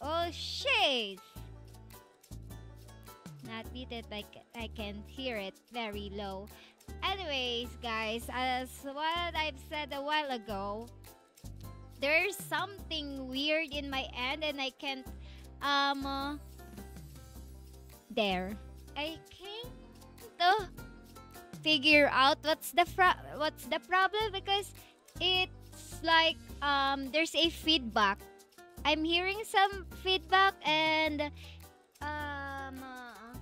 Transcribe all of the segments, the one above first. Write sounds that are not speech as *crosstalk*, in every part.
Oh, shit! Not muted, but I can hear it very low. Anyways, guys, as what I've said a while ago, there's something weird in my end and I can't, um, uh, there. I can't uh, figure out what's the what's the problem because it's like um there's a feedback. I'm hearing some feedback and um uh,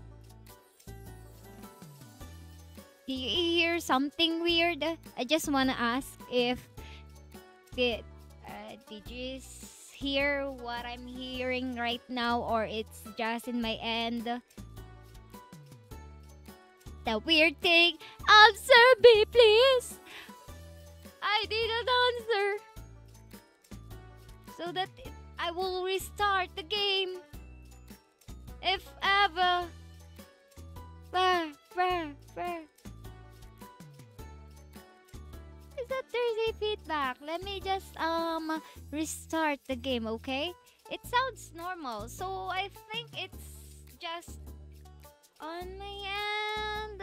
do you hear something weird? I just wanna ask if did uh, did you hear what I'm hearing right now or it's just in my end? The weird thing, answer me please. I didn't answer. So that I will restart the game. If ever. Bah, bah, bah. Is that there's a feedback? Let me just um restart the game, okay? It sounds normal, so I think it's just on my end.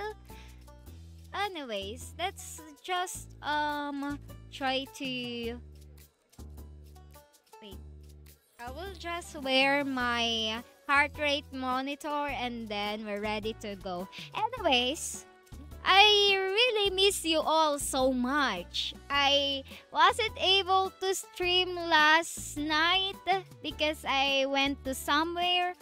Anyways, let's just um try to. I will just wear my heart rate monitor and then we're ready to go. Anyways, I really miss you all so much. I wasn't able to stream last night because I went to somewhere.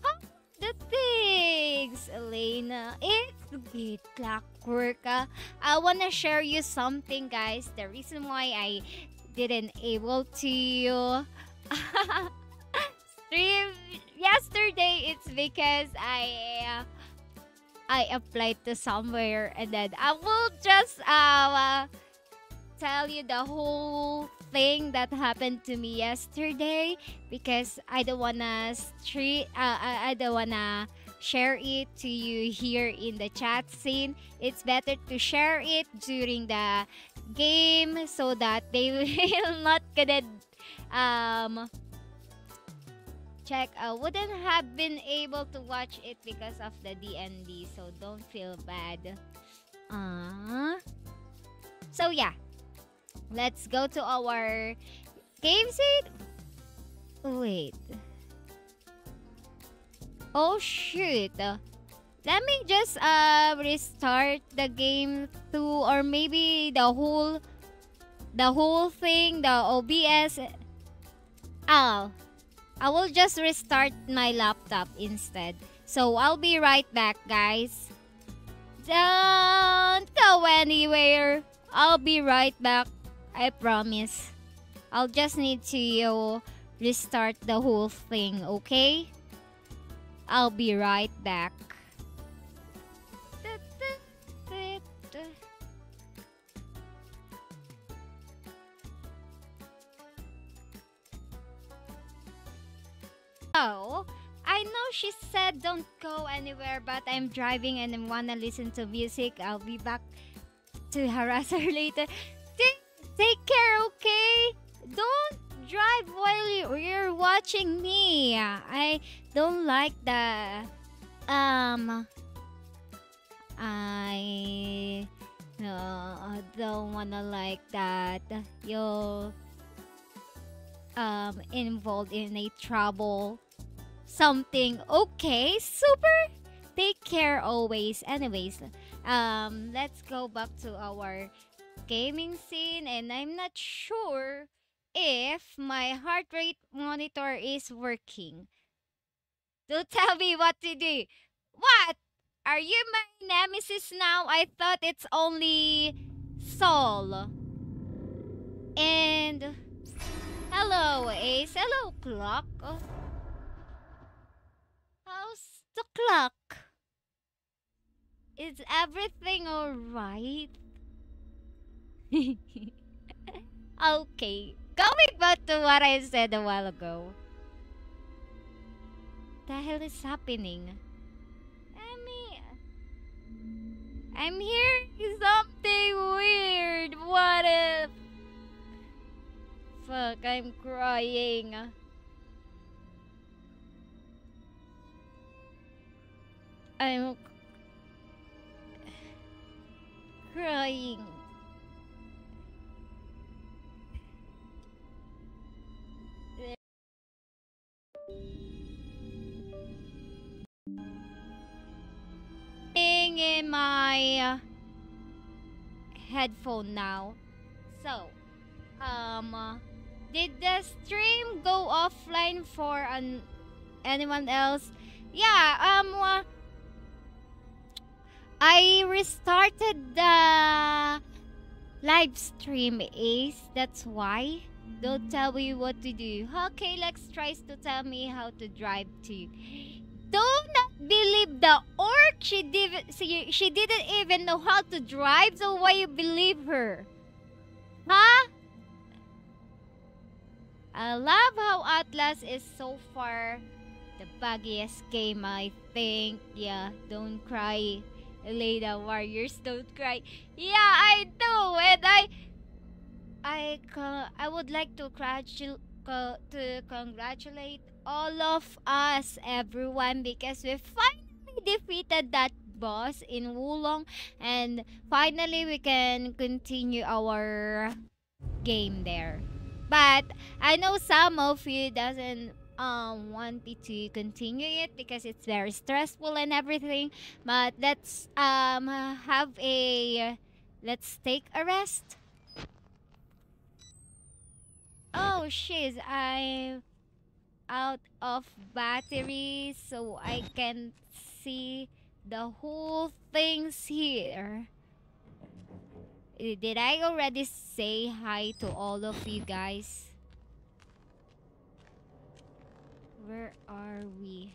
Huh? The things, Elayna. It's good clockwork. Uh, I wanna share you something, guys. The reason why I didn't able to stream yesterday, it's because I. Uh, I applied to somewhere and then I will just uh, tell you the whole thing that happened to me yesterday because I don't wanna street uh, I, I don't wanna share it to you here in the chat scene. It's better to share it during the game so that they *laughs* will not gonna um check uh, wouldn't have been able to watch it because of the DND so don't feel bad. Uh so yeah let's go to our game seat wait. Oh shoot. Let me just uh restart the game too or maybe the whole the whole thing the OBS oh I will just restart my laptop instead. So I'll be right back, guys. Don't go anywhere. I'll be right back. I promise. I'll just need to restart the whole thing, okay? I'll be right back. Oh, I know she said don't go anywhere, but I'm driving and I wanna listen to music. I'll be back to harass her *laughs* later. Take, take care, okay? Don't drive while you- you're watching me. I don't like the um. I no, I don't wanna like that. You'll um involved in a trouble something okay super take care always. Anyways um let's go back to our gaming scene and i'm not sure if my heart rate monitor is working. Don't tell me what to do. What? Are you my nemesis now? I thought it's only Saul. And Hello, Ace. Hello, clock. Oh. How's the clock? Is everything alright? *laughs* okay. Going back to what I said a while ago. The hell is happening? I mean, I'm hearing something weird. What if? fuck, I'm crying. I'm crying. in my headphone now. So, um did the stream go offline for an anyone else? Yeah, um, uh, I restarted the live stream, Ace. That's why. Don't tell me what to do. Okay, Lex tries to tell me how to drive too. *gasps* Do not believe the orc. She did. She didn't even know how to drive. So why you believe her? Huh? I love how Outlast is so far the buggiest game. I think. Yeah. Don't cry. Elayna Warriors, don't cry. Yeah, I do, and I, I, I would like to to congratulate all of us, everyone, because we finally defeated that boss in Wo Long, and finally we can continue our game there. But I know some of you doesn't um want me to continue it because it's very stressful and everything. But let's um have a let's take a rest. Oh shiz, I'm out of battery so I can see the whole things here. Eh, did I already say hi to all of you guys? Where are we?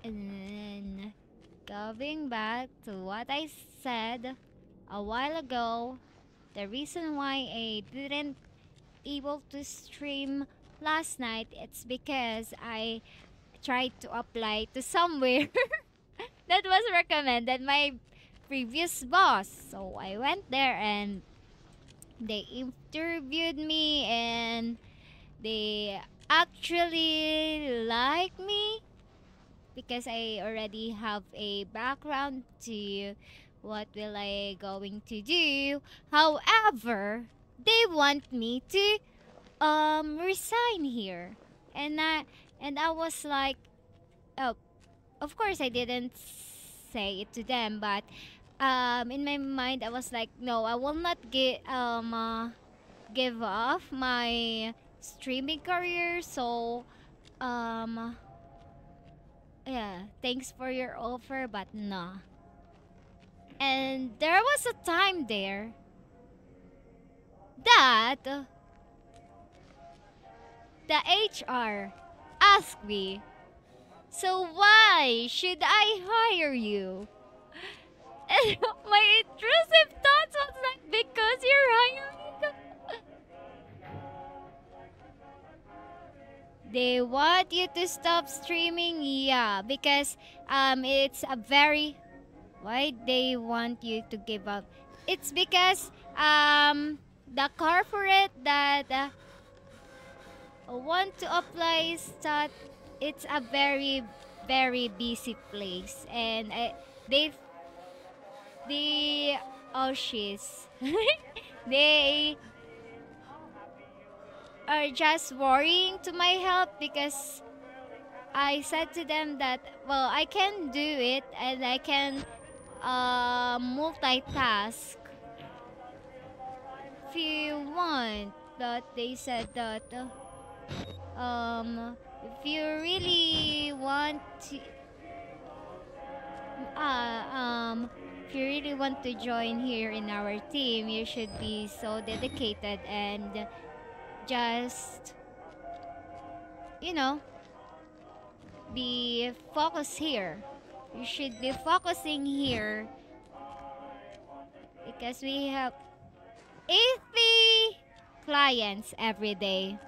And then going back to what I said a while ago, the reason why I didn't able to stream last night, it's because I tried to apply to somewhere *laughs* that was recommended my previous boss. So I went there and they interviewed me and they actually like me because I already have a background to what will I going to do. However, they want me to um resign here. And I and I was like oh of course I didn't say it to them but um, in my mind, I was like, no, I will not get um uh, give off my streaming career. So, um, yeah, thanks for your offer, but nah. And there was a time there that the HR asked me, so why should I hire you? *laughs* My intrusive thoughts was like, because you're hiring. *laughs* they want you to stop streaming? Yeah, because um, it's a very. Why they want you to give up? It's because um, the corporate that uh, want to apply that it's a very very busy place and they the Oshis. *laughs* they are just worrying to my help because I said to them that well I can do it and I can uh, multitask if you want but they said that uh, um if you really want to uh, um if you really want to join here in our team, you should be so dedicated and just, you know, be focused here. You should be focusing here because we have 80 clients every day.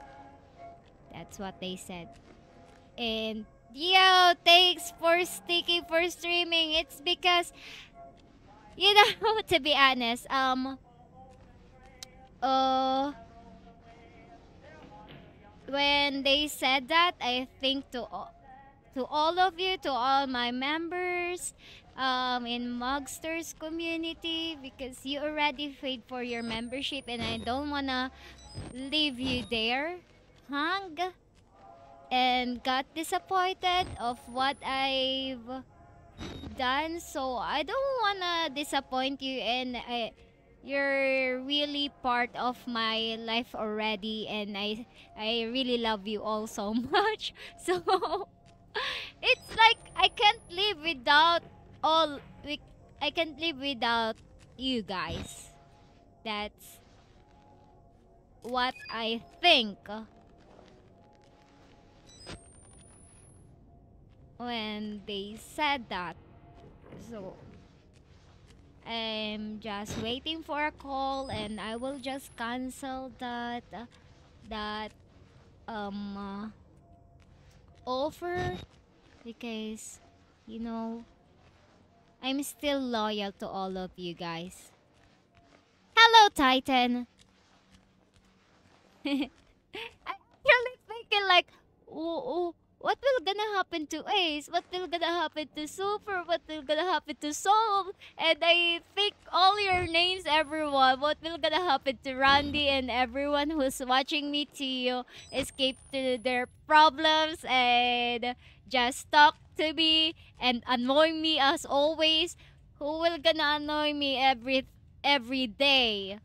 That's what they said. And yo, thanks for sticking for streaming. It's because you know, *laughs* to be honest, um, uh, when they said that, I think to to all of you, to all my members um, in Mugsters community because you already paid for your membership and I don't wanna leave you there hung and got disappointed of what I've done. So I don't wanna disappoint you and I, you're really part of my life already and I I really love you all so *laughs* much. So it's like I can't live without all I can't live without you guys. That's what I think when they said that. So I'm just waiting for a call and I will just cancel that that um uh, offer because you know I'm still loyal to all of you guys. Hello Titan. *laughs* I'm really thinking like oh, oh what will gonna happen to Ace? What will gonna happen to Super? What will gonna happen to Soul? And I think all your names, everyone. What will gonna happen to Randy and everyone who's watching me to you escape to their problems and just talk to me and annoy me as always? Who will gonna annoy me every every day?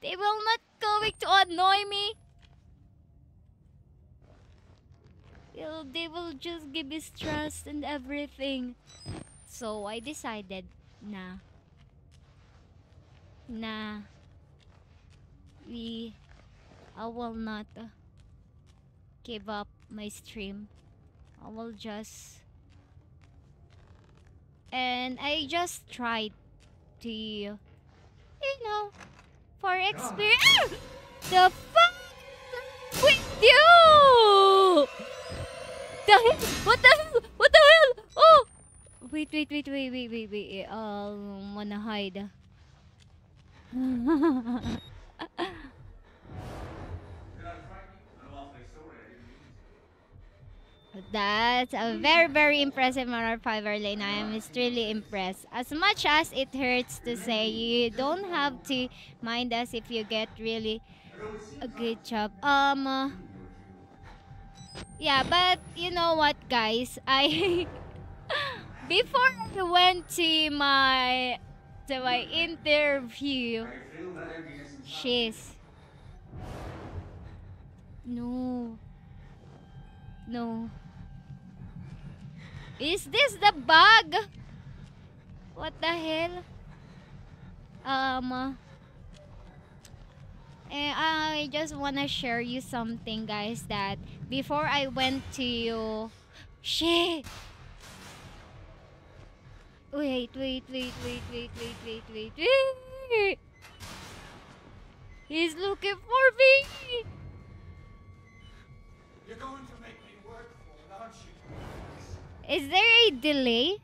They will not going to annoy me They'll, they will just give me stress and everything. So I decided na na we I will not uh, give up my stream. I will just and I just tried to you know for experience *gasps* the fuck with you the hell? What the hell? What the hell? Oh! Wait, wait, wait, wait, wait, wait, wait. Um, wanna hide. That's a very, very impressive Marar Fiber Lane. I am extremely impressed. As much as it hurts to say, you don't have to mind us if you get really a good job. Um, uh, yeah, but you know what, guys? I *laughs* before I went to my to my interview, she's no, no. Is this the bug? What the hell? Um. And I just want to share you something, guys, that before I went to... Shit! Wait, wait, wait, wait, wait, wait, wait, wait, wait! He's looking for me! You're going to make me work for it, aren't you? Is there a delay?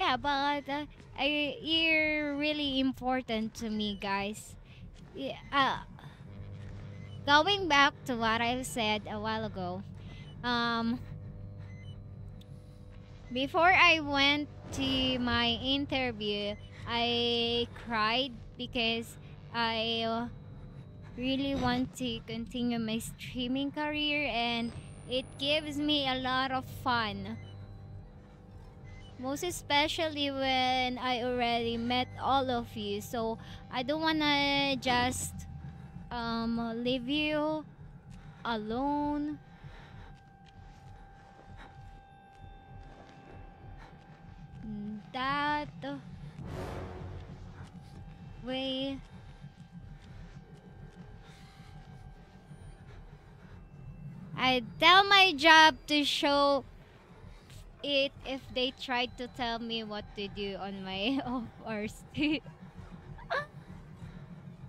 Yeah, but uh, I, you're really important to me, guys. Yeah, uh, going back to what I said a while ago, um, before I went to my interview, I cried because I really want to continue my streaming career and it gives me a lot of fun most especially when I already met all of you. So I don't wanna just um, leave you alone. That way. I tell my job to show it if they tried to tell me what to do on my *laughs* off hours.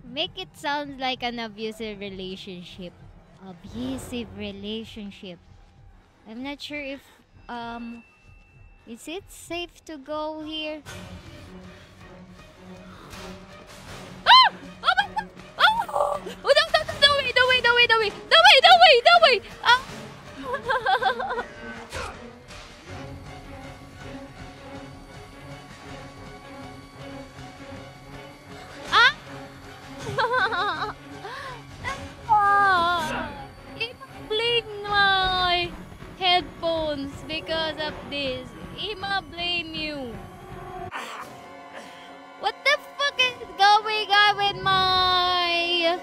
Make it sound like an abusive relationship. Abusive relationship. I'm not sure if um is it safe to go here? *gasps* Ah! Oh my god! Oh! Oh no no no no wait no wait no way, the way, the way, the way, the way. Ah. *laughs* *laughs* ah. blame my headphones because of this. Ima blame you. What the fuck is going on with my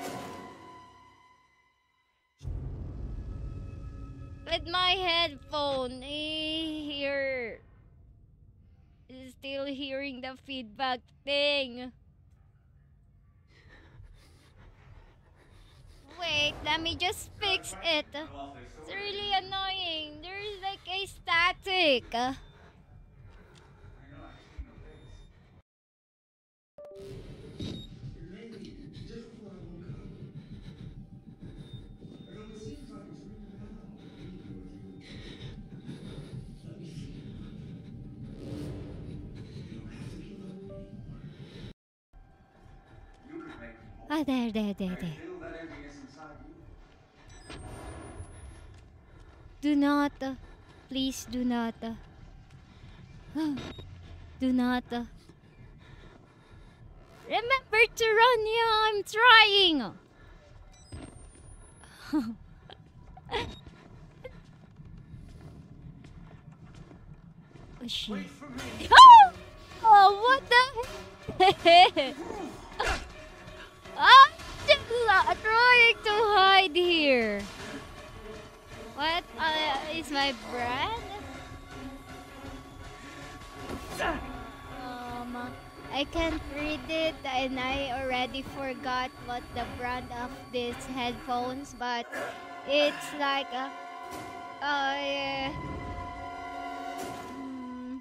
with my headphone? Here still hearing the feedback thing. Wait, let me just fix it. It's really annoying. There's like a static. Ah, there, there, there, there. feel that emptiness inside you. Do not, uh, please do not, uh, *sighs* do not. uh, remember to run, yeah, I'm trying. *laughs* oh shit. Me. *laughs* oh, what the? I'm uh, trying to hide here. What uh, is my brand? Um, I can't read it and I already forgot what the brand of these headphones, but it's like a, uh, yeah. Hmm.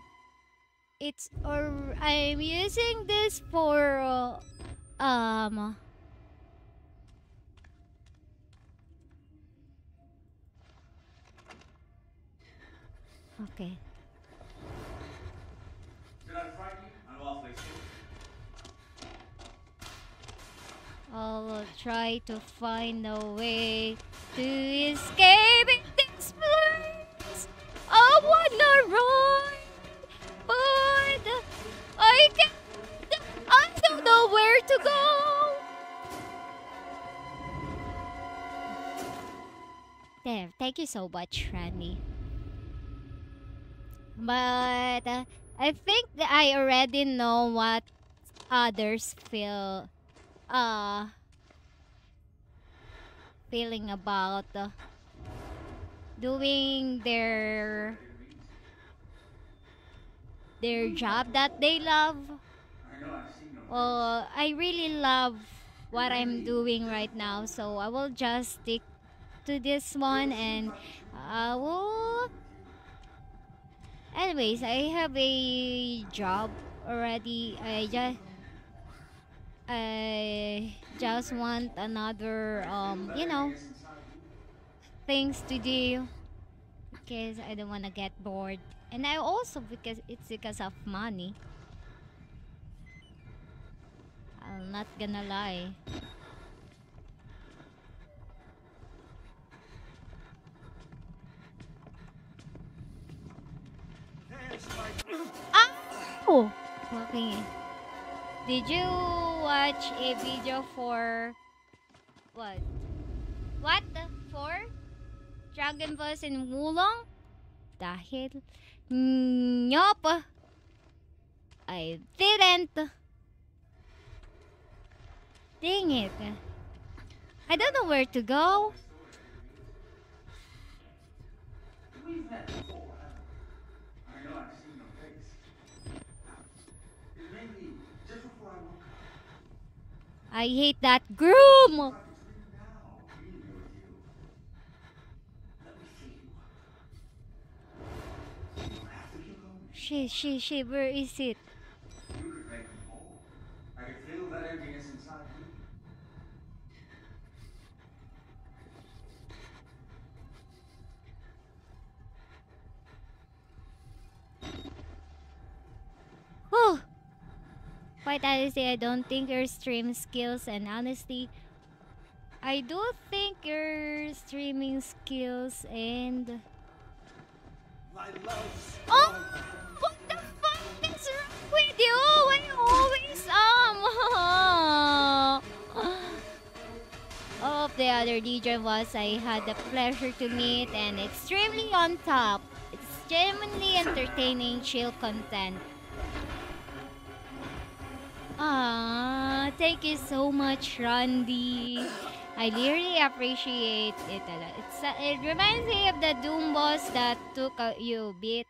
it's or I'm using this for uh, um okay I frighten you? I'm awfully sorry. I'll try to find a way to escape this place. I wanna run, but I can't. I don't know where to go. There, thank you so much, Randy. But uh, I think that I already know what others feel uh feeling about uh, doing their their job that they love. Well, I really love what I'm doing right now, so I will just stick to this one and I will. Anyways, I have a job already. I just. I just want another, um, you know, things to do because I don't want to get bored. And I also because it's because of money. I'm not gonna lie. *coughs* Oh! Okay. Did you watch a video for what? What? For Dragon Balls in Wo Long? Dahil Nope. I didn't. Dang it. I don't know where to go. Met before, haven't we? I know I've seen your face. It may be just before I woke up. I hate that groom. But it's me now, being with you. Let me see you. You don't have hate that groom! She, she, she, where is it? You Quite honestly, I don't think your stream skills and honestly, I do think your streaming skills and. Oh! What the fuck is wrong with you? You always um *laughs* All of the other DJ was I had the pleasure to meet and extremely on top. It's genuinely entertaining, chill content. Ah, thank you so much, Randy. I really appreciate it a lot. It's, uh, it reminds me of the Doom boss that took uh, you beat.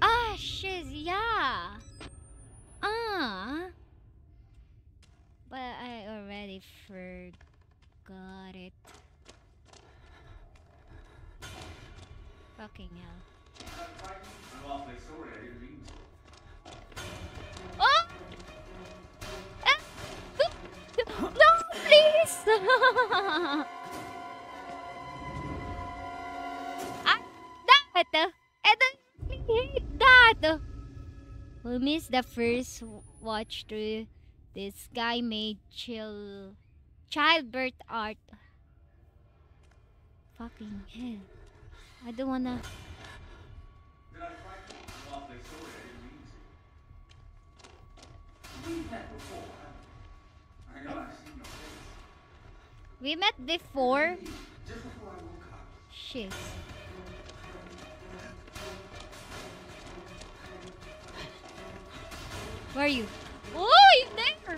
Ah, shiz, yeah. Ah. But I already forgot it. Fucking hell. Please! *laughs* ah, that! I hate that! We missed the first watch through this guy made chill childbirth art. Fucking hell. I don't wanna. I We met before. Shit. Where are you? Oh, you there!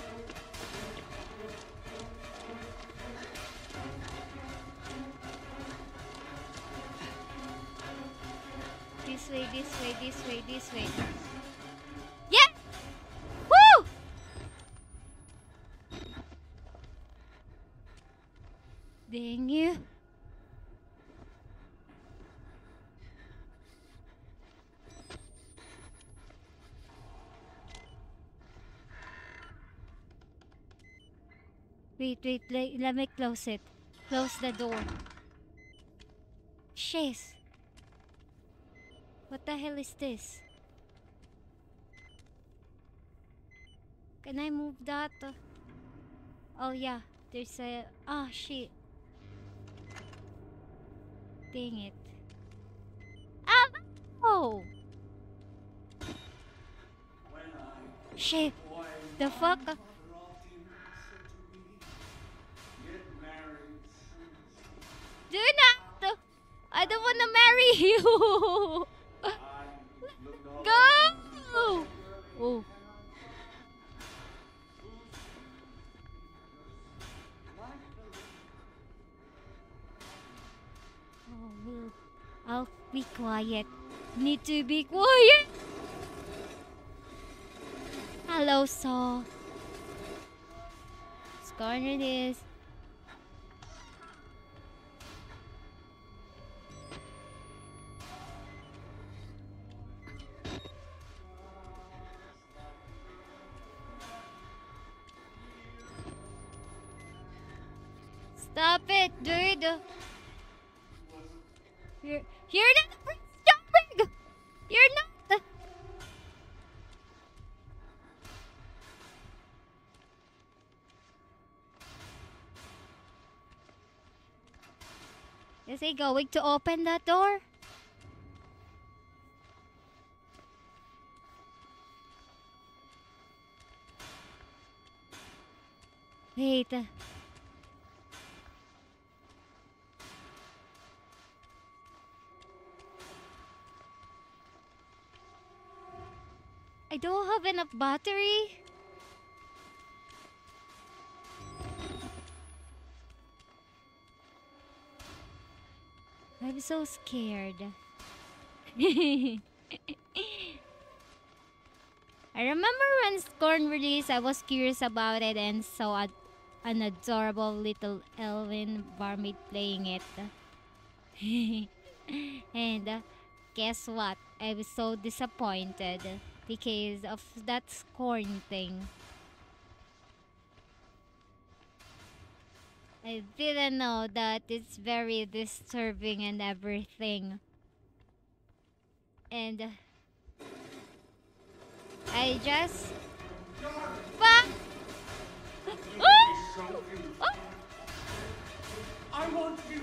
This way, this way, this way, this way. Wait, wait, let, me close it. Close the door. Shiz. What the hell is this? Can I move that? Oh yeah, there's a... Ah, shit. Dang it. Ah! Oh! Shit. The fuck? Do not! I don't wanna marry you! *laughs* Go! Oh, I'll be quiet. Need to be quiet. Hello, Saw. Scorner this. He going to open that door? Wait. I don't have enough battery. I'm so scared. *laughs* I remember when Scorn released, I was curious about it and saw a, an adorable little elven barmaid playing it. *laughs* and uh, guess what? I was so disappointed because of that Scorn thing. I didn't know that it's very disturbing and everything. And I just. Fuck! Oh! Beautiful. Oh, I want you.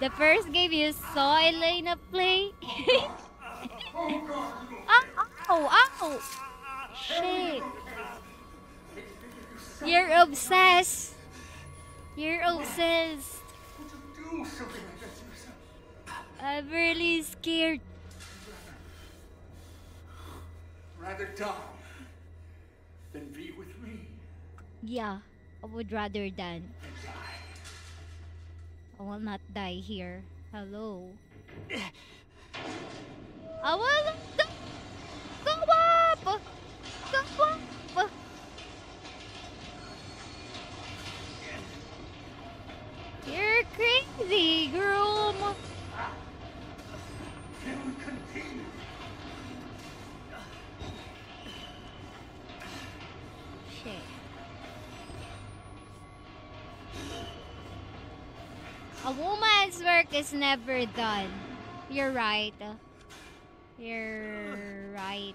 The first game you saw Elayna play. Oh *laughs* ow, ow, ow. Shit. You're obsessed. You're obsessed. would you do something like that to yourself? I'm really scared. Rather die than be with me. Yeah, I would rather than. Oh, I will not die here. Hello. I will go, up! Go up! You're crazy, girl. A woman's work is never done. You're right. You're right.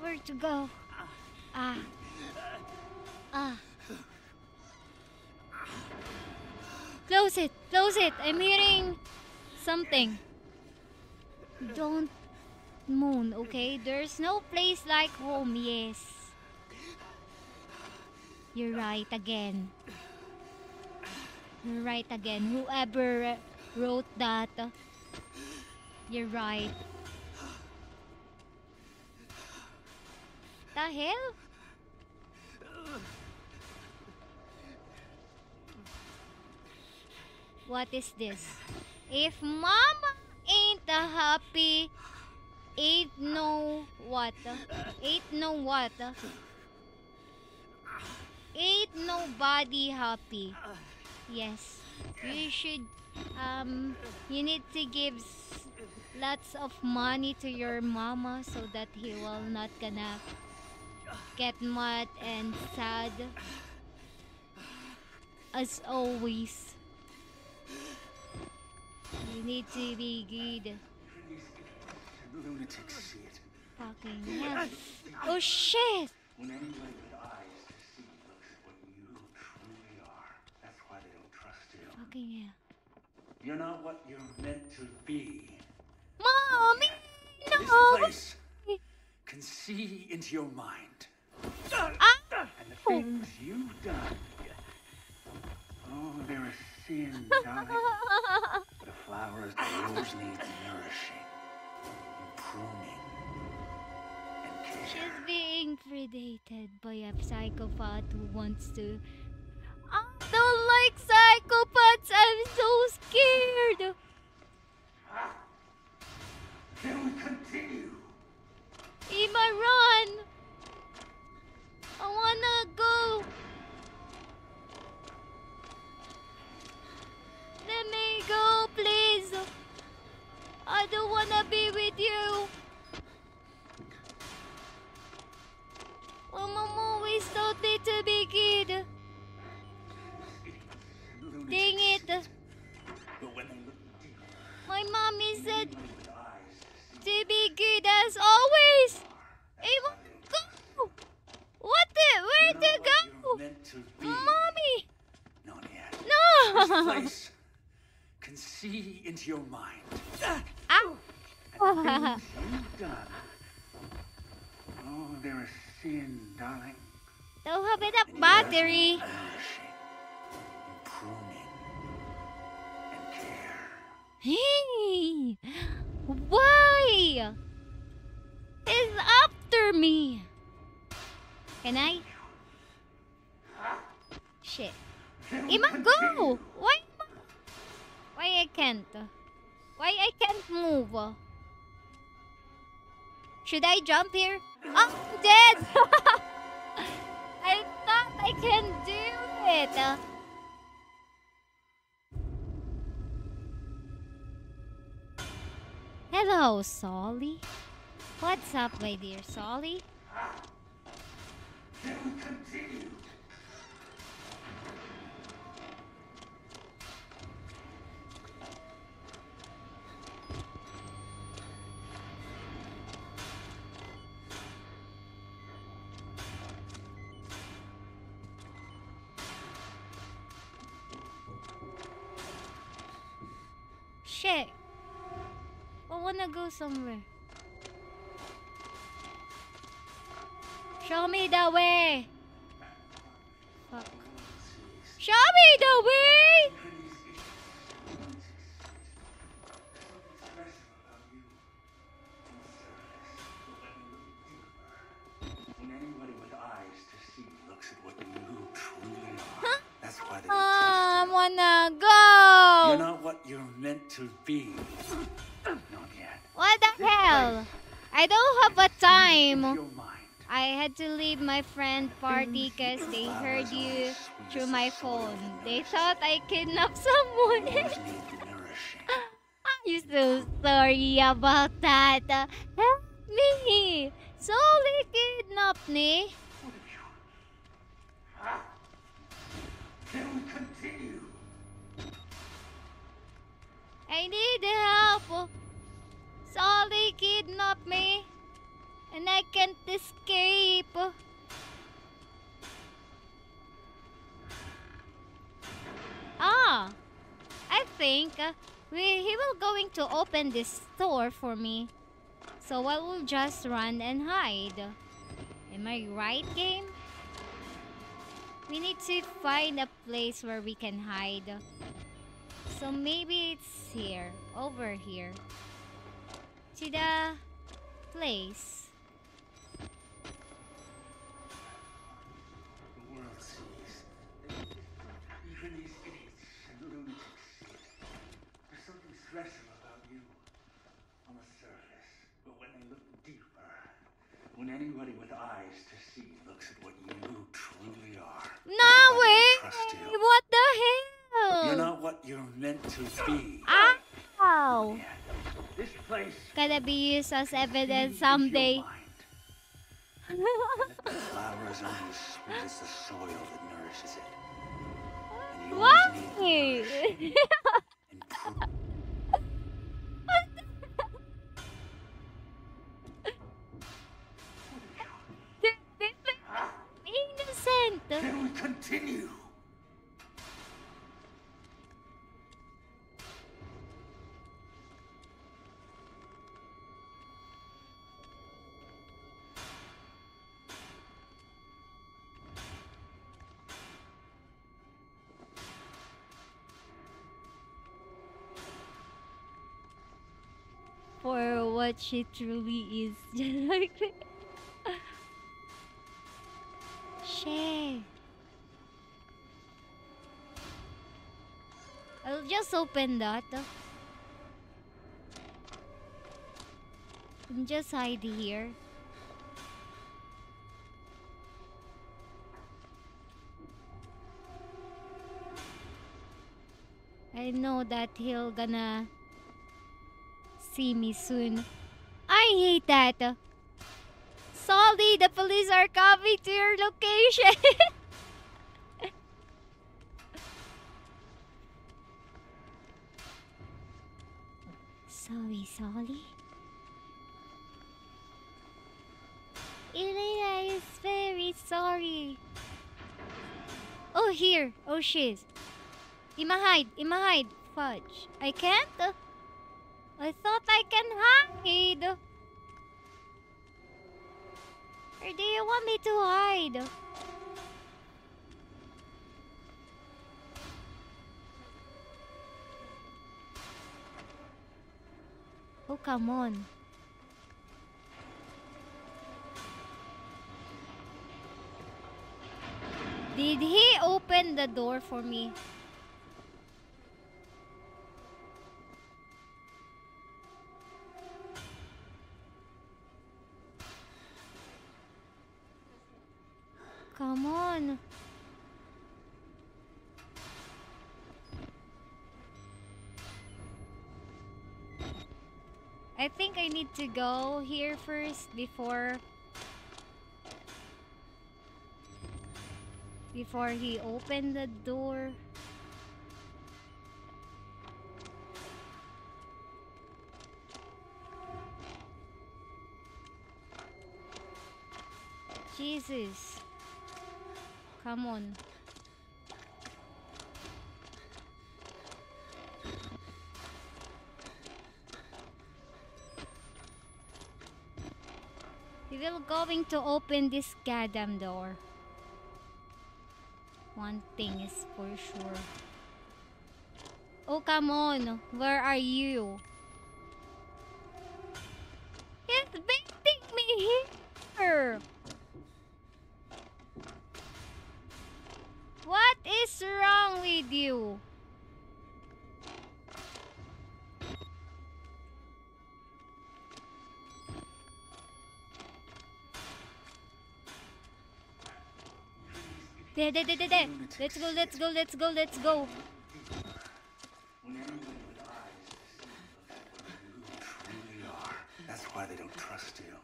Where to go? Ah. Ah. Close it. Close it. I'm hearing something. Don't moan, okay? There's no place like home, yes. You're right again. You're right again. Whoever wrote that, you're right. The hell? What is this? If mama ain't happy, ain't no what? Ain't no what? Ain't nobody happy. Yes. You should um you need to give lots of money to your mama so that he will not gonna get mad and sad as always. You need to be good. Lunatics see it. Fucking hell. Oh shit! When anybody with eyes to see looks at what you truly are, that's why they don't trust you. Fucking hell. You're not what you're meant to be. Mommy! This place can see into your mind. Ah! And the things you've done. Oh, they're a sin, darling. *laughs* The flowers, the rose needs nourishing, pruning. She's being predated by a psychopath who wants to. Ah, I don't like psychopaths! I'm so scared! Ah. Can we continue? Your mind. Ow! And you've done. Oh, they're a sin, darling. Don't have enough battery. Jump here? Oh, I'm dead! *laughs* I thought I can do it. Hello, Solly. What's up, my dear Solly? Somewhere. Show me the way. Fuck. Show me the way. My phone. They thought I kidnapped *laughs* someone. I'm so sorry about that. Uh, help me. Solely kidnapped me. Then we continue. I need help. Solly kidnapped me. And I can't escape. Ah, I think uh, we, he will going to open this store for me. So I will just run and hide. Am I right, game? We need to find a place where we can hide. So maybe it's here, over here. To the place. The world sees. Even these idiots and lunatics see it. There's something special about you on the surface. But when they look deeper, when anybody with eyes to see looks at what you truly are, No way! you. What the hell? you're not what you're meant to be. Ow! Yet. This place Gonna be used as evidence someday. The flower is only as sweet as the soil that nourishes it. And yours Why? *laughs* innocent. Then we continue. For what she truly is. *laughs* open that. Just hide here. I know that he'll gonna see me soon. I hate that. Salty, the police are coming to your location. *laughs* sorry, sorry. Elayna is very sorry. Oh, here. Oh, she's. Ima hide. Ima hide. Fudge. I can't? I thought I can hide. Or do you want me to hide? Oh, come on. Did he open the door for me? Come on. I think I need to go here first before before he opened the door. Jesus. Come on. We will going to open this goddamn door. One thing is for sure. Oh, come on. Where are you? There, there, there, there, there. Let's go, let's go, let's go, let's go. When anyone with eyes to see you truly are. That's why they don't trust you.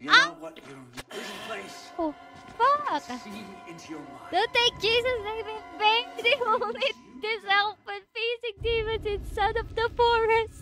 You Ah! know what you're this place. Oh, fuck. See into your mind. Don't take Jesus name in vain. *laughs* They only this help when facing demons inside of the forest.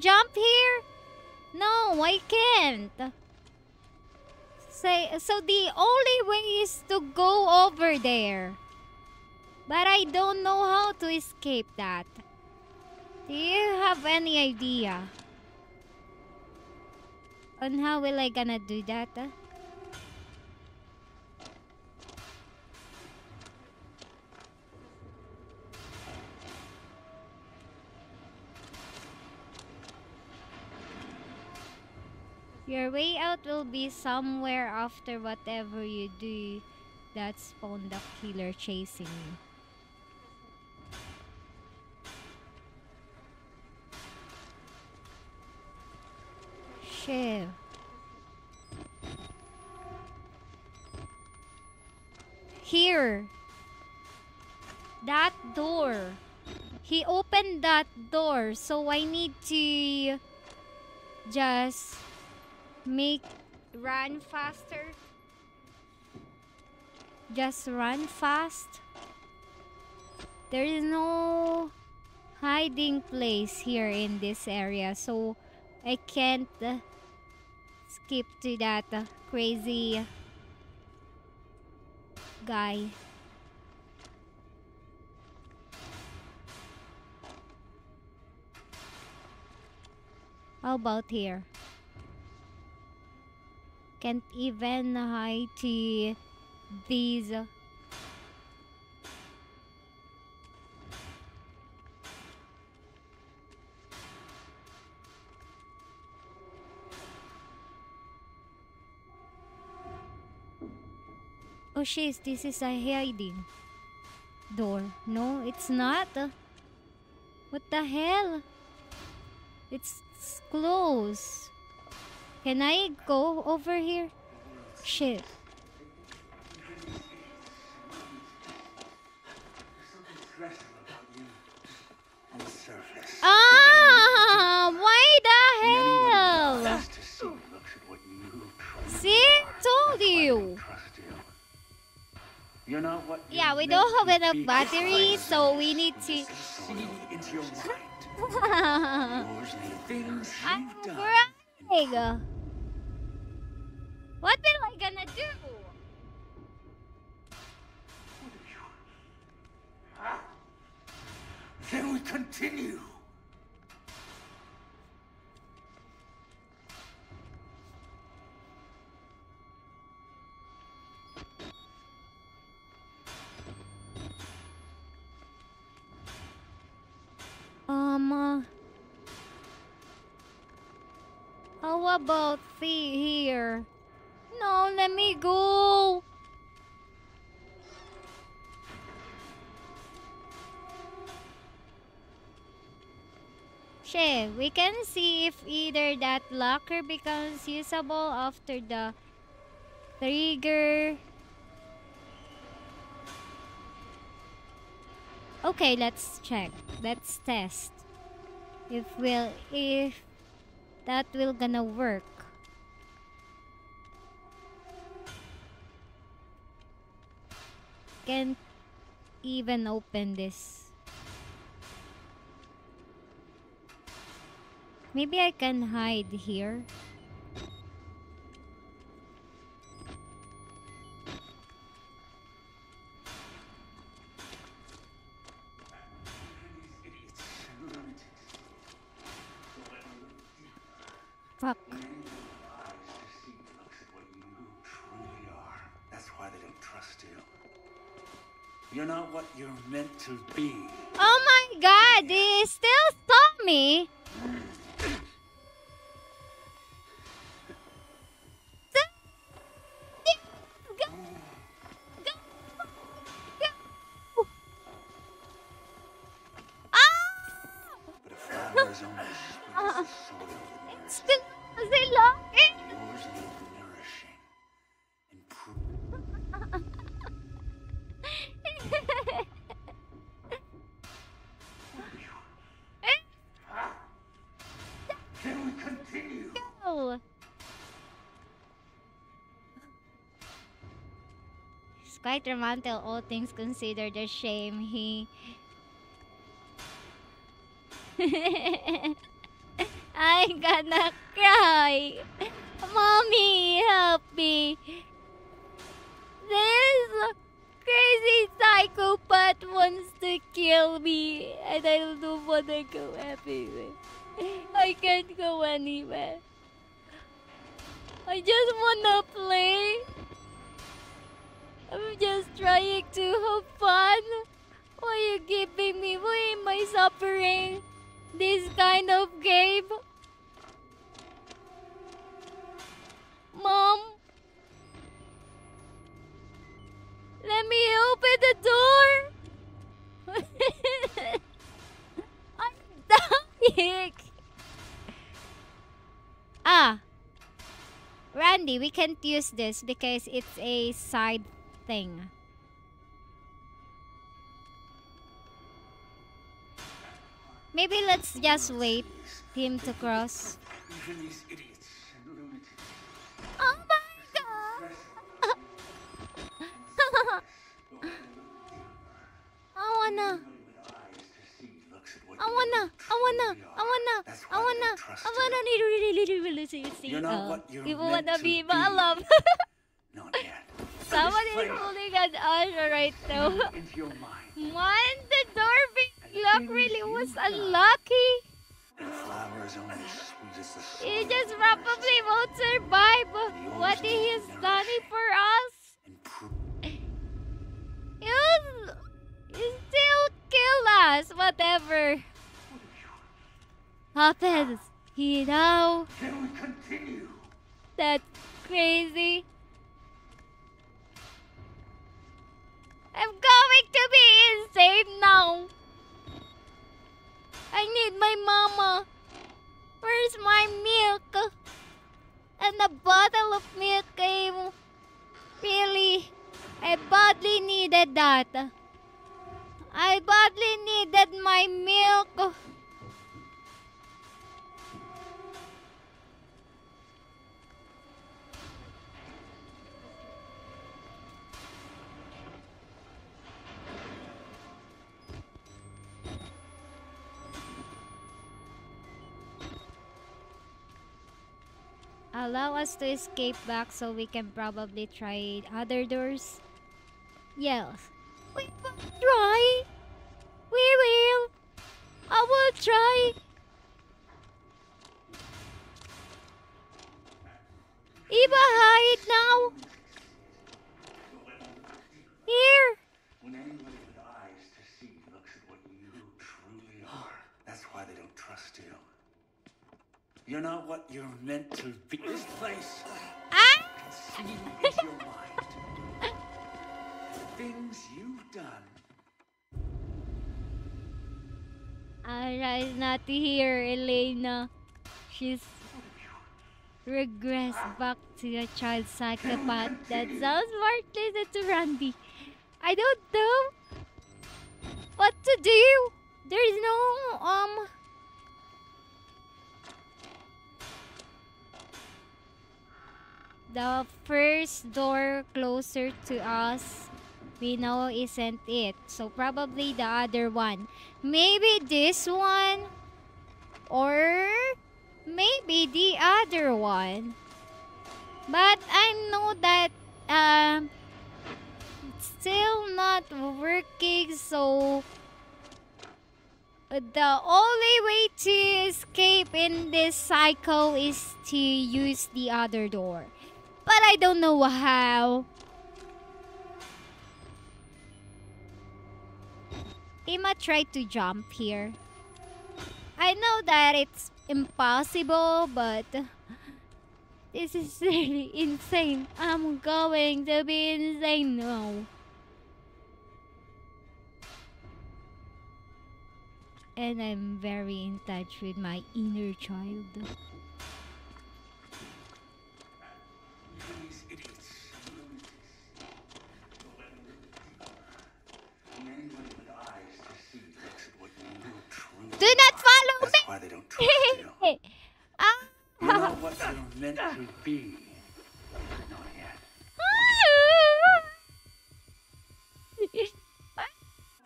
Jump here? No, I can't. Say, so the only way is to go over there. But I don't know how to escape that. Do you have any idea? On how will I gonna do that? Uh? Your way out will be somewhere after whatever you do that spawn the killer chasing you. Shit. Here. That door. He opened that door, so I need to just make run faster. Just run fast. There is no hiding place here in this area, so I can't uh, skip to that uh, crazy guy. How about here? Can't even hide these. Oh shiz, this is a hiding door. No, it's not. What the hell? It's s- closed. Can I go over here? Shit. Something special about you on the surface. Ah! Why the hell? see looks at what you truly Told That's why they you. you. You're not what Yeah, we don't have enough batteries, so we need to. See into your mind. I'm things you've done. crying. What am I gonna do? Can we continue? Um. How about the here? No, let me go. She, we can see if either that locker becomes usable after the trigger. Okay, let's check. Let's test. If will if that will gonna work. Can't even open this. Maybe I can hide here. Meant to be. Oh my god, they still saw me. Quite romantic, all things considered. A shame he. *laughs* I'm gonna cry. Mommy, help me. This crazy psychopath wants to kill me, and I don't wanna go anywhere. I can't go anywhere. I just wanna play. Trying to have fun. Why are you giving me? Why am I suffering this kind of game? Mom? Let me open the door. *laughs* I'm dying. Ah. Randy, we can't use this because it's a side thing. Maybe let's just wait him to cross. Even these idiots and lunatics. Oh my god! *laughs* I wanna, With eyes to see looks at I wanna, I wanna, I wanna, I wanna, I wanna need really, really, really see see. You're not what you're People wanna be my love. *laughs* Not yet. *laughs* Someone is holding an usher right now. into your mind. Man, the door locked really was unlucky. The flower is only as sweet as the soil. He just probably won't survive what he has done for us. You, you still kill us, whatever happens. You know, Can we continue? that's crazy. I'm going to be insane now. I need my mama. Where's my milk? And a bottle of milk came. Really, I badly needed that. I badly needed my milk. Allow us to escape back so we can probably try other doors. Yes. We will try. We will. I will try. Eva, hide now. Here. When anybody with eyes to see looks at what you truly are, that's why why they don't trust you. You're not what you're meant to be. This place Ah! can see into your mind. The things you've done. Alright, not here, Elayna. She's regressed back to a child psychopath. That sounds more related to Randy. I don't know what to do. There's no um. The first door closer to us we know isn't it. So probably the other one. Maybe this one or maybe the other one. But I know that um still not working so the only way to escape in this cycle is to use the other door. But I don't know how. Ima tried to jump here. I know that it's impossible, but this is *laughs* really insane. I'm going to be insane now. And I'm very in touch with my inner child. Do not follow That's me! why they don't trust you. *laughs* ah! You're not what you're meant to be. Not yet.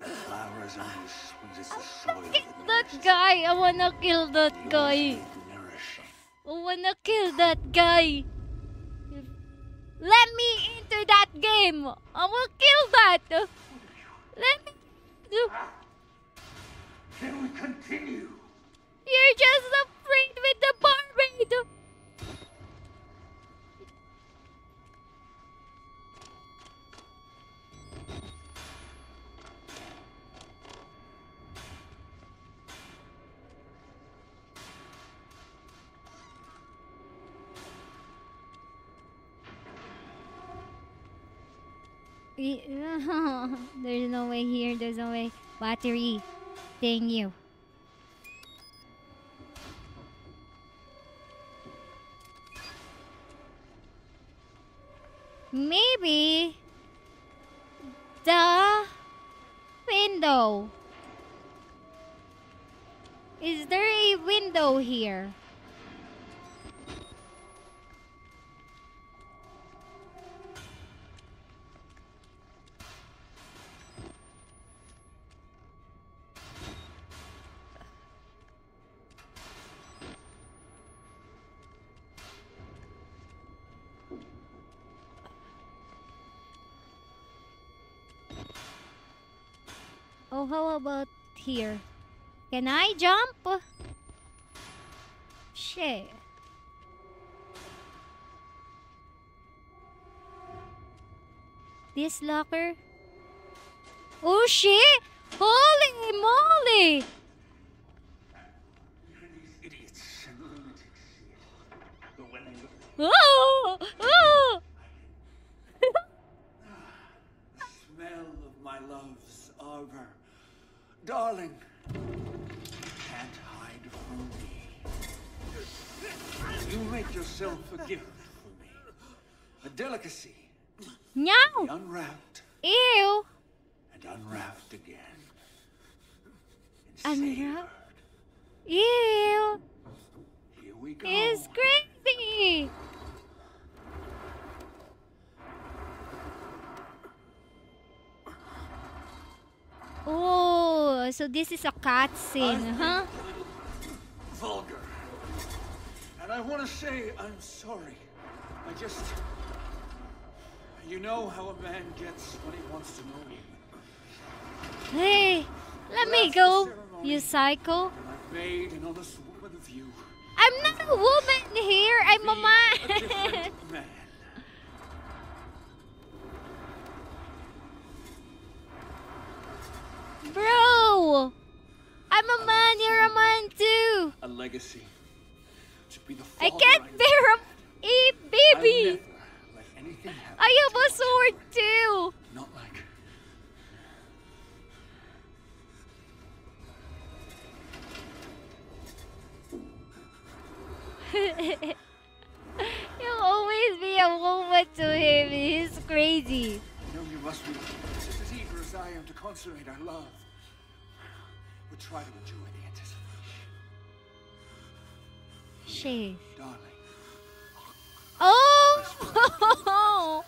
The flower is only as sweet as the soil that that guy! I wanna kill that. The guy! I wanna kill that guy! Let me into that game! I will kill that! Let me... Can we continue? You're just afraid with the barmaid! *laughs* There's no way here, there's no way. Battery. Dang you. Maybe the window. Is there a window here? How about here? Can I jump? Shit. This locker? Oh shit! Holy moly! Oh! Oh! the smell of my love's arbor. Darling, can't hide from me. You make yourself a gift for me. A delicacy, Meow! unwrapped Ew! and unwrapped again. And Unwrapped? Ew! Here we go. It's crazy! Oh, so this is a cutscene, huh? Vulgar. And I want to say I'm sorry. I just. You know how a man gets when he wants to know you. Hey, let me go, you psycho. I've made an honest woman of you. I'm not a woman here, I'm a man. a *laughs* man. different man. Bro! I'm a man, you're a man too! A legacy. To be the I can't I- bear a, a I'll baby. never let anything happen I have a sword too. Not like *laughs* You'll always be a woman to him. He's crazy. I know you must be just as eager as I am to consummate our love. Try to enjoy the anticipation. She. Darling, Oh *laughs*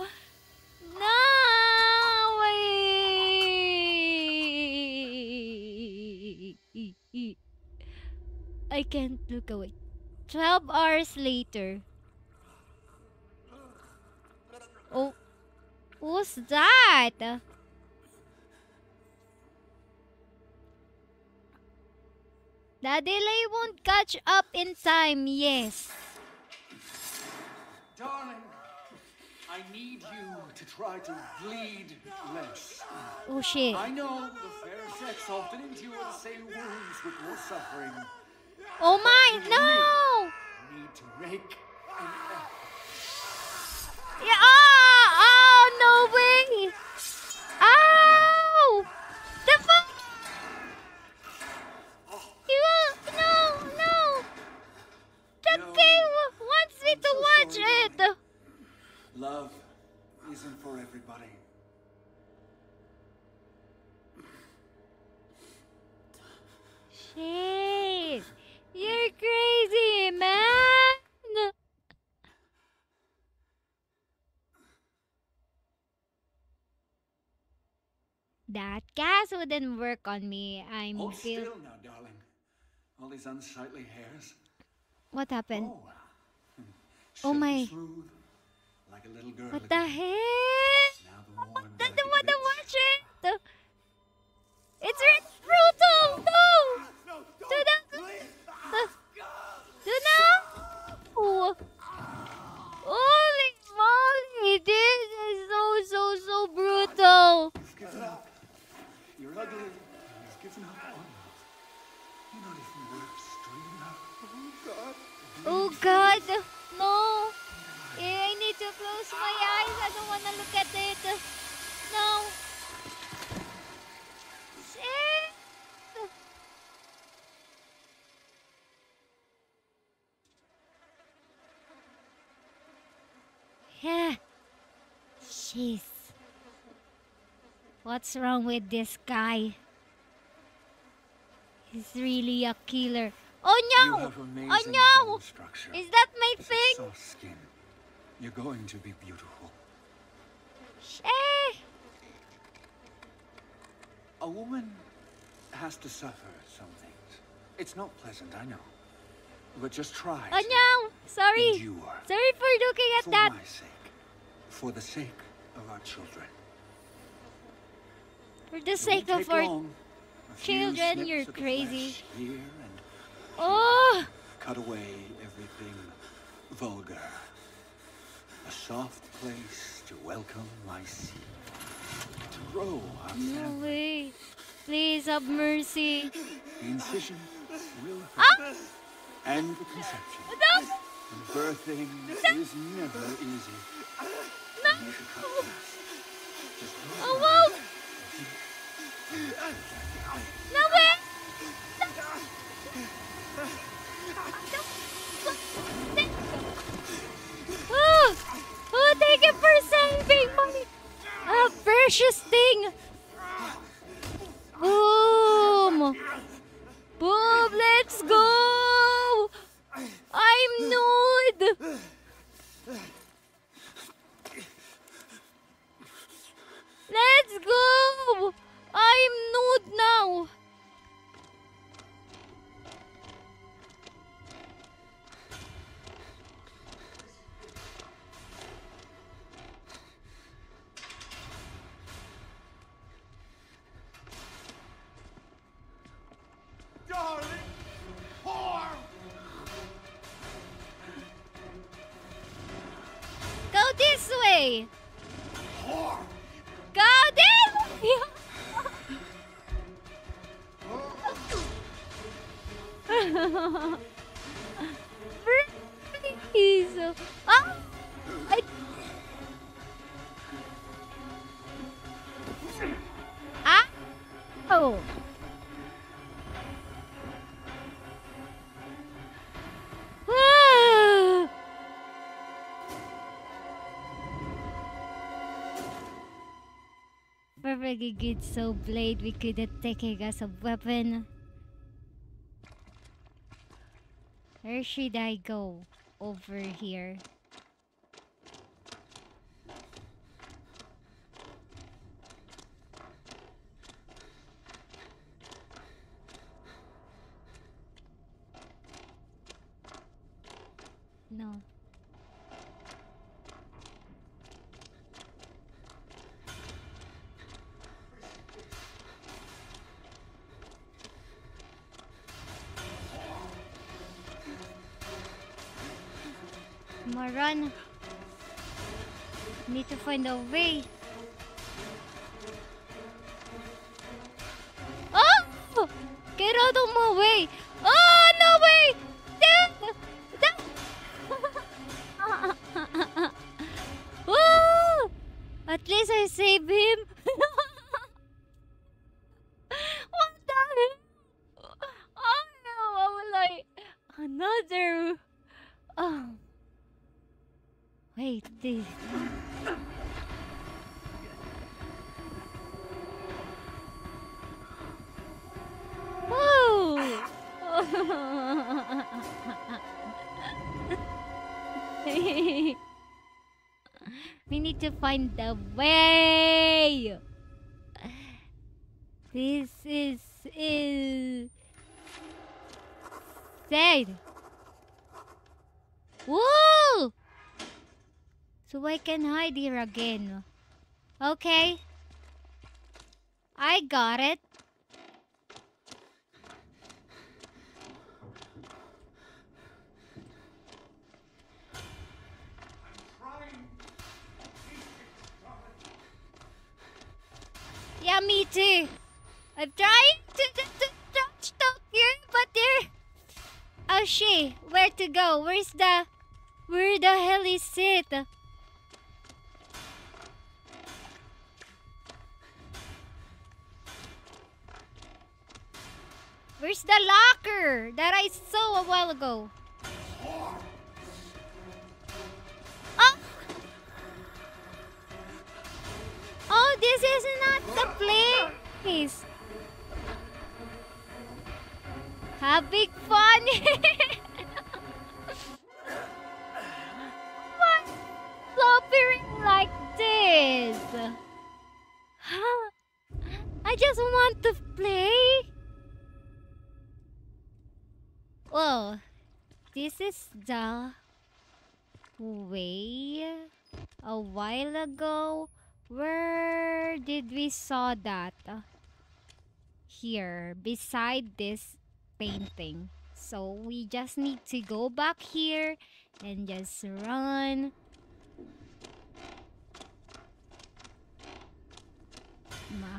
no! I can't look away. Twelve hours later. Oh, who's that? The delay won't catch up in time. Yes. darling, I need you to try to bleed less. Oh shit. I know the fair sex often endure the same wounds with more suffering. Oh my no! Need to make an effort. Yeah, oh, oh, no way! Wants to watch it! Love isn't for everybody. Shit! You're crazy, man! That gas wouldn't work on me. I'm Hold still now, darling. All these unsightly hairs. What happened? Oh. Oh my. Smooth, like a little girl What the heck? Now the don't want to watch it. It's really brutal. No. No, Do not. please. Ah, do not. Oh. Holy moly! This is so so so brutal. You've given up. You're ugly. You've given up oh, on love. You're not even worth streaming up. Oh, God. Oh God, no. Eh, I need to close my eyes. I don't want to look at it. No. Yeah. Jeez. What's wrong with this guy? He's really a killer. Oh no! Oh no! Is that my a thing? soft skin. You're going to be beautiful. Eh. A woman has to suffer some things. It's not pleasant, I know. But just try. Oh no! Sorry. Endure. Sorry for looking at For that. my sake. For the sake of our children. For the sake of our long. Children, you're crazy. Flesh Here and Oh! cut away everything vulgar. A soft place to welcome my seed. To grow our No family. way. Please have mercy. The incision will Ah! hurt. And the conception. No! And birthing is never easy. No! You should cut fast. Just Oh wow! No! Oh, oh, thank you for saving my a precious thing. Boom! Boom! Let's go! I'm nude. Let's go! I'm nude now. Perfectly good so blade we could attack it as a weapon. Where should I go? Over here. To find the way. This is sad. Whoa! So I can hide here again. Okay. I got it. Is? Where's the locker that I saw a while ago? Oh! Oh, this is not the place. Having fun. *laughs* the way a while ago. Where did we saw that? Here, beside this painting. So we just need to go back here and just run.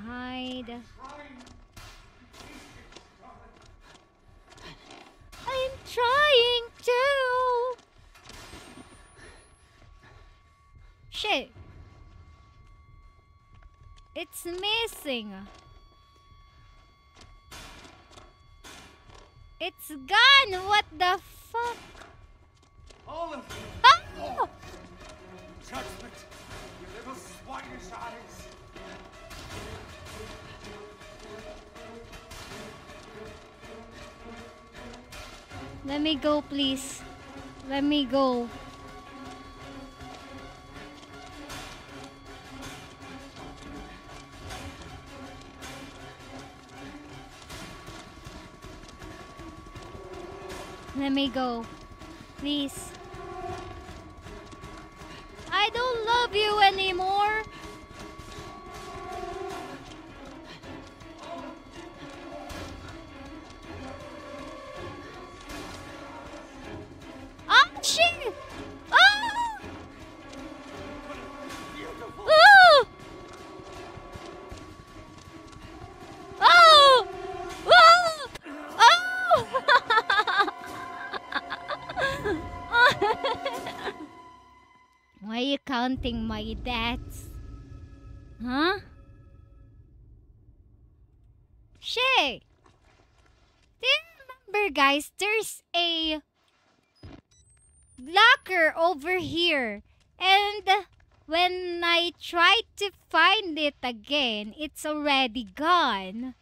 Hide. I'm trying to. Shit. It's missing. It's gone. What the fuck? All of you, Ah! judgment, you little swinish eyes. Let me go, please. Let me go. Let me go. Please. I don't love you anymore. My deaths. Huh? Shay! Do you remember, guys? There's a locker over here. And when I tried to find it again, it's already gone.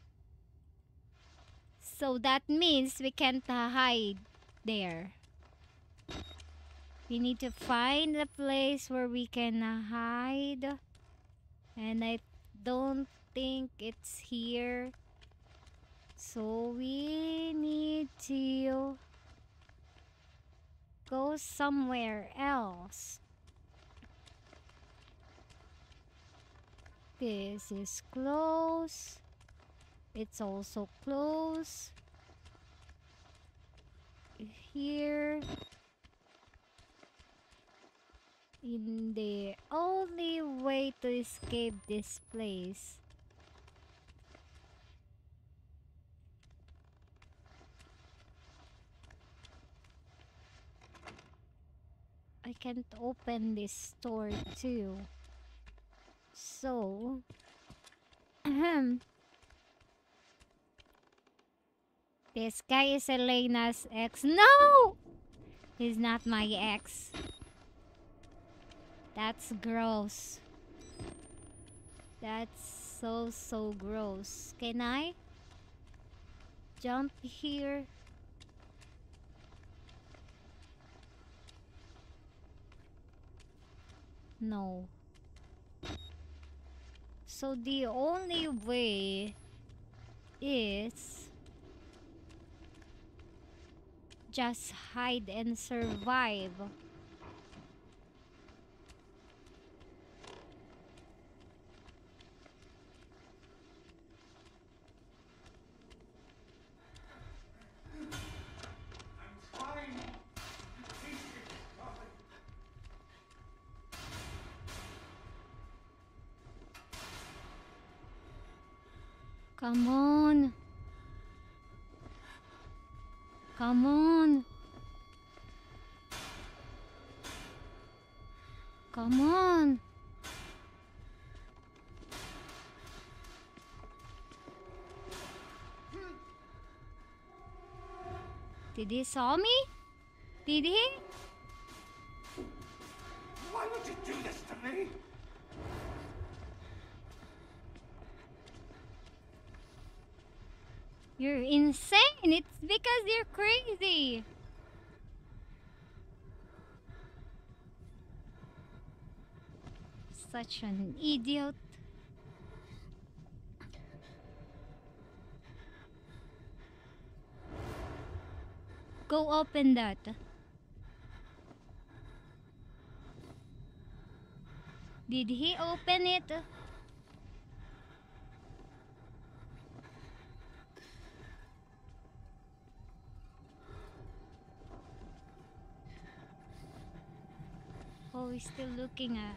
So that means we can't hide there. We need to find a place where we can uh, hide. And I don't think it's here. So we need to go somewhere else. This is close. It's also close. Here. In the only way to escape this place. I can't open this door too. So. *clears throat* This guy is Elayna's ex. No! He's not my ex. That's gross. That's so, so gross. Can I jump here? No. So the only way is just hide and survive. Come on. Come on. Come on. Did he saw me? Did he? Why would you do this to me? You're insane. It's because you're crazy. Such an idiot. Go open that. Did he open it? Oh, he's still looking at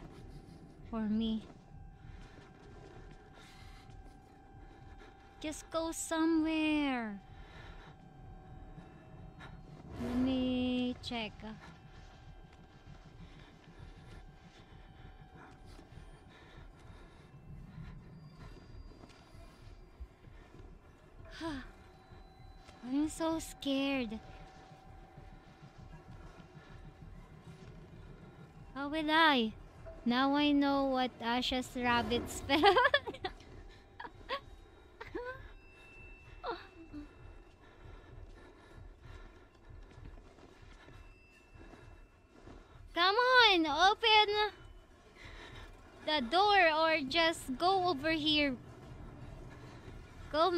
for me. Just go somewhere. Let me check. Uh. *sighs* I'm so scared. How will I? Now I know what Asha's rabbit spell. *laughs* Come on, open the door or just go over here. Go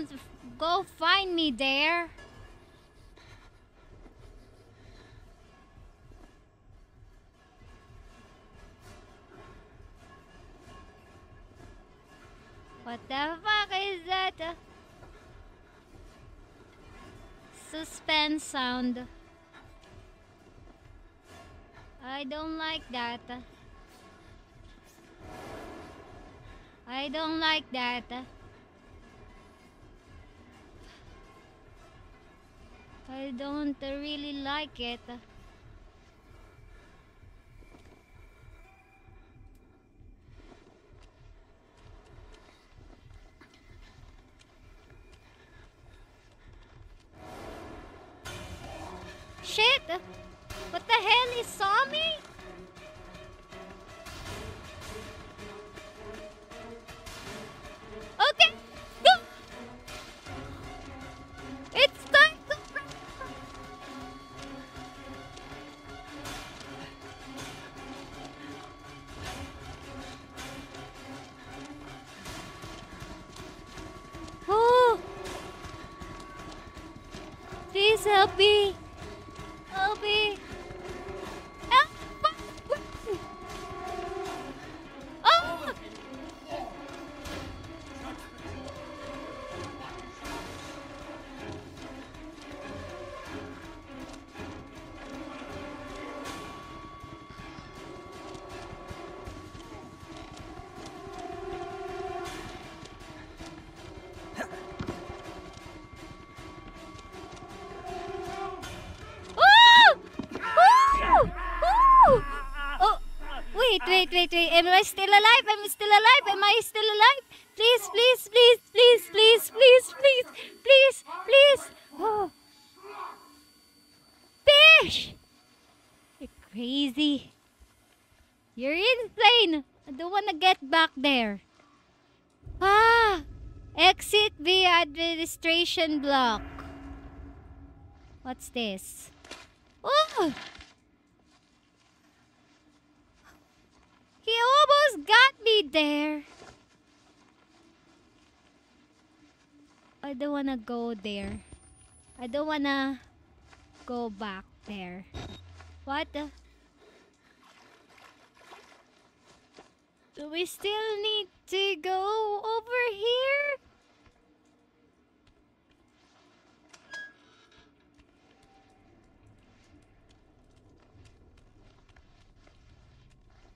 go find me there. What the fuck is that? Suspense sound. I don't like that. I don't like that. I don't really like it. What the hell? He saw me? Okay. It's time to Oh. Please help me. I still alive? Am I still alive? Am I still alive? Please, please, please, please, please, please, please, please, please. Oh. Fish! You're crazy. You're insane. I don't want to get back there. Ah! Exit via administration block. What's this? Oh! He almost got me there. I don't wanna go there. I don't wanna go back there. What the? Do we still need to go over here?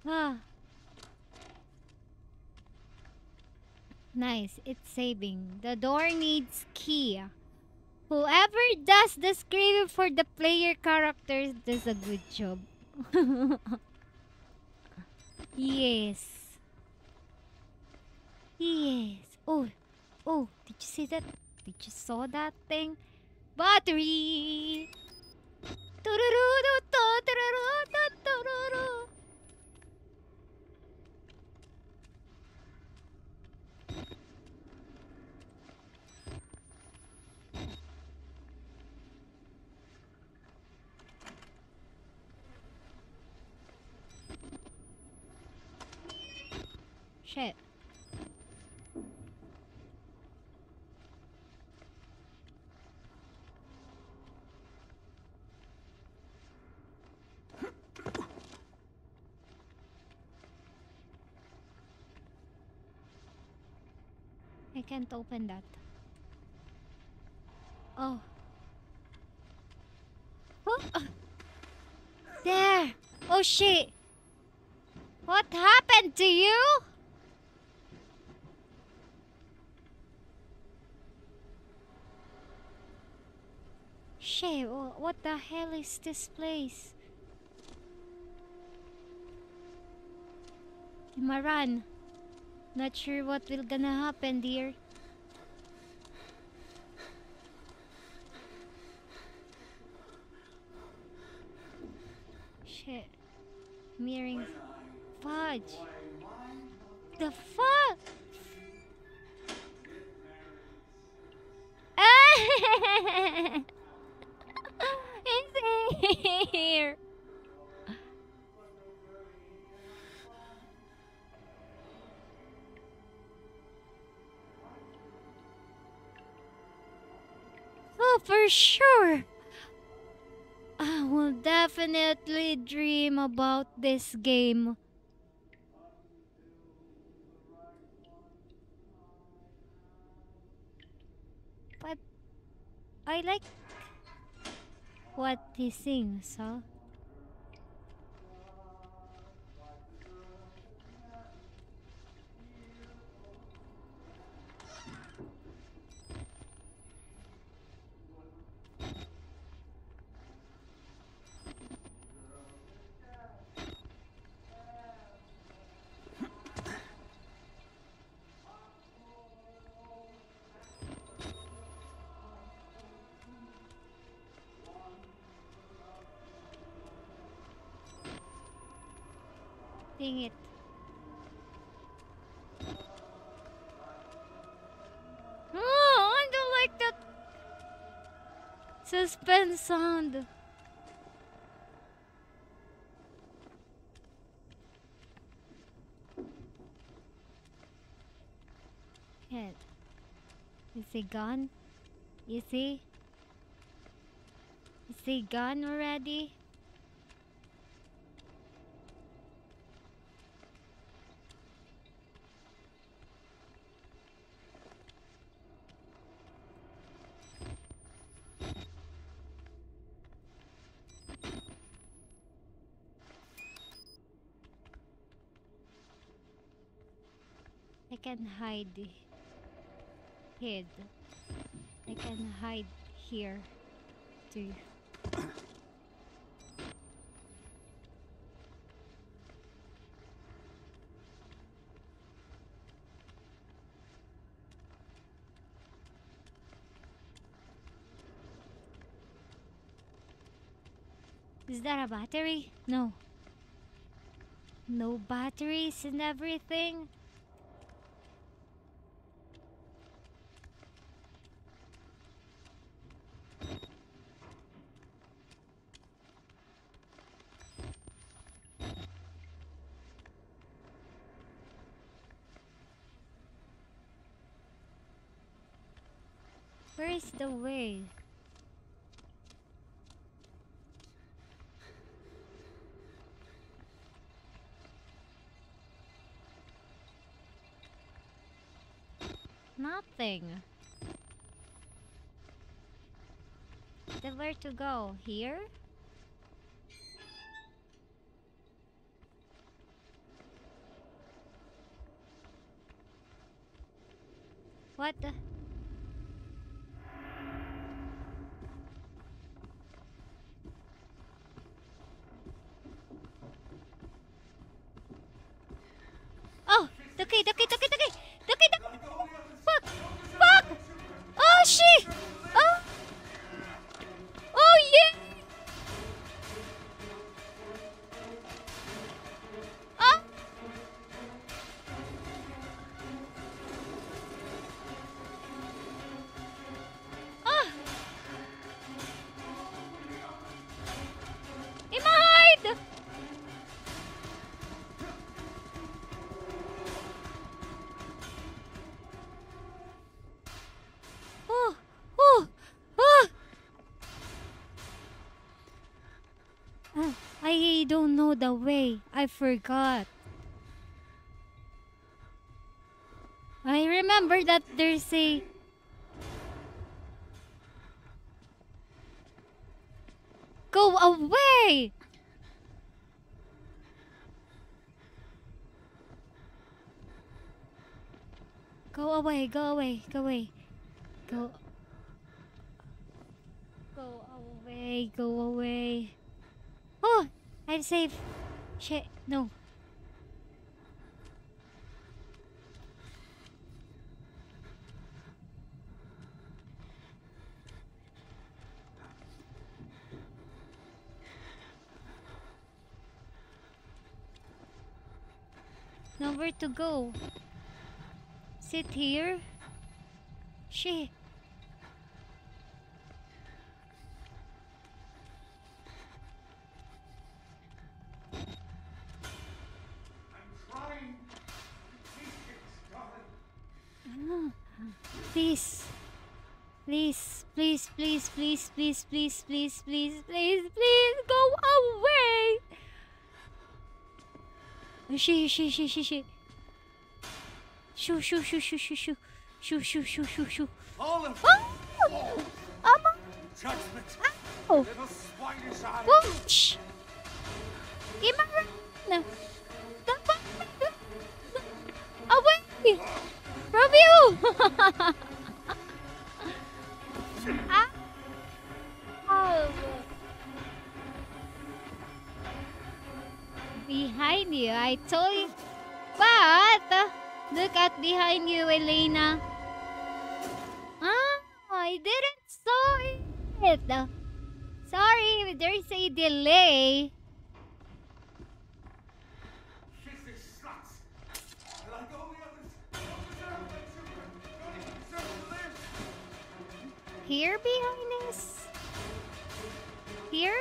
Ah. Nice, it's saving. The door needs key. Whoever does the screaming for the player characters does a good job. *laughs* yes. Yes. Oh, oh, did you see that? Did you saw that thing? Battery. Shit. I can't open that. Oh. Oh. There. Oh shit. What happened to you? Shit, what the hell is this place? Imaran. Not sure what will gonna happen, dear. Shit. Mirroring. Fudge. The fuck? it's *laughs* here. Oh, for sure. I will definitely dream about this game. But I like what these things are. Head. Is he gone? Is he? Is he gone already? Can hide hid. I can hide here too. Is that a battery? No. No batteries and everything? Where is the way? Nothing. Then where to go? Here? What the? Ah, I don't know the way. I forgot. I remember that there's a Go away! Go away, go away, go away. Go. Go away, go away. Oh, I'm safe. Shit, no. Nowhere to go. Sit here? Shit. Please, please, please, please, please, please, please, please, please, please, go away. She, she, she, she, she. Shoo, shoo, shoo, shoo, shoo, shoo. Shoo, shoo, shoo, shoo, shoo. All of Oh! Ama! judgment. Ow! Little swinish eyes. Oh, Booch! Iman! Away! From you! *laughs* Ah! Oh. Behind you, I told you. But, uh, look at behind you, Elayna. Ah, I didn't saw it. Sorry, there's a delay. Here behind us? Here?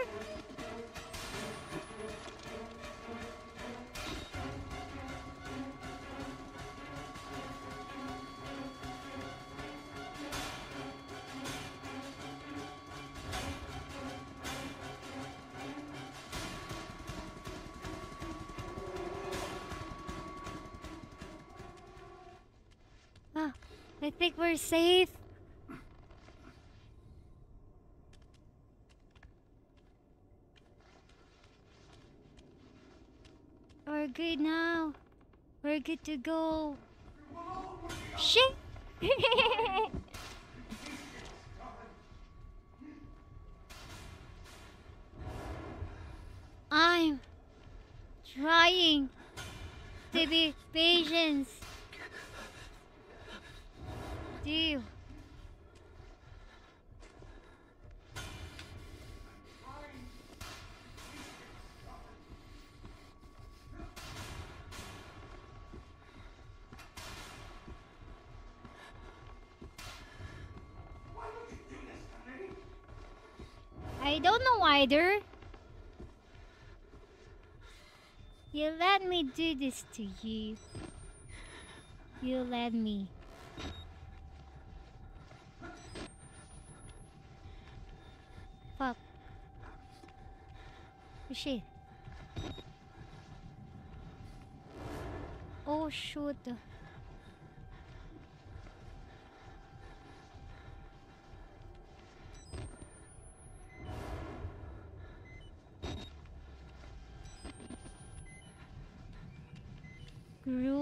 Ah, I think we're safe. We're good now. We're good to go. Shit! *laughs* I'm trying to be patient. Do you? Either. You let me do this to you. You let me. Fuck. Oh, Shit. Oh shoot. Room.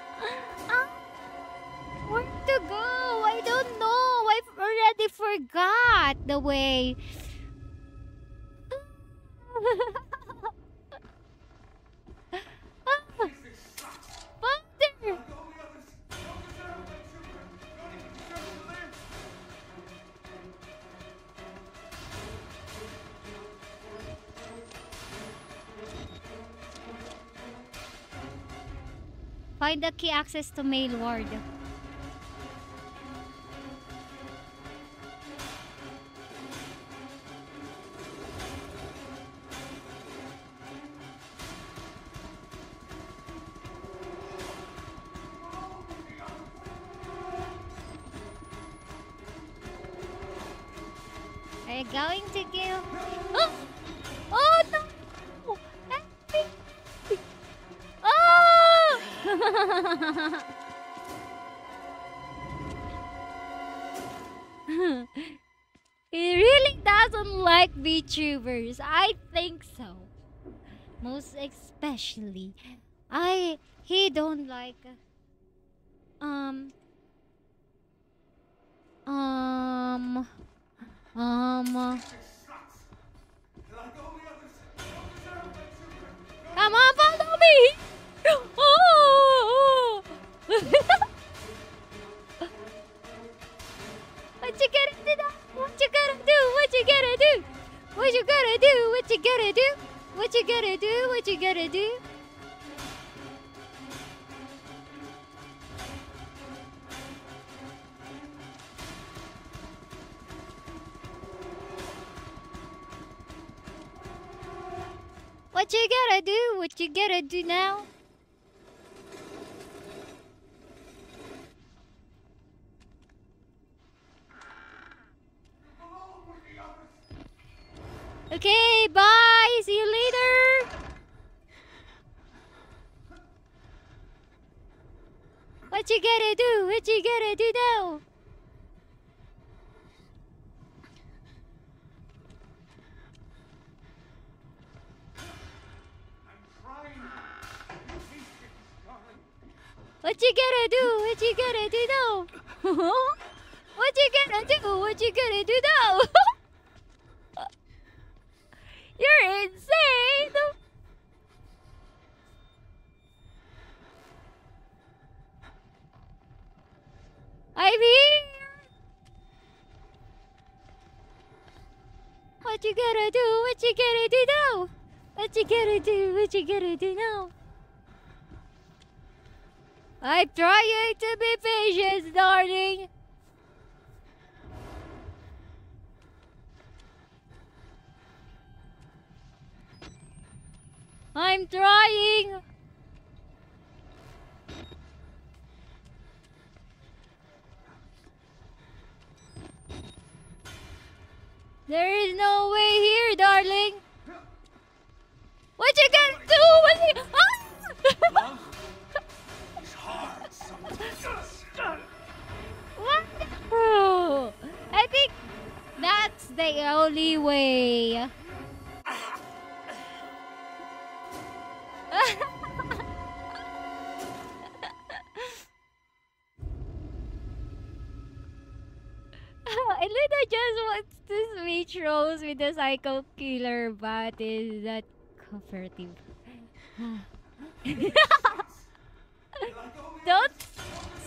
the key access to male ward. Especially, I he don't like do? What you gotta do? What you gotta do now? belong with the others. Okay, bye. See you later. What you gotta do? What you gotta do now? What you gonna do? What you gonna *laughs* do now? what you gonna do? What you gonna do now? You're insane! Here! What you gonna do? What you gonna do now? What you gonna do? What you gonna do now? I'm trying to be patient, darling. I'm trying. There is no way here, darling. What you gonna do? with sometimes. *laughs* What? Oh, I think that's the only way. *laughs* *laughs* Elayna just wants to switch roles with the psycho killer, but is that comforting? *laughs* Don't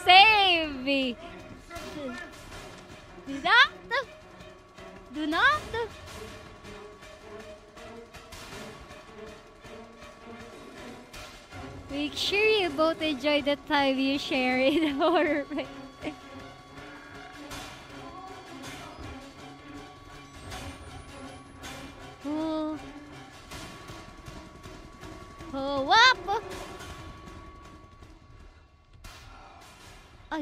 save me! Do not! Do not! Make sure you both enjoy the time you share in horror. *laughs* oh. Oh, up! Ah,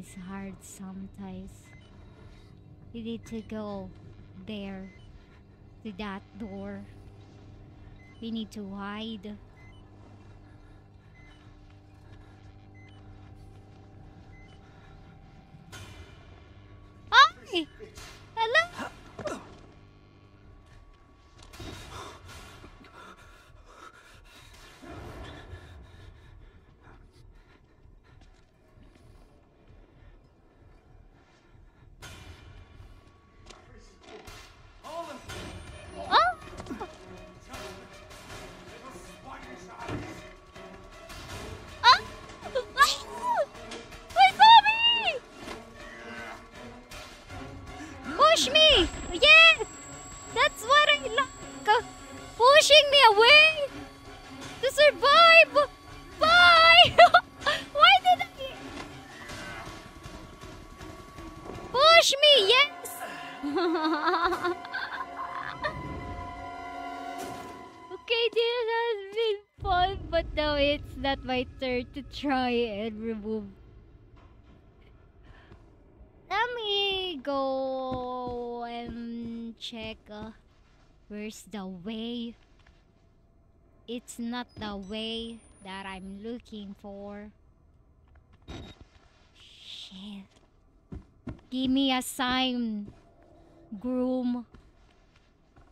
is hard sometimes. You need to go there, to that door. We need to hide. Not my turn to try and remove. Let me go and check uh, where's the way. It's not the way that I'm looking for. Shit. Give me a sign, groom.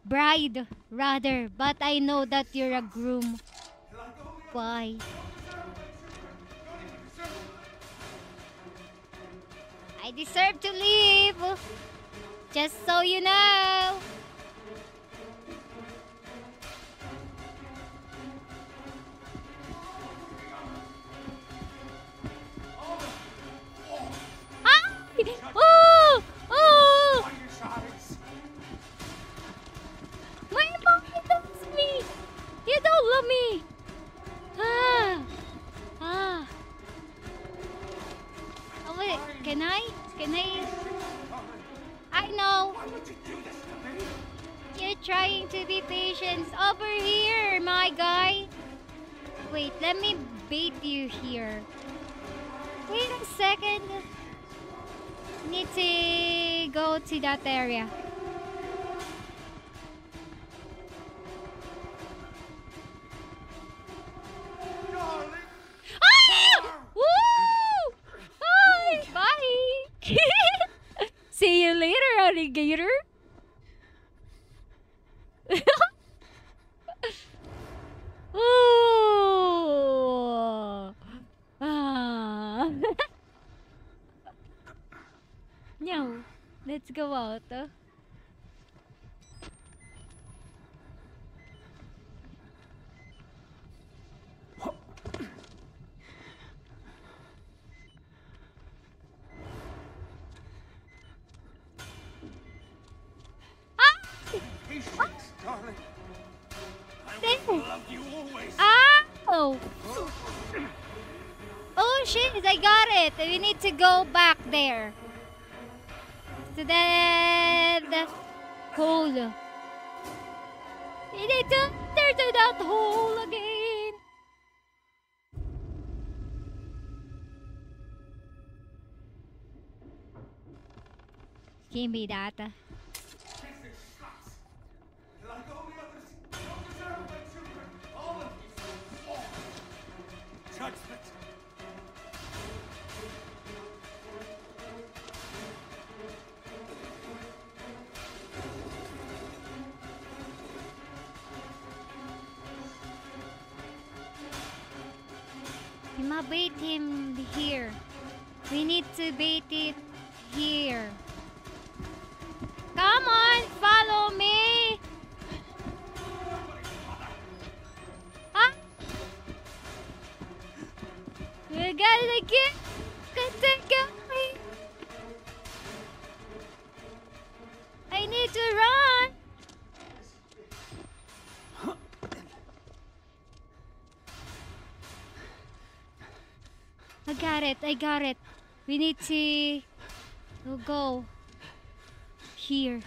Bride, rather, but I know that you're a groom. Why? I deserve to leave. Just so you know. Can I? Can I? I know. You? You're trying to be patient. Over here, my guy. Wait, let me bait you here. Wait a second. Need to go to that area. See you later, alligator. *laughs* Ooh. Ah. *laughs* let's go out. To go back there. To the hole. We need to enter to that hole again. Give me that. Bait here. Come on, follow me. Huh? We gotta get, gotta going. I need to run. I got it. I got it. We need to go here.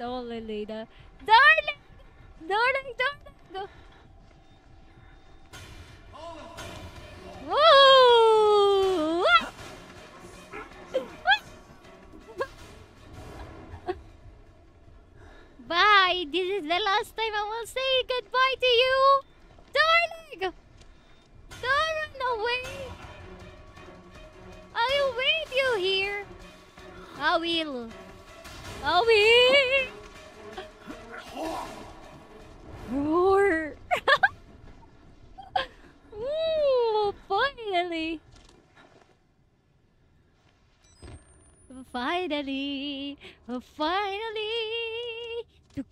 Judgmental, not Finally. *laughs*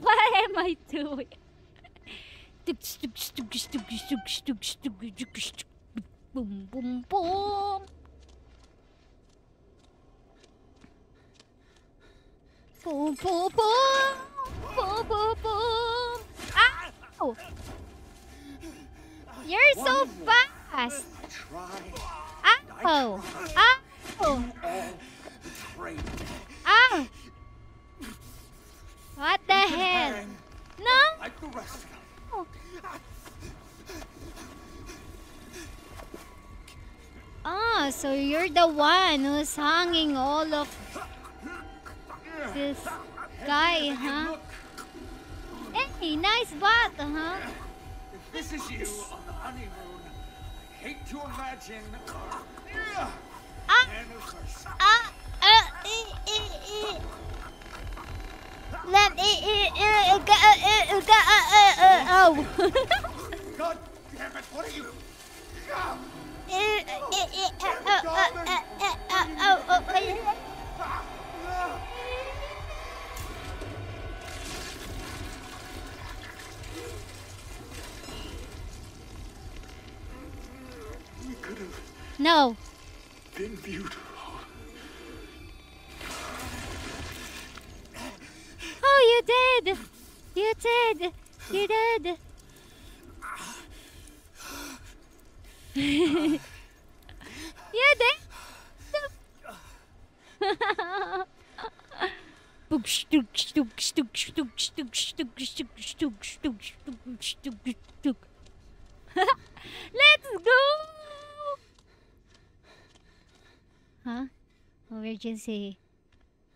What am I doing?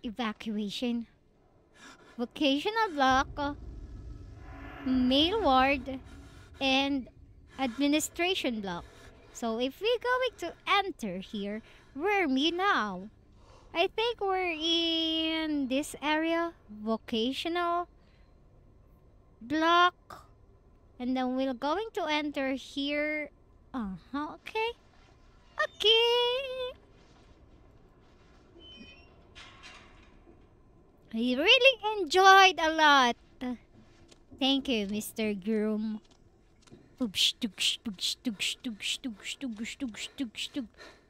Evacuation. Vocational block, male ward, and administration block. So if we're going to enter here, where me now? I think we're in this area, vocational block, and then we're going to enter here. Uh huh. Okay. Okay. I really enjoyed a lot. Thank you, Mr. Groom.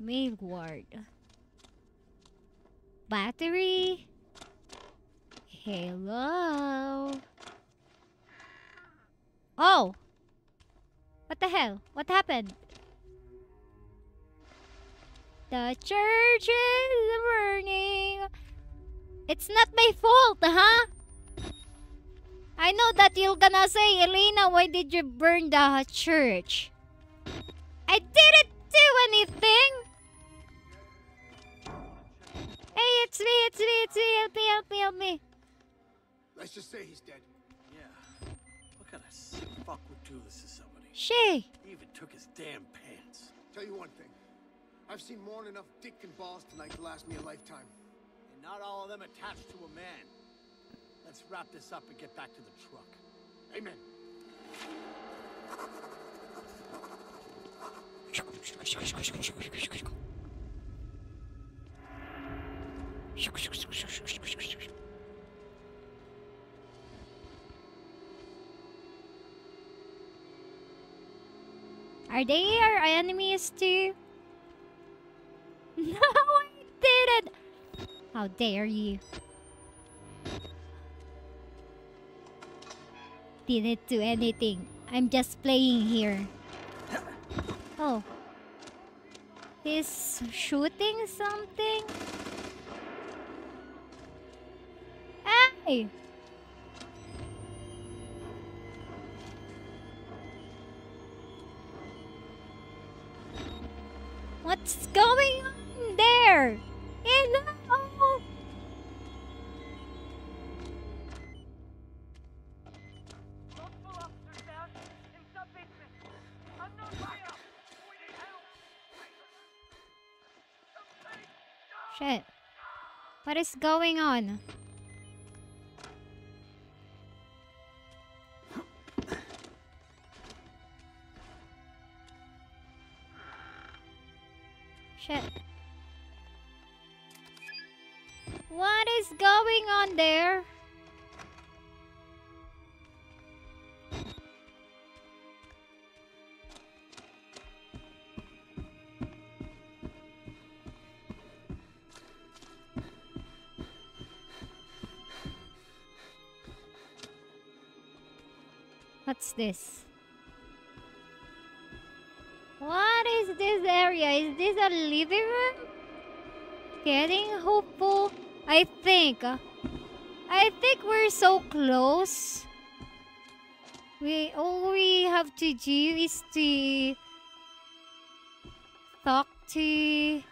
Male ward. Battery. Hello. Oh. What the hell? What happened? The church is burning. It's not my fault, huh? I know that you're gonna say, Elayna, why did you burn the church? I didn't do anything! Hey, it's me, it's me, it's me, help me, help me, help me. Let's just say he's dead. Yeah. What kind of sick fuck would do this to somebody? She. He even took his damn pants. Tell you one thing. I've seen more than enough dick and balls tonight to last me a lifetime. Not all of them attached to a man. Let's wrap this up and get back to the truck. Amen. are they our enemies too? *laughs* No, I didn't! How dare you? Didn't do anything. I'm just playing here. Oh. He's shooting something? Hey! What's going What is going on? What's this? What is this area? Is this a living room? Getting hopeful? I think. I think we're so close. We all we have to do is to talk to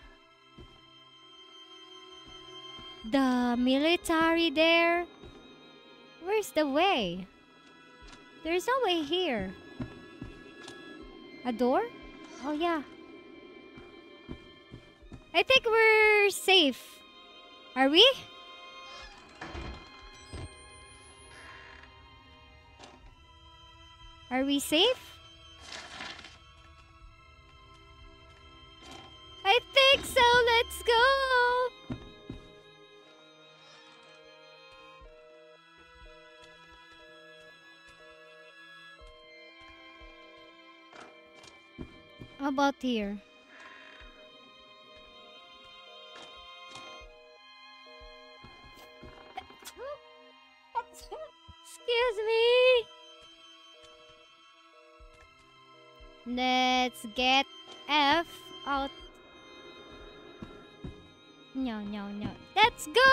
the military there. Where's the way? There's no way here. A door? Oh yeah. I think we're safe. Are we? Are we safe? I think so. Let's go. About here? Excuse me. Let's get F out. No, no, no. Let's go.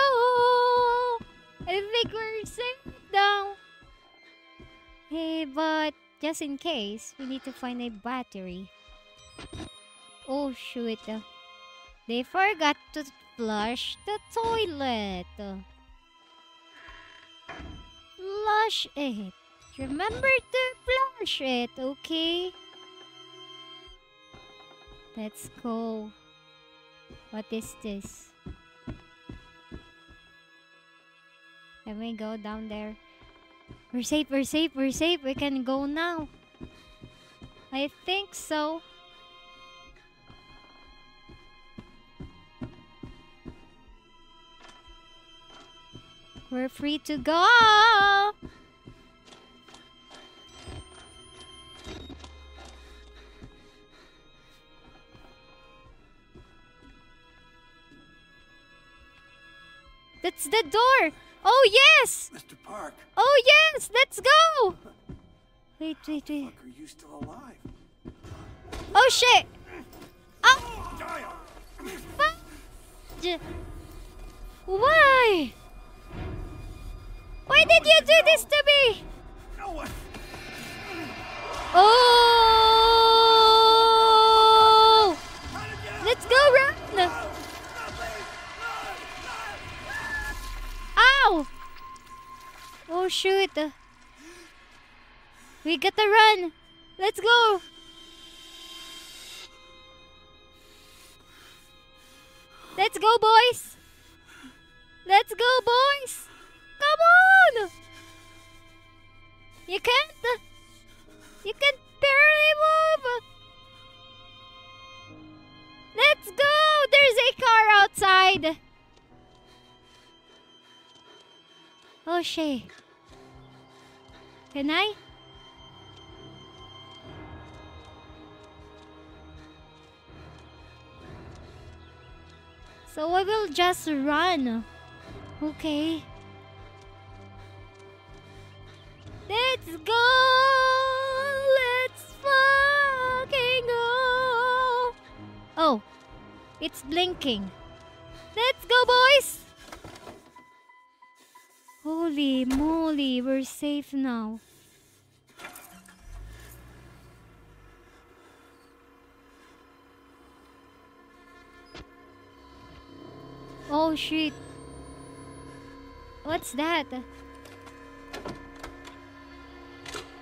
I think we're safe now. Hey, but just in case, we need to find a battery. Oh, shoot. They forgot to flush the toilet. Flush it. Remember to flush it, okay? Let's go. What is this? Can we go down there? We're safe, we're safe, we're safe. We can go now. I think so. We're free to go. That's the door. Oh yes. Mr. Park, Oh yes. Let's go. Wait, wait, wait. are you still alive? Oh shit. Oh. Why? Why did you do this to me? Oh! Let's go run! Ow! Oh shoot! We gotta run! Let's go! Let's go, boys! Let's go, boys! Come on! You can't. You can barely move. Let's go! There's a car outside. Oh shit. Can I? So we will just run. Okay. Let's go! Let's fucking go! Oh, it's blinking. Let's go, boys! Holy moly, we're safe now. Oh shit. What's that?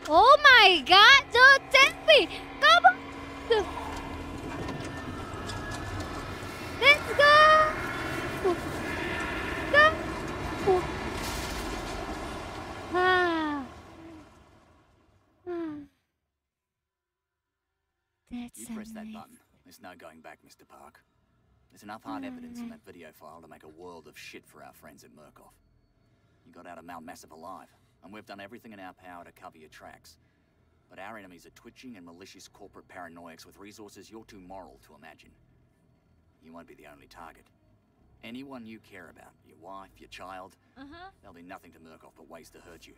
Oh my god, don't! Come on! Let's go! Go! Ah. Ah. That's You press that button. There's no going back, Mr. Park. There's enough hard evidence in that video file to make a world of shit for our friends at Murkoff. You got out of Mount Massive alive, and we've done everything in our power to cover your tracks. But our enemies are twitching and malicious corporate paranoics with resources you're too moral to imagine. You won't be the only target. Anyone you care about, your wife, your child, Uh-huh. they'll do nothing to Murkoff but ways to hurt you.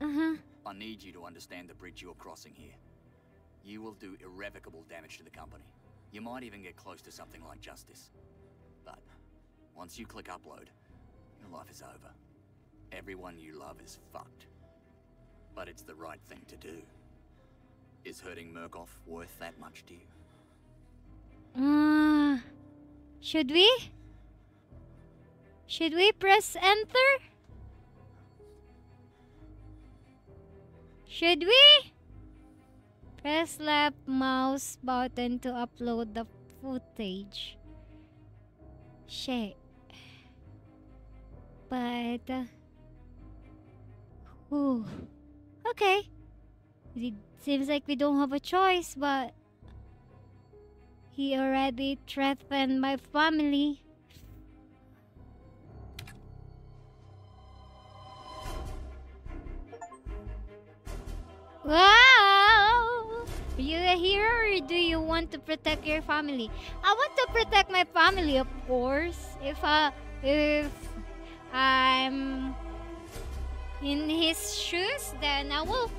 Uh-huh. I need you to understand the bridge you're crossing here. You will do irrevocable damage to the company. You might even get close to something like justice. But once you click upload, your life is over. Everyone you love is fucked. But it's the right thing to do. Is hurting Murkoff worth that much to you? Uh, should we? Should we press enter? Should we? Press left mouse button to upload the footage. Shit. But, uh, whew. Okay. It seems like we don't have a choice, but he already threatened my family. Wow! Are you a hero or do you want to protect your family? I want to protect my family, of course. If uh, if I'm in his shoes, then I will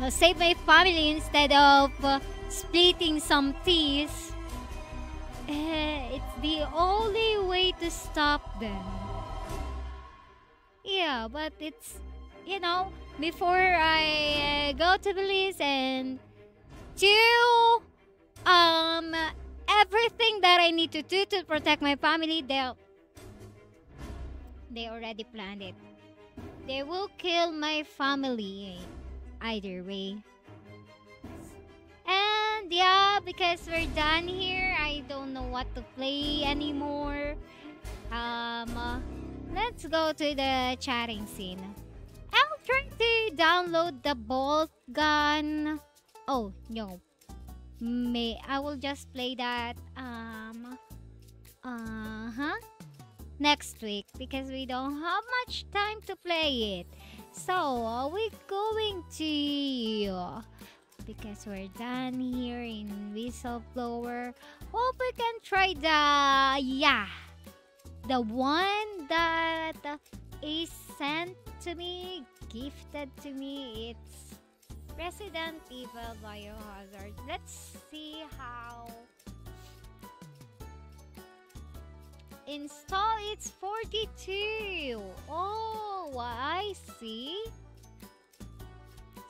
uh, save my family instead of uh, splitting some teeth. Eh, it's the only way to stop them. Yeah, but it's you know before I uh, go to police and do um everything that I need to do to protect my family, they they already planned it. They will kill my family either way. And yeah, because we're done here, I don't know what to play anymore. Um, uh, let's go to the chatting scene. I'll try to download the bolt gun. Oh no, may I will just play that. Um, uh huh. Next week because we don't have much time to play it. So are we going to? Because we're done here in whistleblower. Hope we can try the yeah, the one that is sent to me, gifted to me. It's Resident Evil Biohazard. Let's see how. Install it's 42. Oh, I see.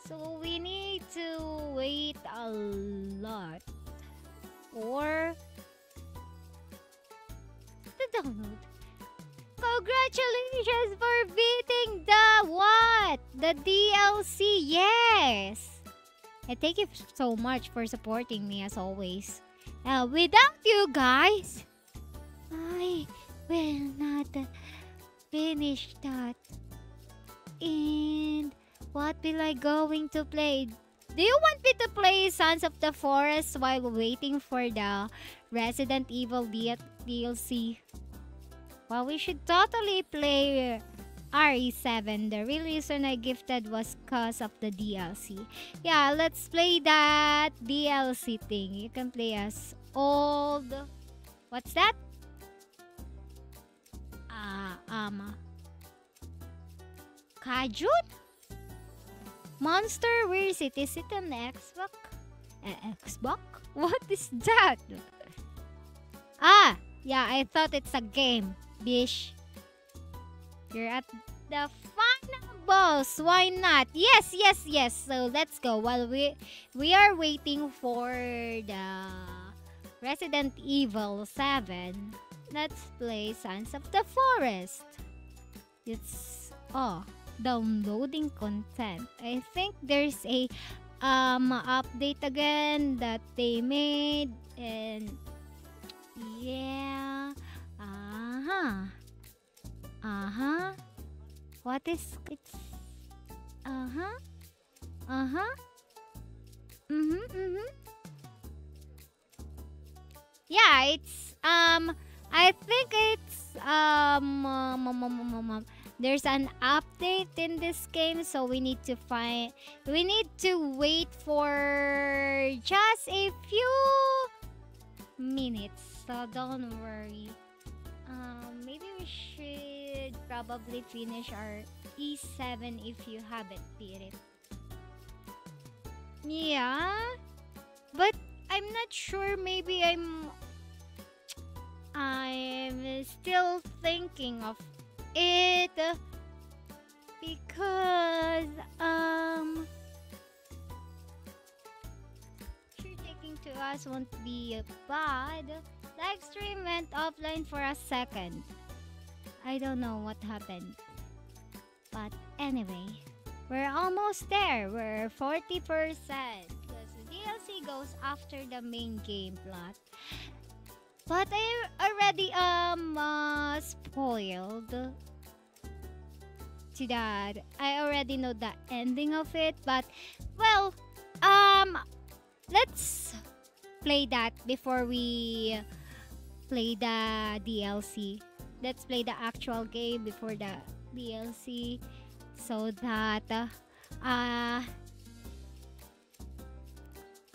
So we need to wait a lot for the download. Congratulations for beating the what? The DLC, yes! And thank you so much for supporting me as always. Uh, without you guys, I will not finish that. And what will I going to play? Do you want me to play Sons of the Forest while waiting for the Resident Evil DLC? Well, we should totally play RE7. The real reason I gifted was cause of the DLC. Yeah, let's play that DLC thing. You can play as old. What's that? Ah, um. Kajut? Monster, where is it? Is it an Xbox? Uh, Xbox? What is that? Ah, yeah, I thought it's a game. Bish. You're at the final boss. Why not? Yes, yes, yes. So let's go. While we we are waiting for the Resident Evil 7, let's play Sons of the Forest. It's oh, downloading content. I think there's a um update again that they made and yeah. Uh-huh. Uh-huh. What is it's Uh-huh. Uh-huh. Mhm, mhm. Yeah, it's um I think it's um, um, um, um, um, um, there's an update in this game so we need to find we need to wait for just a few minutes so don't worry um, maybe we should probably finish our E7 if you haven't beat it. Yeah, but I'm not sure. Maybe I'm. I'm still thinking of it because um. Sure, taking to us won't be bad. Live stream went offline for a second. I don't know what happened. But anyway, We're almost there. We're 40%. Because the DLC goes after the main game plot. But I already um uh, spoiled to that. I already know the ending of it, but well, um let's play that before we play the DLC. Let's play the actual game before the DLC so that uh,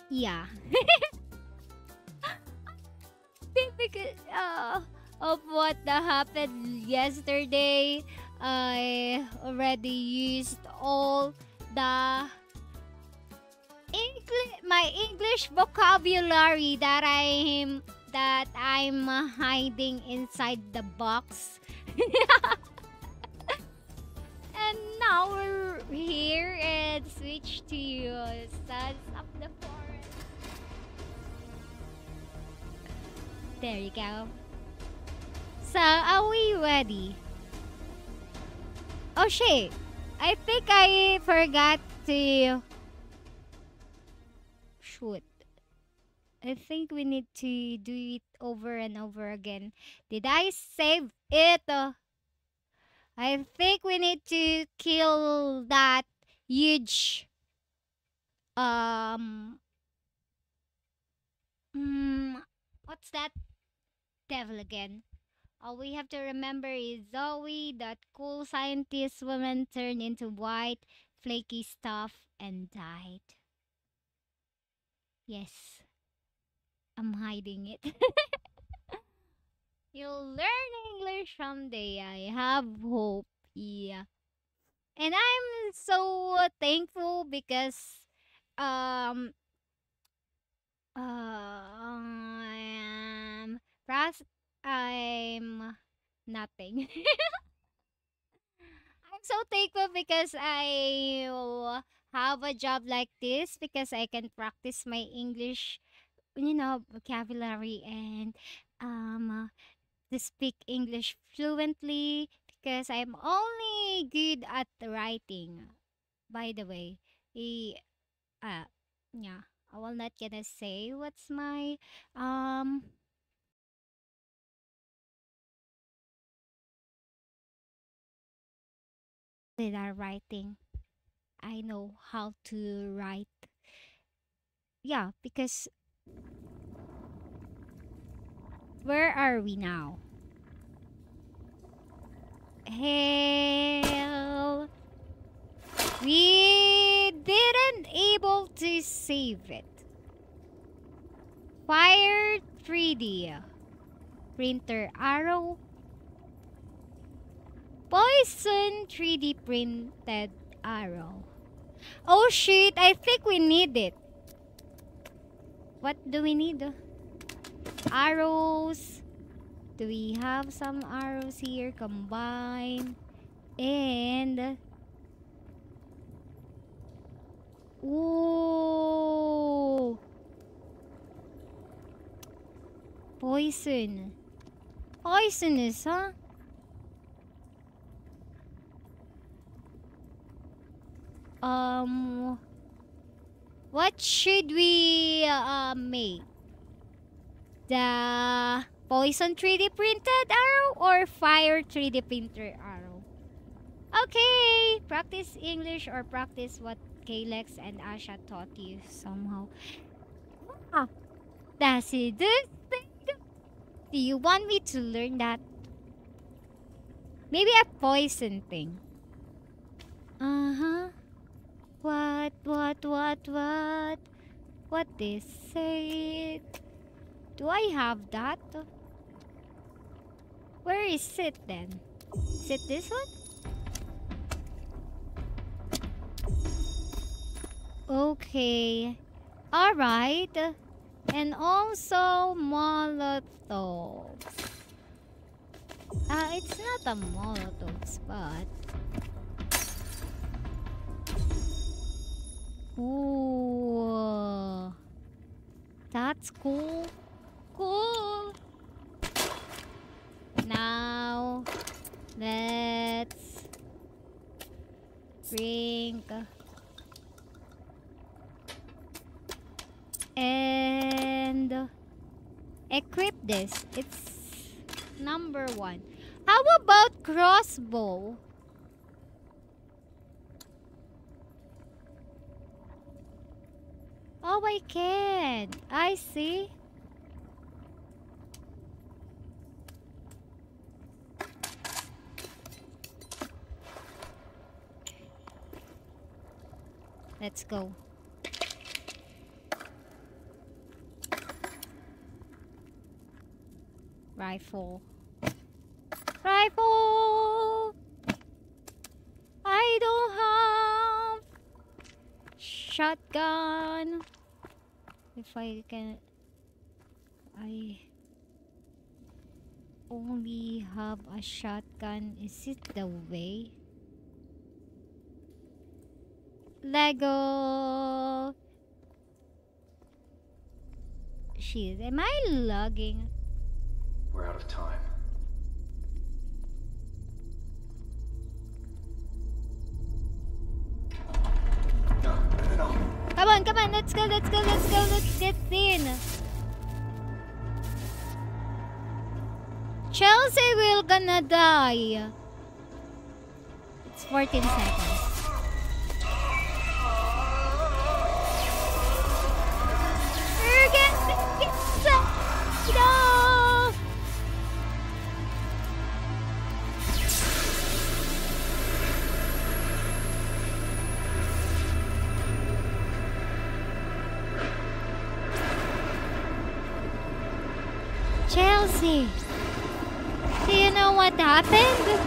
yeah *laughs* because uh, of what happened yesterday i already used all the my english vocabulary that i'm that i'm hiding inside the box *laughs* and now we're here and switch to Sons of the. There you go. So, are we ready? Oh shit! I think I forgot to shoot. I think we need to do it over and over again. Did I save it? I think we need to kill that huge um mm, what's that devil again? All we have to remember is Zoe, that cool scientist woman turned into white, flaky stuff and died. Yes. I'm hiding it. *laughs* You'll learn English someday. I have hope. Yeah. And I'm so thankful because um uh, Pras- I'm nothing. *laughs* I'm so thankful because I have a job like this because I can practice my English, you know, vocabulary and um to speak English fluently because I'm only good at writing. By the way, eh, uh, yeah, I will not gonna say what's my um with our writing. I know how to write. Yeah, because where are we now? Hell. We didn't able to save it. Fire 3D. Printer arrow. Poison 3D printed arrow. Oh shit, I think we need it. What do we need? Arrows. Do we have some arrows here? Combine. And... Ooh! Poison. Poisonous, huh? Um, what should we uh, make? The poison 3D printed arrow or fire 3D printer arrow? Okay, practice English or practice what Kalex and Asha taught you somehow. Ah, that's it. Do you want me to learn that? Maybe a poison thing. Uh huh. What, what, what, what? What is it? Do I have that? Where is it then? Is it this one? Okay. Alright. And also molotovs. Uh, it's not a molotovs, but... Ooh. That's cool. Cool. Now, let's bring. And equip this. It's number one. How about crossbow? Oh, I can. I see. Let's go. Rifle. Rifle! Shotgun. If I can I only have a shotgun. Is it the way? Lego. Shit, am I logging? We're out of time. Come on, come on, let's go, let's go, let's go, let's get in. Chelsea will gonna die. It's 14 seconds. We're gonna get some- happened?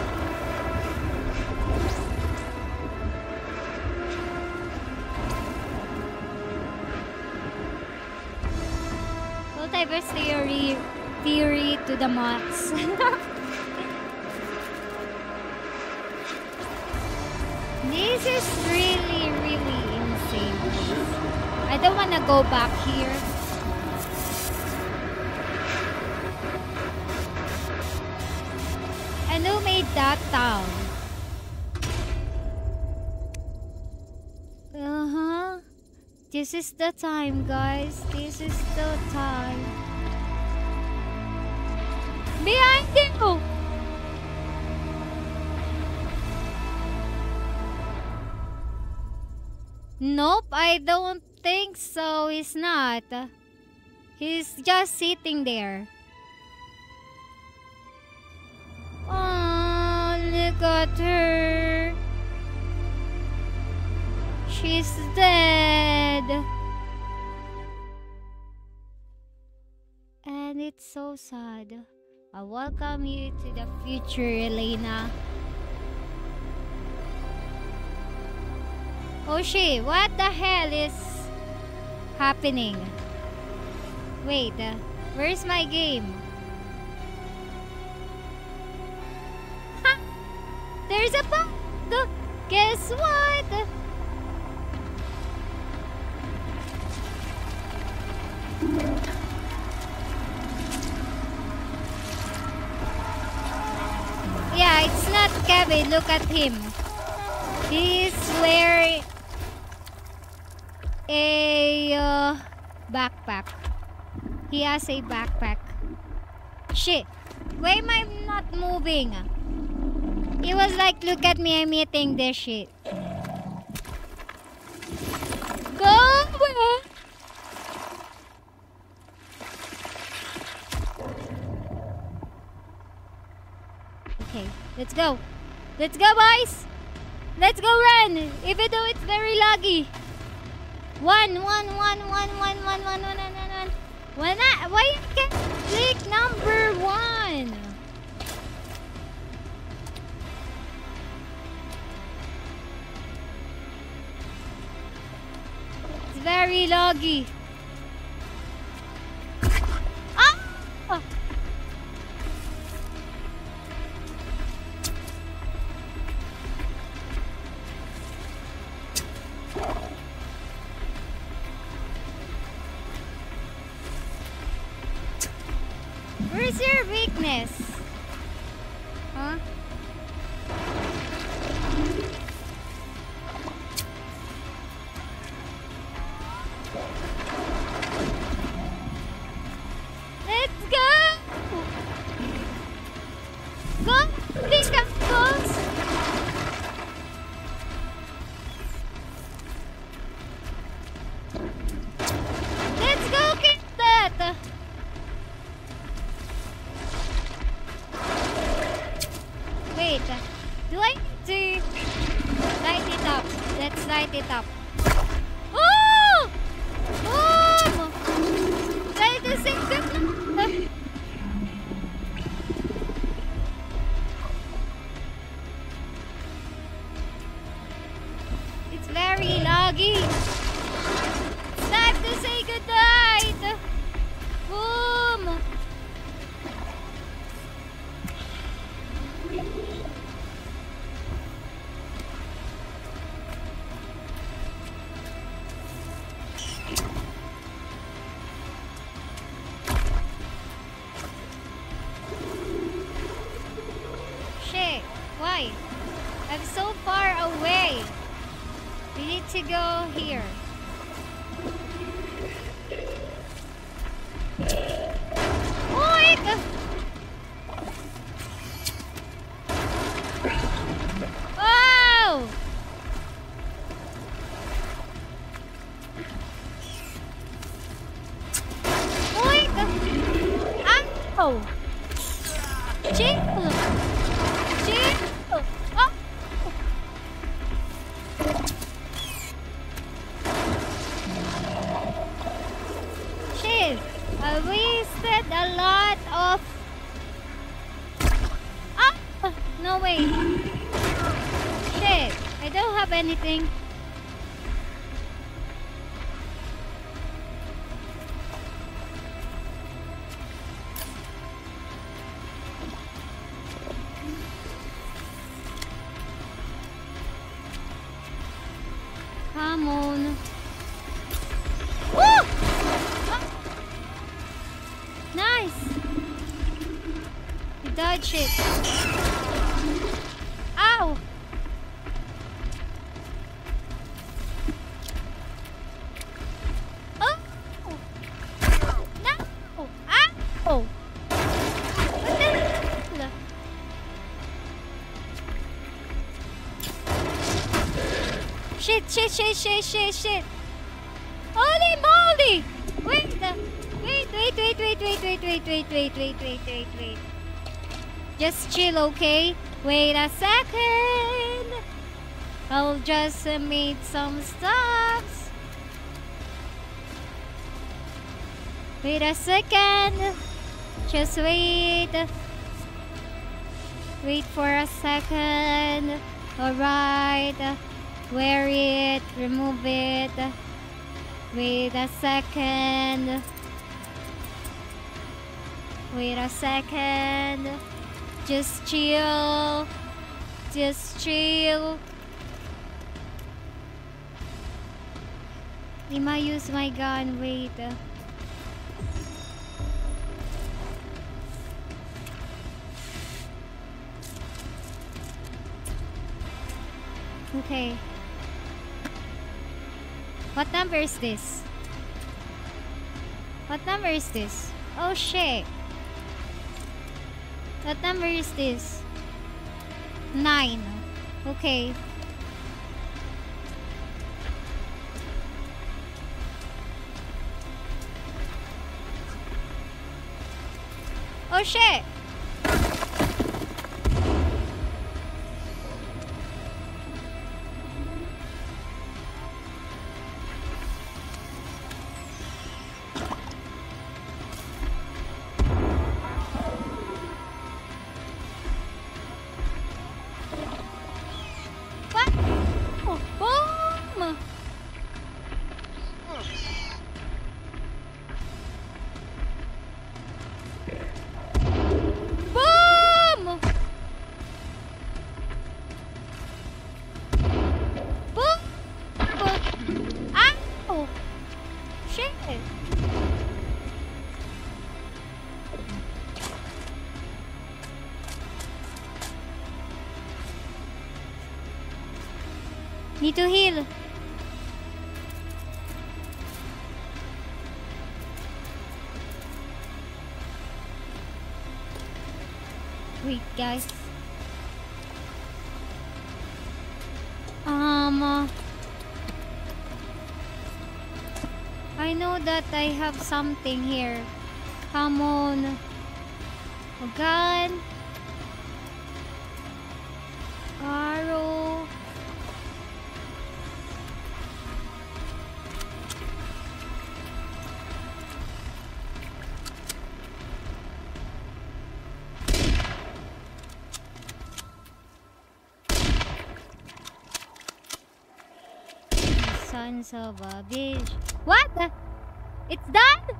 Multiverse theory, theory to the max. *laughs* this is really, really insane. I don't wanna go back here. That town? Uh huh. This is the time, guys. This is the time. Behind you! Nope, I don't think so. He's not. He's just sitting there. At her. She's dead. And it's so sad. I welcome you to the future, Elayna. Oh shit, what the hell is happening? Wait, uh, where's my game? There's a bug! Guess what? Yeah, it's not Kevin. Look at him. He's wearing a uh, backpack. He has a backpack. Shit. Why am I not moving? He was like, look at me, I'm eating this shit. Go away. Okay, let's go. Let's go, boys. Let's go run. Even though it's very laggy. One, one, one, one, one, one, one, one, one, one, one. Why not? Why you can't number one? Very laggy. Ah! Where's your weakness? Huh? Anything. Come on. Ah! Nice! You dodged it. Shit, shit, shit, shit, shit, shit. Holy moly! Wait, uh, wait, wait, wait, wait, wait, wait, wait, wait, wait, wait, wait, wait, wait. Just chill, okay? Wait a second. I'll just uh, make some stops. Wait a second. Just wait. Wait for a second. Alright. Wear it. Remove it. Wait a second. Wait a second. Just chill. Just chill. Ima use my gun. Wait. Okay. What number is this? What number is this? Oh shit. What number is this? Nine. Okay. Oh shit. Need to heal. Wait, guys. Um. uh, I know that I have something here. Come on. A gun. Sons of a bitch. What? It's done?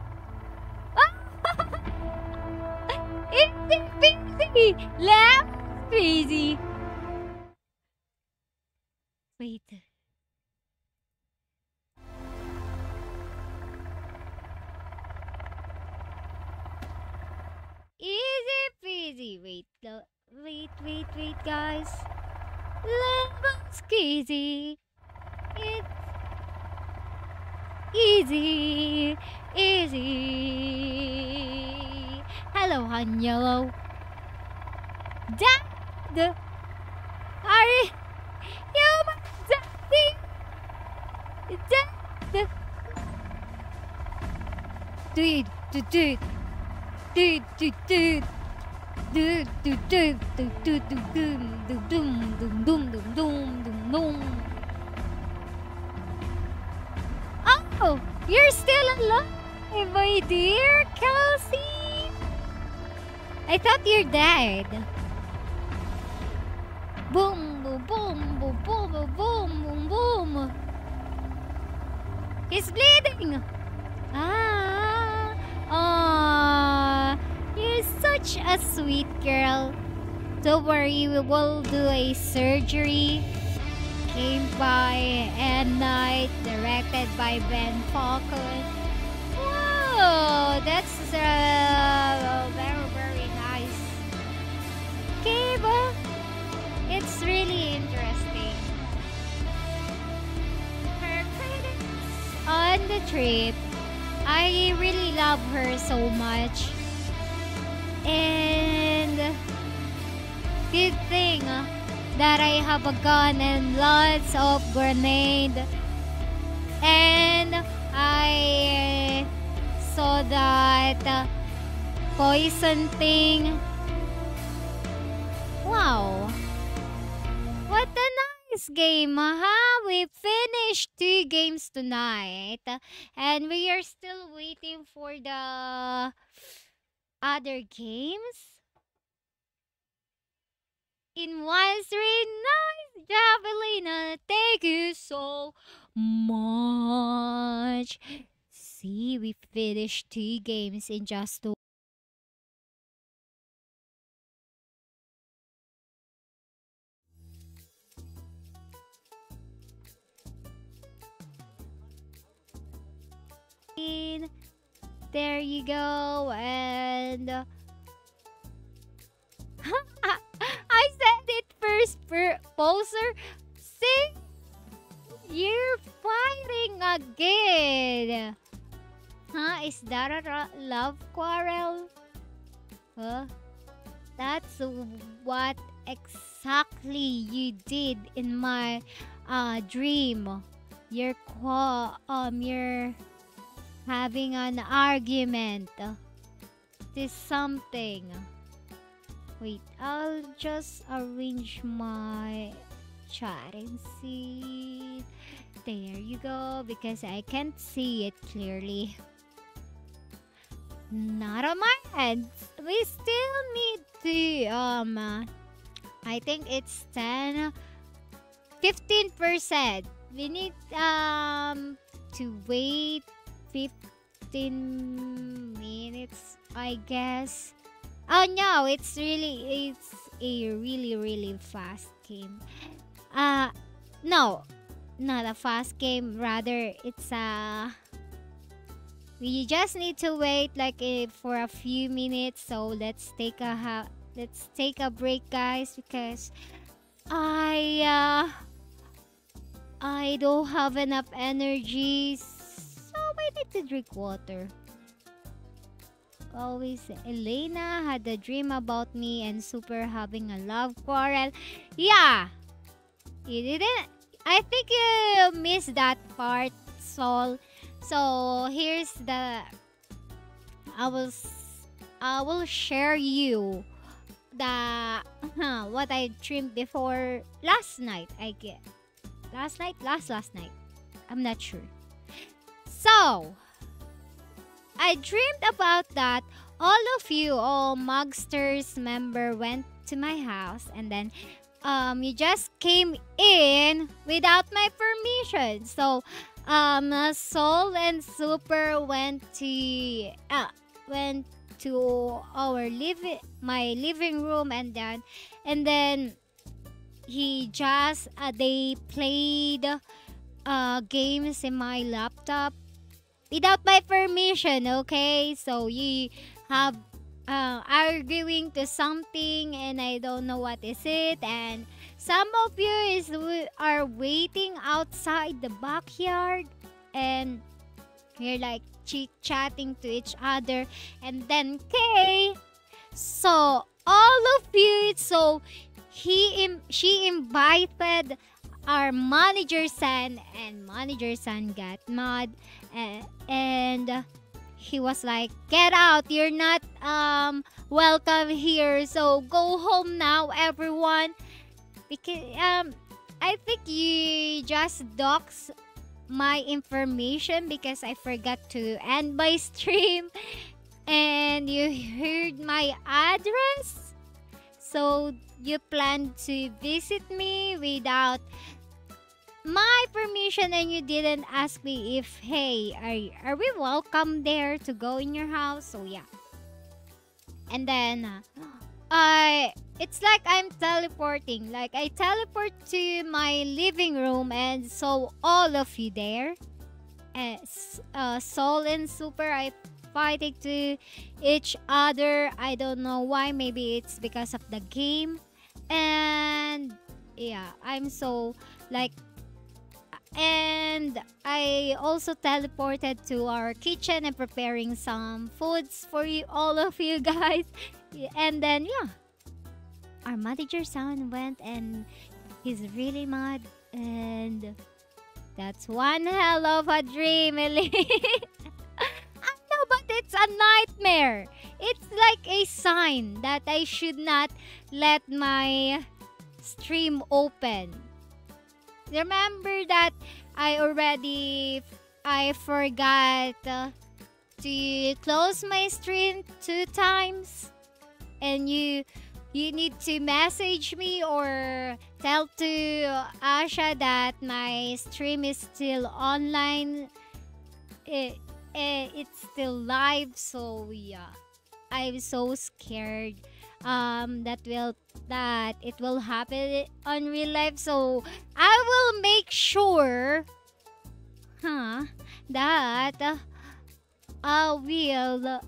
your dad. Boom, boom, boom, boom, boom, boom, boom, boom. He's bleeding. Ah, ah. You're such a sweet girl. Don't worry, we will do a surgery. Came by at night, directed by Ben Fox. So much. And good thing that I have a gun and lots of grenade. And I saw that poison thing. Wow. What a nice game, huh? We finished two games tonight. And we are still waiting for the other games. In one three nice Javelina, thank you so much. See, we finished two games in just two. There you go, and uh, *laughs* I said it first, per poser. See, you're fighting again. Huh? Is that a love quarrel? Huh? That's what exactly you did in my uh, dream. You're qua- um you're having an argument. This something. Wait, I'll just arrange my chat and see. There you go, because I can't see it clearly. Not on my end. We still need to um I think it's 10 15%. We need um to wait 15 minutes, I guess. Oh no, it's really it's a really really fast game. Uh no, not a fast game, rather it's a we just need to wait like eh, for a few minutes. So let's take a ha- let's take a break guys because I uh I don't have enough energy. I need to drink water. Always Elayna had a dream about me and Super having a love quarrel. Yeah. You didn't I think you missed that part, Sol. So here's the I will I will share you the *laughs* what I dreamed before last night. I get last night, last last night. I'm not sure. So I dreamed about that all of you, all Mugsters member, went to my house and then um you just came in without my permission. So um Soul and Super went to uh, went to our living my living room and then and then he just uh, they played uh games in my laptop without my permission okay? So you have uh, arguing to something and I don't know what is it. And some of you is are waiting outside the backyard and you're like chit chatting to each other. And then Kay so all of you so he Im- she invited our manager son and manager son got mad and, he was like get out you're not um welcome here so go home now everyone. Because um i think you just dox my information because i forgot to end my *laughs* stream. And you heard my address? So you plan to visit me without my permission and you didn't ask me if hey are, are we welcome there to go in your house? So yeah. And then uh, *gasps* I it's like I'm teleporting. Like I teleport to my living room and so all of you there. As uh, Soul and Super I fighting to each other. I don't know why. Maybe it's because of the game. And yeah I'm so like and I also teleported to our kitchen and preparing some foods for you, all of you *laughs* guys. And then yeah, our manager son went and he's really mad, and that's one hell of a dream, Elise. *laughs* I know, but it's a nightmare. It's like a sign that I should not let my stream open remember that I already I forgot to close my stream two times. And you you need to message me or tell to Asha that my stream is still online. It, it, it's still live. So yeah. I'm so scared um that will that it will happen on real life so i will make sure huh that uh, i will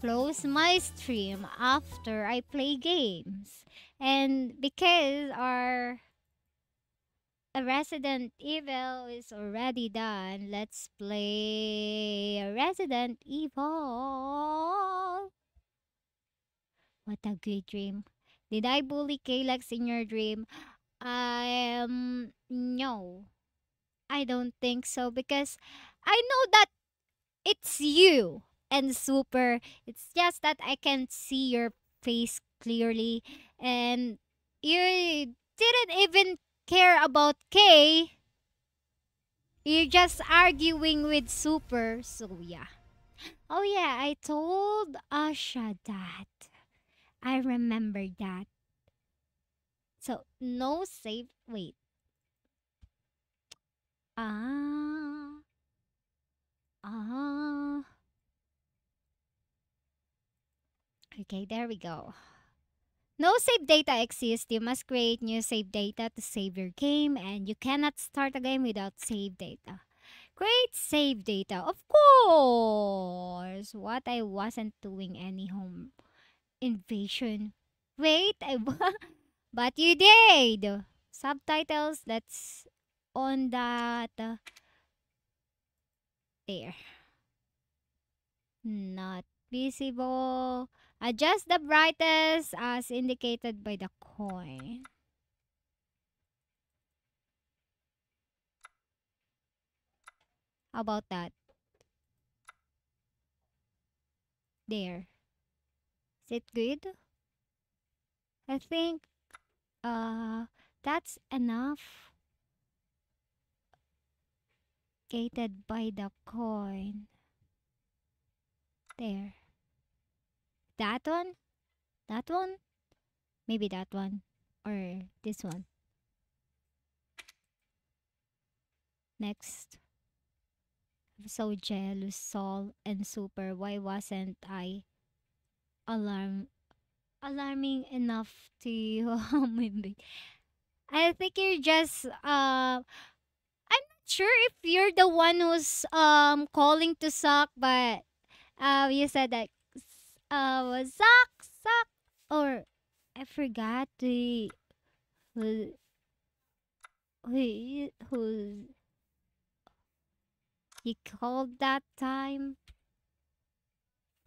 close my stream after i play games and because our Resident Evil is already done. Let's play Resident Evil. What a great dream. Did I bully Kalex in your dream? Um, no. I don't think so because I know that it's you and super. It's just that I can't see your face clearly and you didn't even care about Kay. You're just arguing with super. So yeah. Oh yeah, I told Asha that. I remember that. So, no save. Wait. Ah. Ah. Okay, there we go. No save data exists. You must create new save data to save your game, and you cannot start a game without save data. Create save data. Of course. What I wasn't doing any home invasion. Wait, I *laughs* but you did. Subtitles. That's on that. Uh, there. Not visible. Adjust the brightness as indicated by the coin. How about that? There. It good? I think uh that's enough. Gated by the coin. There. That one? That one? Maybe that one. Or this one. Next. I'm so jealous, Saul and Super. Why wasn't I alarm alarming enough to harm *laughs* me? I think you're just uh I'm not sure if you're the one who's um calling to suck, but uh you said that uh suck suck or I forgot the who who who you called that time.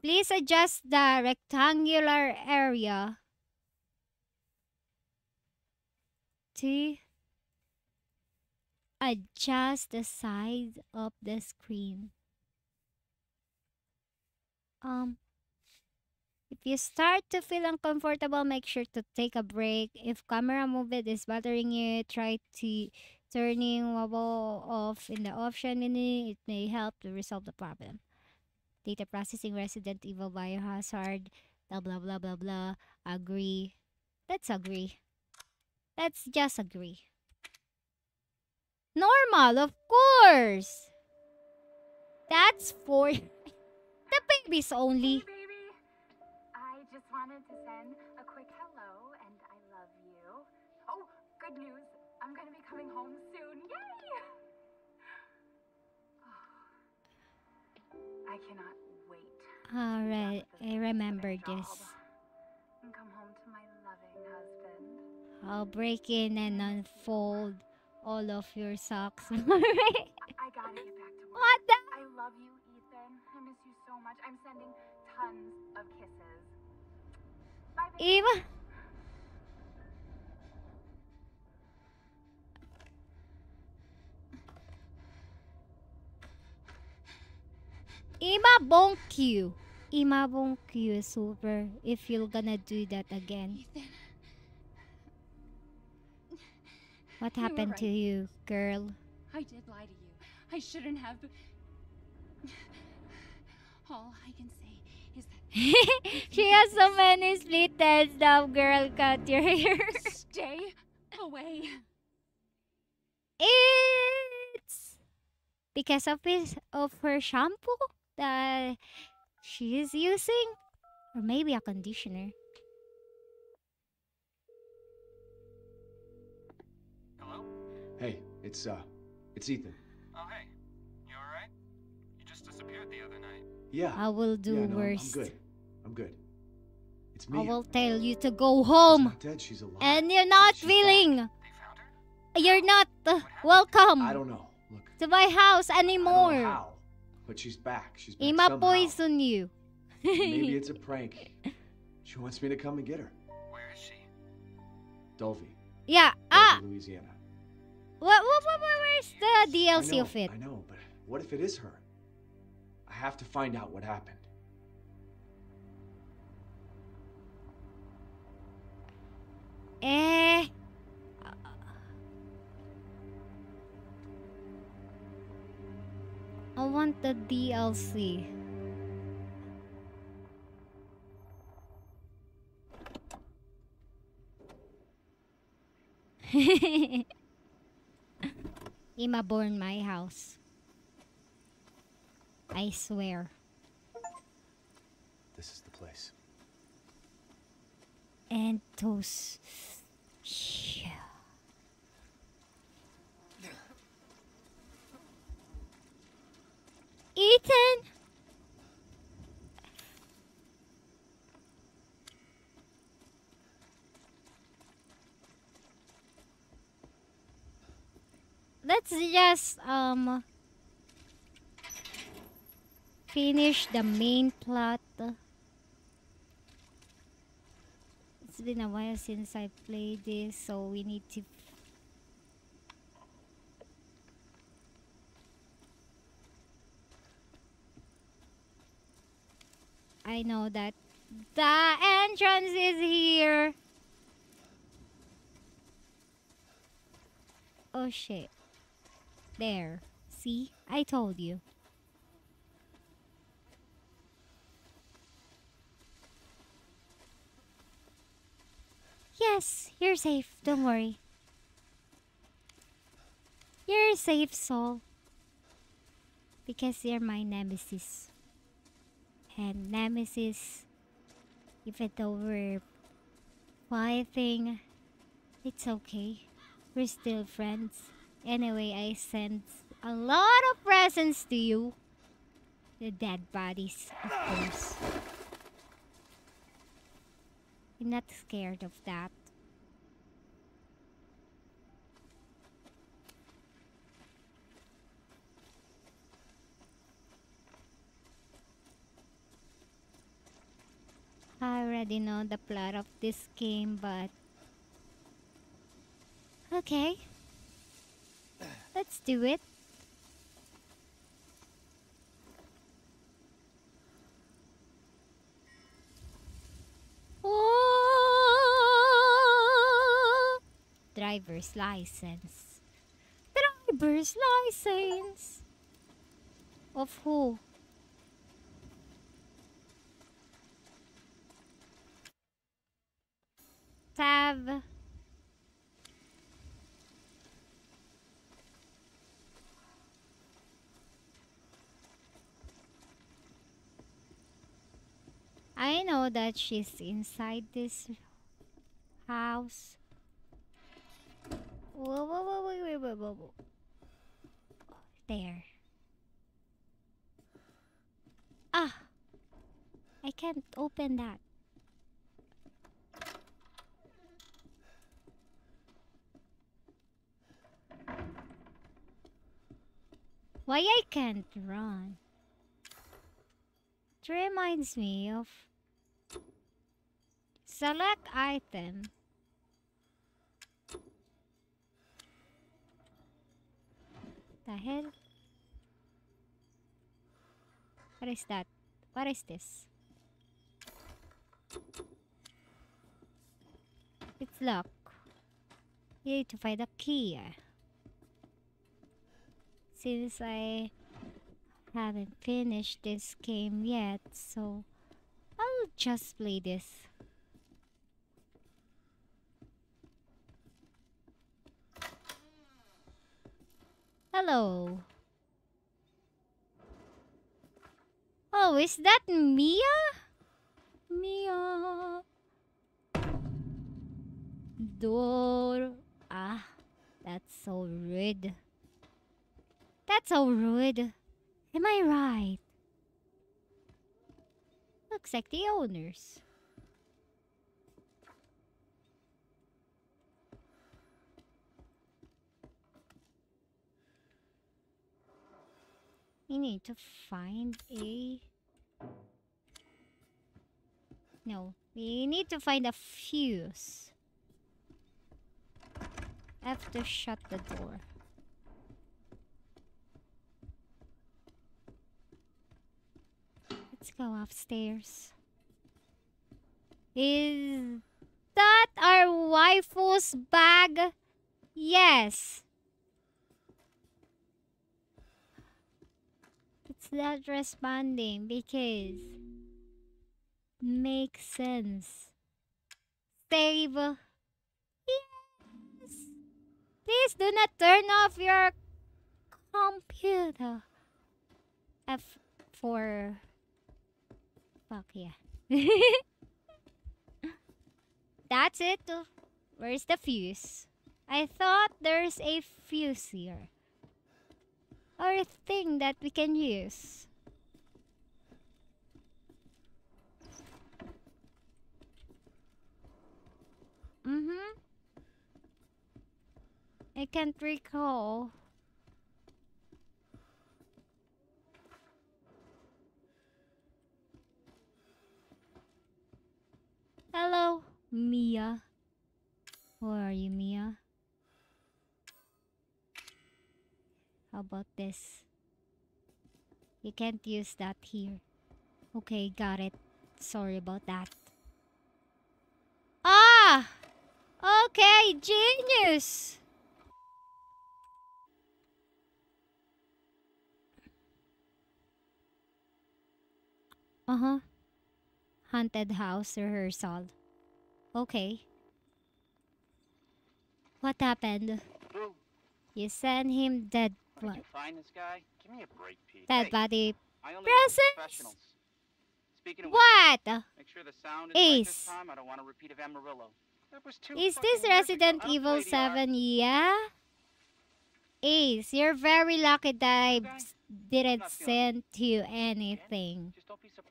Please adjust the rectangular area to adjust the size of the screen. Um, if you start to feel uncomfortable, make sure to take a break. If camera movement is bothering you, try to turning wobble off in the option menu. It may help to resolve the problem. Data processing Resident Evil Biohazard, blah blah blah blah blah. Agree. Let's agree. Let's just agree. Normal, of course. That's for *laughs* the babies only. Hey, baby. I just wanted to send a quick hello and I love you. Oh, good news. I'm going to be coming home soon. I cannot wait. All right, I remember this. Come home to my loving husband. I'll break in and unfold all of your socks. *laughs* I gotta get back to work. what the? I love you, Ethan. I miss you so much. I'm sending tons of kisses. Bye, baby. Eva? Ima bonk you. Ima bonk you, super. If you're gonna do that again. Ethan, What happened to you, girl? I did lie to you. I shouldn't have. All I can say is that *laughs* she has so many split ends now, girl. Cut your hair. stay away. It's because of his of her shampoo that she is using, or maybe a conditioner. Hello? Hey, it's uh, it's Ethan. Oh, hey. You alright? You just disappeared the other night. Yeah. I will do yeah, no, I'm- I'm good. I'm good. It's me. I will tell you to go She's home, not dead. She's alive. and you're not She's feeling. They found her? You're not uh, welcome I don't know. Look, to my house I don't know anymore. How, but she's back. She's back Ima somehow. poison you. Maybe *laughs* it's a prank. She wants me to come and get her. Where is she? Dulvey, yeah. Dulvey, Ah. Louisiana. What? What? What? Where's the DLC know, of it? I know, but what if it is her? I have to find out what happened. Eh. I want the DLC. *laughs* Ima born my house. I swear. This is the place. And those. Yeah. Ethan! Let's just um finish the main plot. It's been a while since I played this, so we need to. I know that the entrance is here. Oh shit. There. See? I told you. Yes, you're safe. Don't worry. You're safe, Soul. Because you're my nemesis. And nemesis, even though we're fighting, it's okay. We're still friends. Anyway, I sent a lot of presents to you. The dead bodies, of course. I'm not scared of that. I already know the plot of this game, but okay. Let's do it. Oh! Driver's license. Driver's license. Of who? Tab. I know that she's inside this house. Whoa, whoa, whoa, wait, wait, whoa, whoa. There. Ah! I can't open that. Why I can't run? It reminds me of select item. The hell? What is that? What is this? It's locked. You need to find a key. Since I haven't finished this game yet, so I'll just play this. Hello. Oh, is that Mia? Mia. Door. Ah, that's so rude. That's so rude. Am I right? Looks like the owners. We need to find a... No, we need to find a fuse. I have to shut the door. Let's go upstairs. Is that our waifu's bag? Yes. It's not responding because makes sense. Save. Yes. Please do not turn off your computer. F for fuck yeah. *laughs* That's it. Where's the fuse? I thought there's a fuse here. Or a thing that we can use. Mm-hmm. I can't recall. Hello, Mia. Where are you, Mia? How about this? You can't use that here. Okay, got it. Sorry about that. Ah! Okay, genius! Uh-huh. Haunted house rehearsal. Okay. What happened? Boo. You sent him dead. Did you find this guy? Give me a break, Pete. Dead Hey, body. I only work with presents? Speaking of What? which, make sure the sound is right Ace. this time. I don't want a repeat of Amarillo. Is this. Resident Evil 7? Yeah? Ace, you're very lucky that I didn't send you anything.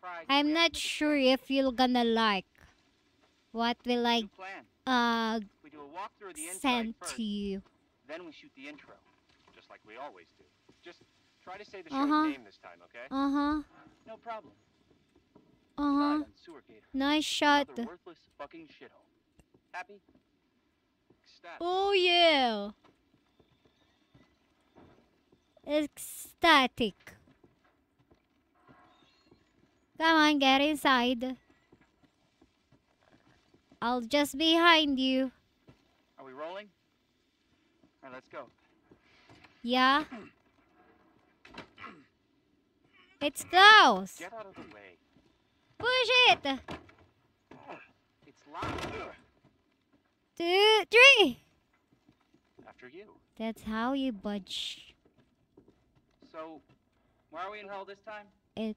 Just don't be surprised. if I'm not sure if you're gonna like what will I uh We do a walkthrough of the send first, to you. then we shoot the intro, just like we always do. Just try to say the Uh-huh. show's name this time, okay? Uh-huh. No problem. Uh-huh. Sewer Nice shot. Worthless fucking shithole. Happy? Ecstatic. Oh yeah. Ecstatic. Come on, get inside. I'll just behind you. Are we rolling? All right, let's go. Yeah. *clears throat* It's close. Get out of the way. Push it. *sighs* It's locked. Two, three. After you. That's how you budge. So, why are we in hell this time? It.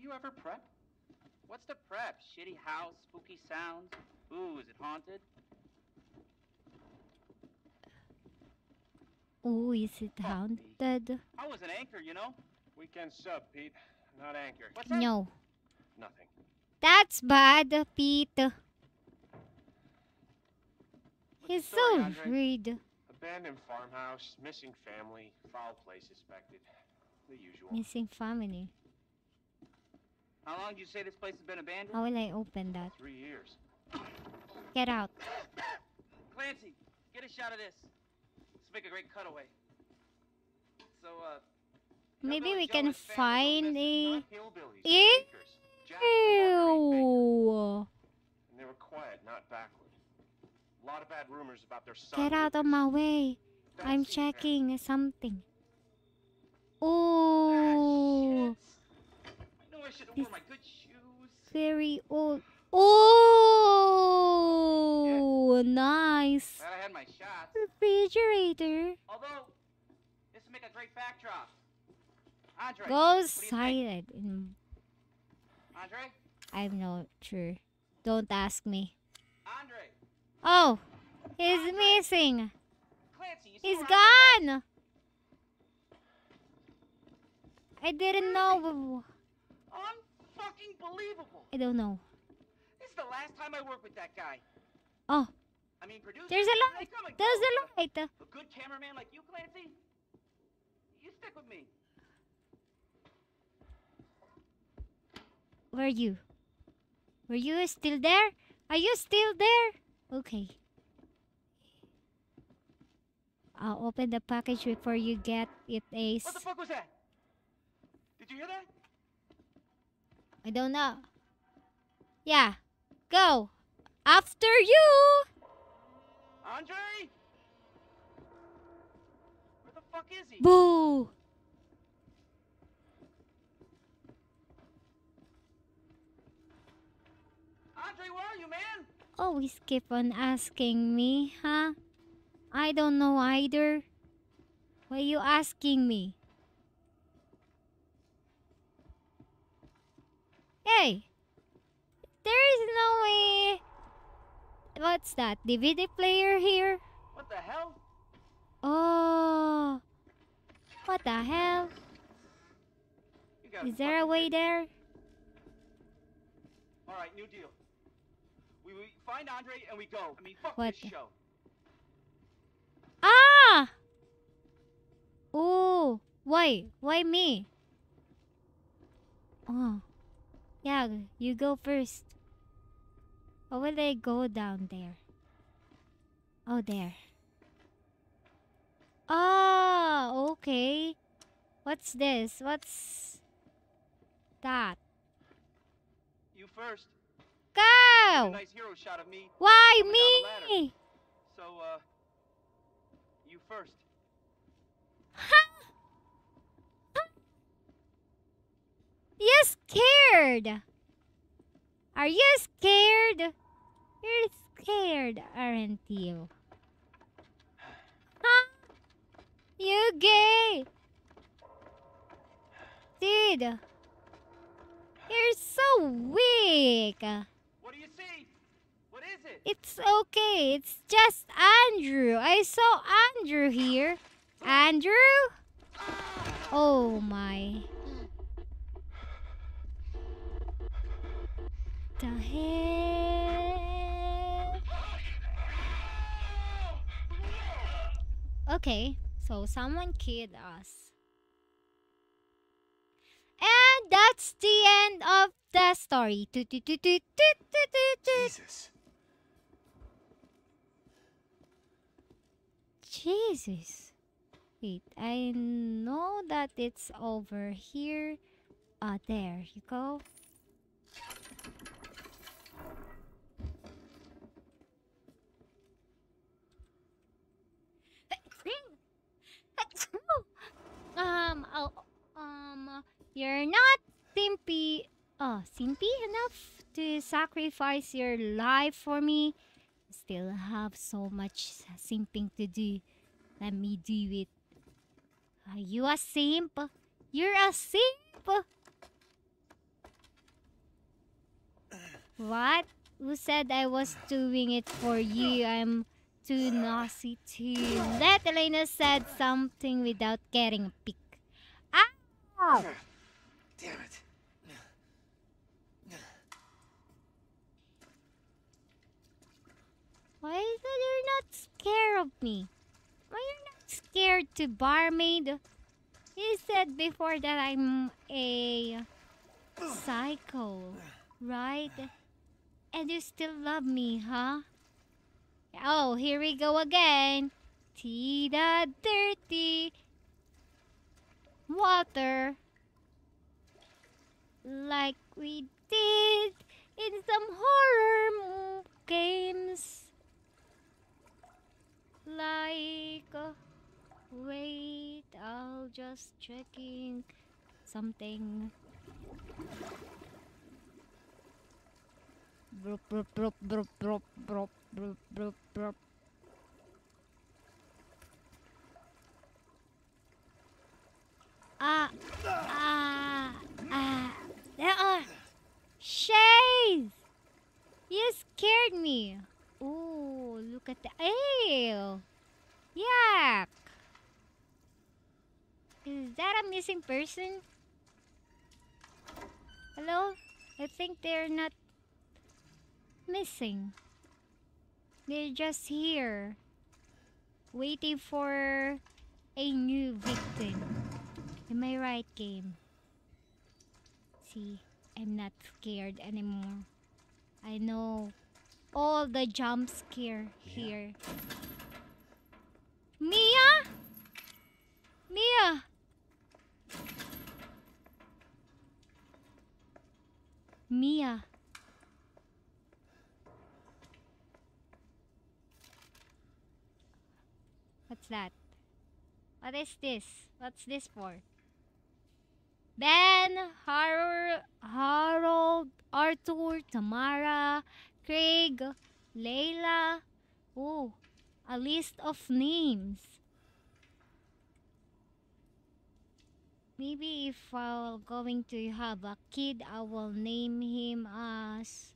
Do you ever prep? What's the prep? Shitty house, spooky sounds? Ooh, is it haunted? Ooh, is it haunted? I was an anchor, you know? Weekend sub, Pete. Not anchor. What's that? No. Nothing. That's bad, Pete. What's He's story, so Andre? rude. Abandoned farmhouse, missing family, foul play suspected. The usual. Missing family. How long did you say this place has been abandoned? How will I open that? Three years. Get out. Clancy, get a shot of this. Let's make a great cutaway. So, uh, Maybe we can and his family go find a. Ew. And Marguerite Baker. Ew. And they were quiet, not backward. A lot of bad rumors about their son. Get out of my way. I'm checking something. ah, Oh, shit. I should have worn my good shoes. very old. Oh, nice. Glad I had my. Refrigerator. Although, this would make a great backdrop. Andre, Go what do you think? silent. Mm, Andre? I'm not sure. Don't ask me. Andre? Oh, he's missing. Clancy, He's gone. I didn't know. Unfucking believable. I don't know. This is the last time I work with that guy. Oh, I mean, producer. there's a light. They come and There's a light. A good cameraman like you, Clancy. You stick with me. Where are you? Were you still there? Are you still there? Okay. I'll open the package before you get it, Ace. What the fuck was that? Did you hear that? I don't know. Yeah. Go. After you. Andre? Where the fuck is he? Boo. Andre, where are you, man? Oh, Always keep on asking me, huh? I don't know either. Why are you asking me? Hey! There is no way. What's that? DVD player here? What the hell? Oh. What the hell? Is there a way there? All right, new deal. We, we find Andre and we go. I mean, fuck What this show. Ah! Oh, why? Why me? Oh, yeah, you go first. Or will I go down there? Oh, there. Ah, okay. What's this? What's that? You first. Go! Nice hero shot of me. Why coming down the ladder. me? So, uh, you first. You scared? Are you scared? You're scared, aren't you? Huh? You gay! Dude! You're so weak! What do you see? What is it? It's okay. It's just Andrew. I saw Andrew here. Andrew? Oh my. The hell? Okay, so someone killed us. And that's the end of the story. Jesus. Jesus. Wait, I know that it's over here. Ah, there you go. Um, oh, um, you're not simpy, oh, simpy enough to sacrifice your life for me. Still have so much simping to do. Let me do it. Are you a simp? You're a simp! What? Who said I was doing it for you? I'm too naughty to. Let Elayna said something without getting a peek. Ow! Damn it. Why is it you're not scared of me? Why you're not scared to barmaid? You said before that I'm a psycho, right? And you still love me, huh? Oh, here we go again. Tita dirty water. Like we did in some horror games. Like, uh, wait, I'll just checking something. Broop, broop, broop, broop, broop, broop, broop, broop, broop. Ah, ah, ah, ah. Shades! You scared me. Oh, look at the. Ew! Yuck! Is that a missing person? Hello? I think they're not missing. They're just here. Waiting for a new victim. Am I right, game? See, I'm not scared anymore. I know all the jump scare here. Mia? Mia! Mia. What's that? What is this? What's this for? Ben, Har- Harold, Arthur, Tamara, Craig, Layla. Oh, a list of names. Maybe if I'm going to have a kid, I will name him as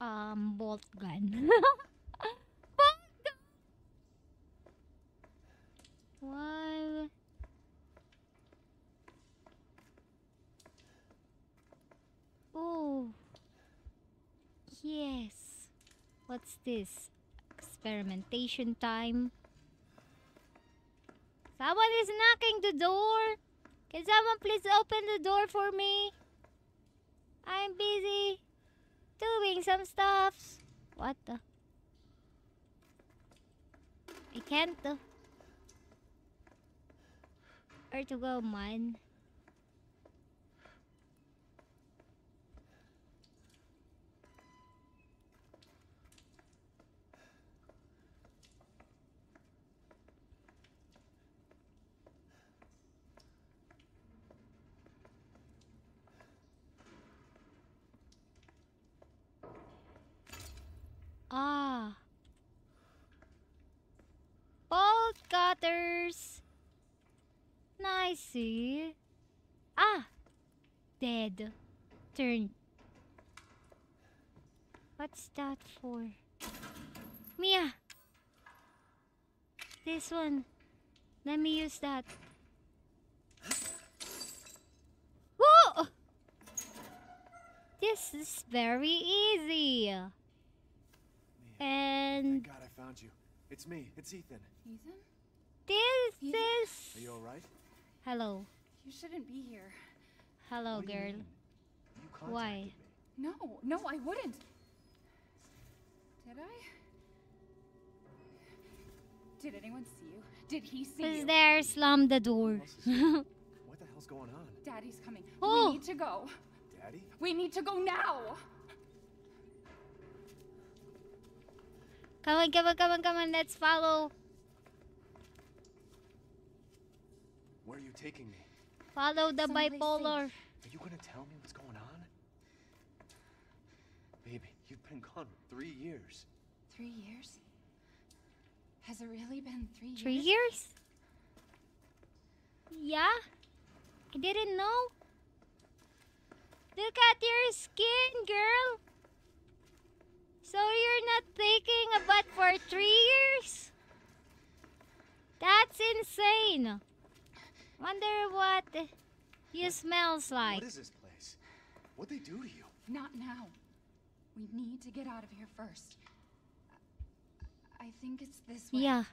um bolt gun. *laughs* bolt gun. What? Oh. Yes. What's this? Experimentation time. Someone is knocking the door. Can someone please open the door for me? I'm busy doing some stuffs. What the? I can't. uh, Where to go, man? See. Ah! Dead. Turn. What's that for? Mia! This one. Let me use that. Whoa! This is very easy. And Thank God I found you. It's me. It's Ethan. Ethan? this Ethan? is. Are you all right? Hello. You shouldn't be here. Hello, What do you girl. You Why? me. No, no, I wouldn't. Did I? Did anyone see you? Did he see Who's you? there? Slam the door. *laughs* What the hell's going on? Daddy's coming. Oh. We need to go. Daddy? We need to go now. come on, come on, come on, come on. Let's follow. Where are you taking me? Follow the Someplace bipolar. Are you gonna tell me what's going on? Baby, you've been gone three years. Three years? Has it really been three years? Three years? years? Yeah? I didn't know. Look at your skin, girl. So you're not thinking about for three years? That's insane. Wonder what you smells like. What is this place? What'd they do to you? Not now. We need to get out of here first. I I think it's this way. Yeah.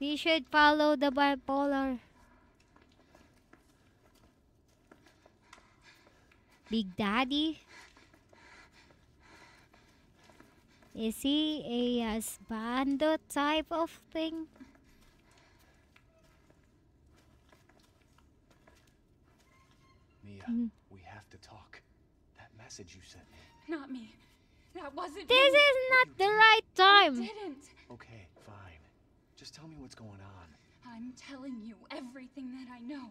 We should follow the bipolar. Big Daddy? Is he a husbando type of thing? Mia, Mm. we have to talk. That message you sent me. Not me. That wasn't This me. is not the right time. Didn't. Okay, fine. Just tell me what's going on. I'm telling you everything that I know.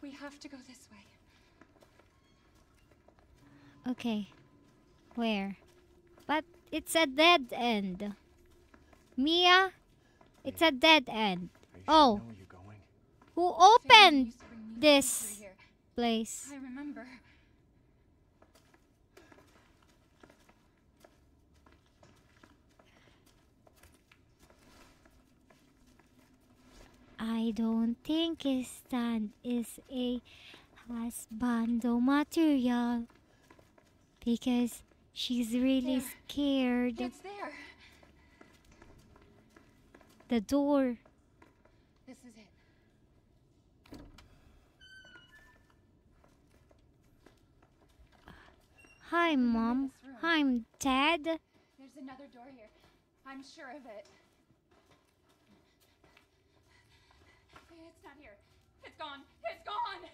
We have to go this way. Okay. Where? But it's a dead end. Mia, it's a dead end. Oh. sure you know where you're going? Who opened used to bring me this place? I remember. I don't think Stan is a husbando material because she's really There. scared. It's there. The door. This is it. Hi, mom. I'm Dad. There's another door here. I'm sure of it. It's not here. It's gone. It's gone.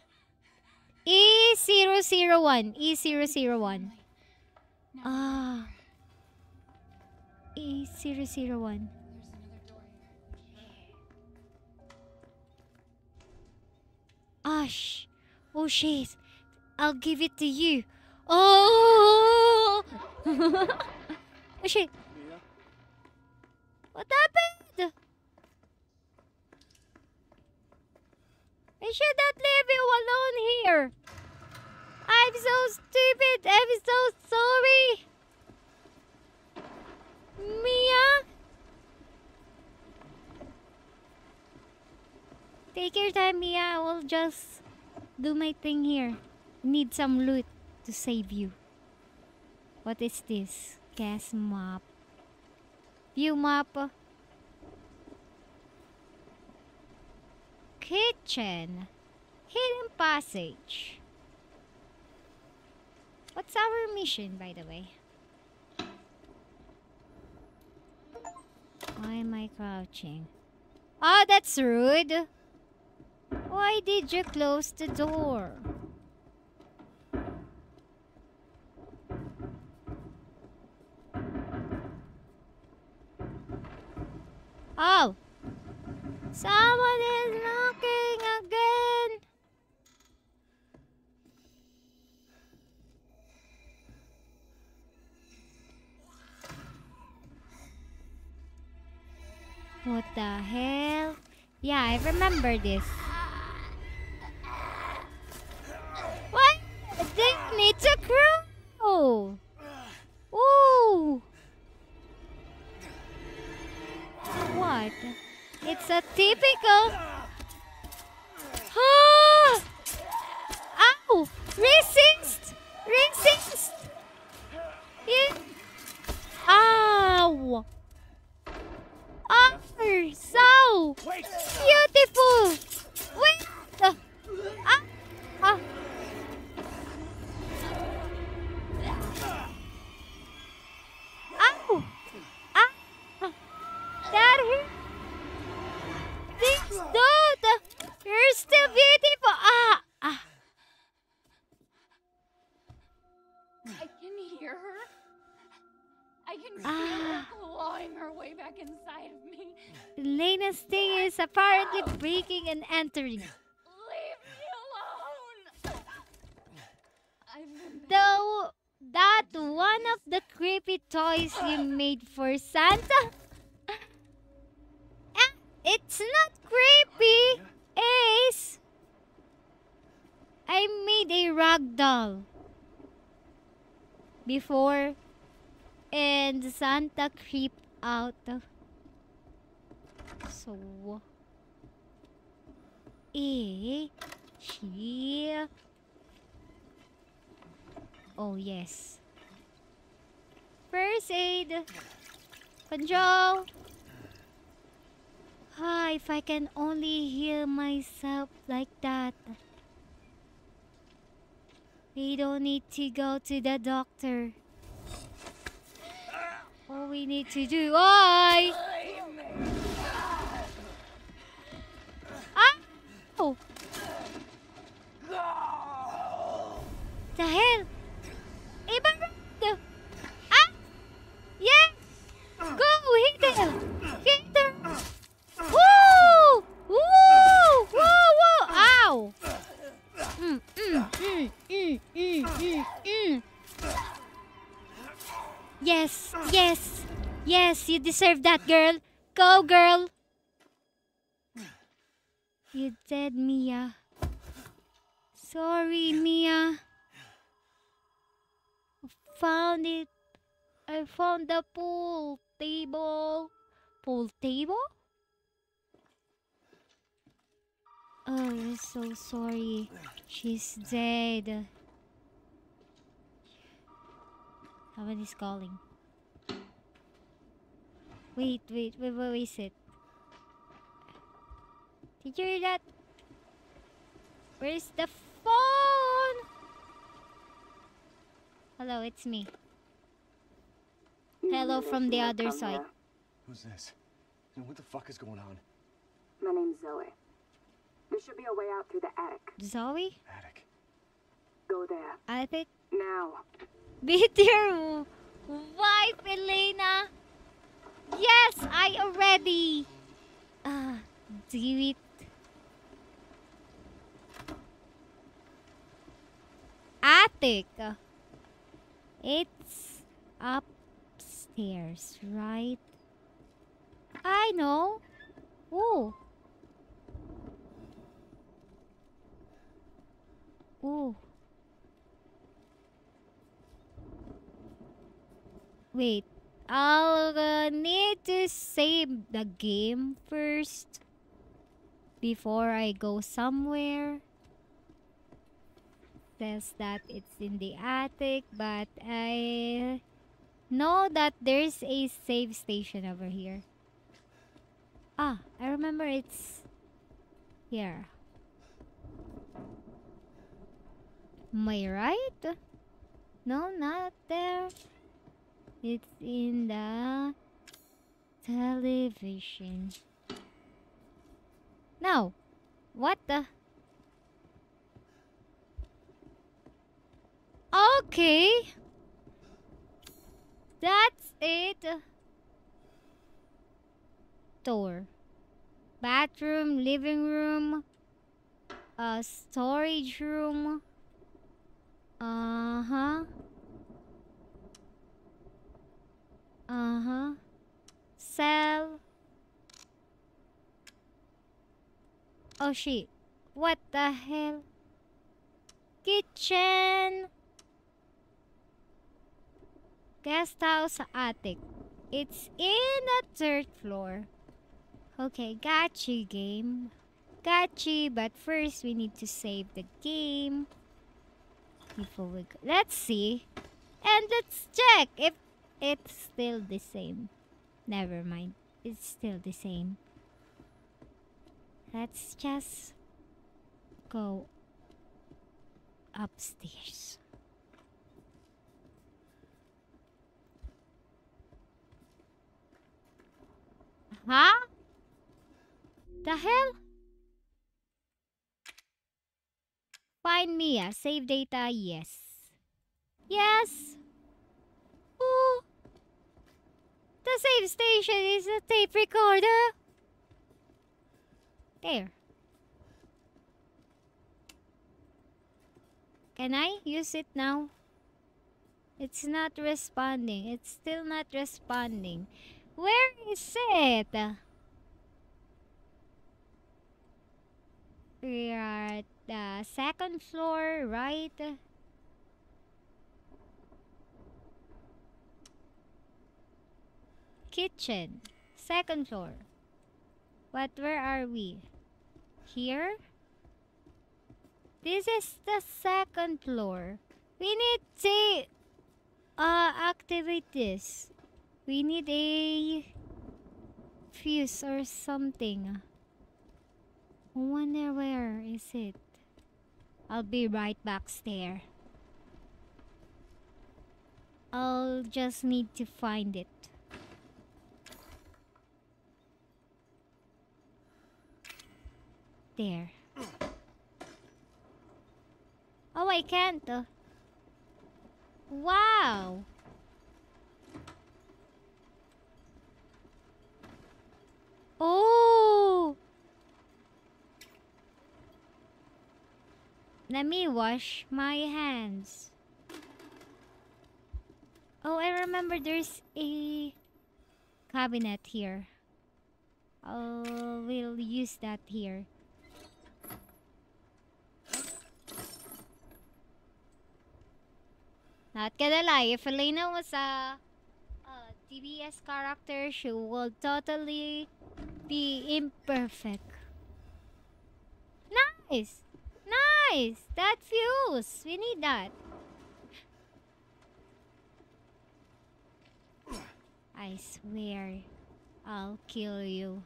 E001. E001. Finally. Now Ah. E001. There's another door here. Ash. Oh shit. I'll give it to you. Oh. *laughs* shit. Mia? What happened? I should not leave you alone here. I'm so stupid. I'm so sorry. Mia? Take your time, Mia. I will just do my thing here. Need some loot to save you. What is this? Gas map. View map. Kitchen. Hidden passage. What's our mission, by the way? Why am I crouching? Oh, that's rude. Why did you close the door? Oh! Someone is knocking again! What the hell? Yeah, I remember this. What? They need to grow. Ooh. What? It's a typical. Ah! Ow! Resist! Resist! Yeah. Ow! Oh, so beautiful! Made for Santa, eh, *laughs* it's not creepy, Ace. I made a rag doll before, and Santa creeped out. So, eh, she Oh, yes. First aid. Control. Ah, if I can only heal myself like that. We don't need to go to the doctor. All we need to do. Oi! Ah! Oh! The hell? Her! Woo! Woo! Woo! Woo! Ow! Yes! Yes! Yes! You deserve that, girl! Go, girl! You dead, Mia. Sorry, Mia. Found it. Eh, I found the pool table. Pool table? Oh, I'm so sorry. She's dead. Someone is calling. Wait, wait, wait, wait, wait, sit. Did you hear that? Where's the phone? Hello, it's me. Hello from the other side. Who's this? And what the fuck is going on? My name's Zoe. There should be a way out through the attic. Zoe? Attic. Go there. I think Now. beat your wife, Elayna. Yes, I already. Ah, do it. Attic. It's upstairs, right? I know. Ooh. Ooh. Wait. I'll uh, need to save the game first before I go somewhere. Says that it's in the attic, but I know that there's a save station over here. Ah, I remember it's here. I right? No, not there. It's in the television. No. What the? Okay. That's it. Door. Bathroom, living room, a storage room. Uh huh. Uh huh. Cell. Oh shit. What the hell? Kitchen. Guest house attic. It's in the third floor. Okay, got you, game. Got you, but first we need to save the game. Before we go. Let's see. And let's check if it's still the same. Never mind. It's still the same. Let's just go upstairs. Huh? The hell? Find Mia. Save data. Yes. Yes. Ooh. The save station is a tape recorder. There. Can I use it now? It's not responding. It's still not responding. Where is it? We are at the second floor, right? Kitchen. Second floor. But where are we? Here? This is the second floor. We need to uh, activate this. We need a fuse or something. I wonder where is it? I'll be right back there. I'll just need to find it. There. Oh, I can't. Wow. Oh. Let me wash my hands. Oh, I remember there's a cabinet here. Oh, we'll use that here. Not gonna lie, if Elayna was a, a DBS character, she will totally be imperfect. Nice! Nice! That fuse! We need that. I swear, I'll kill you.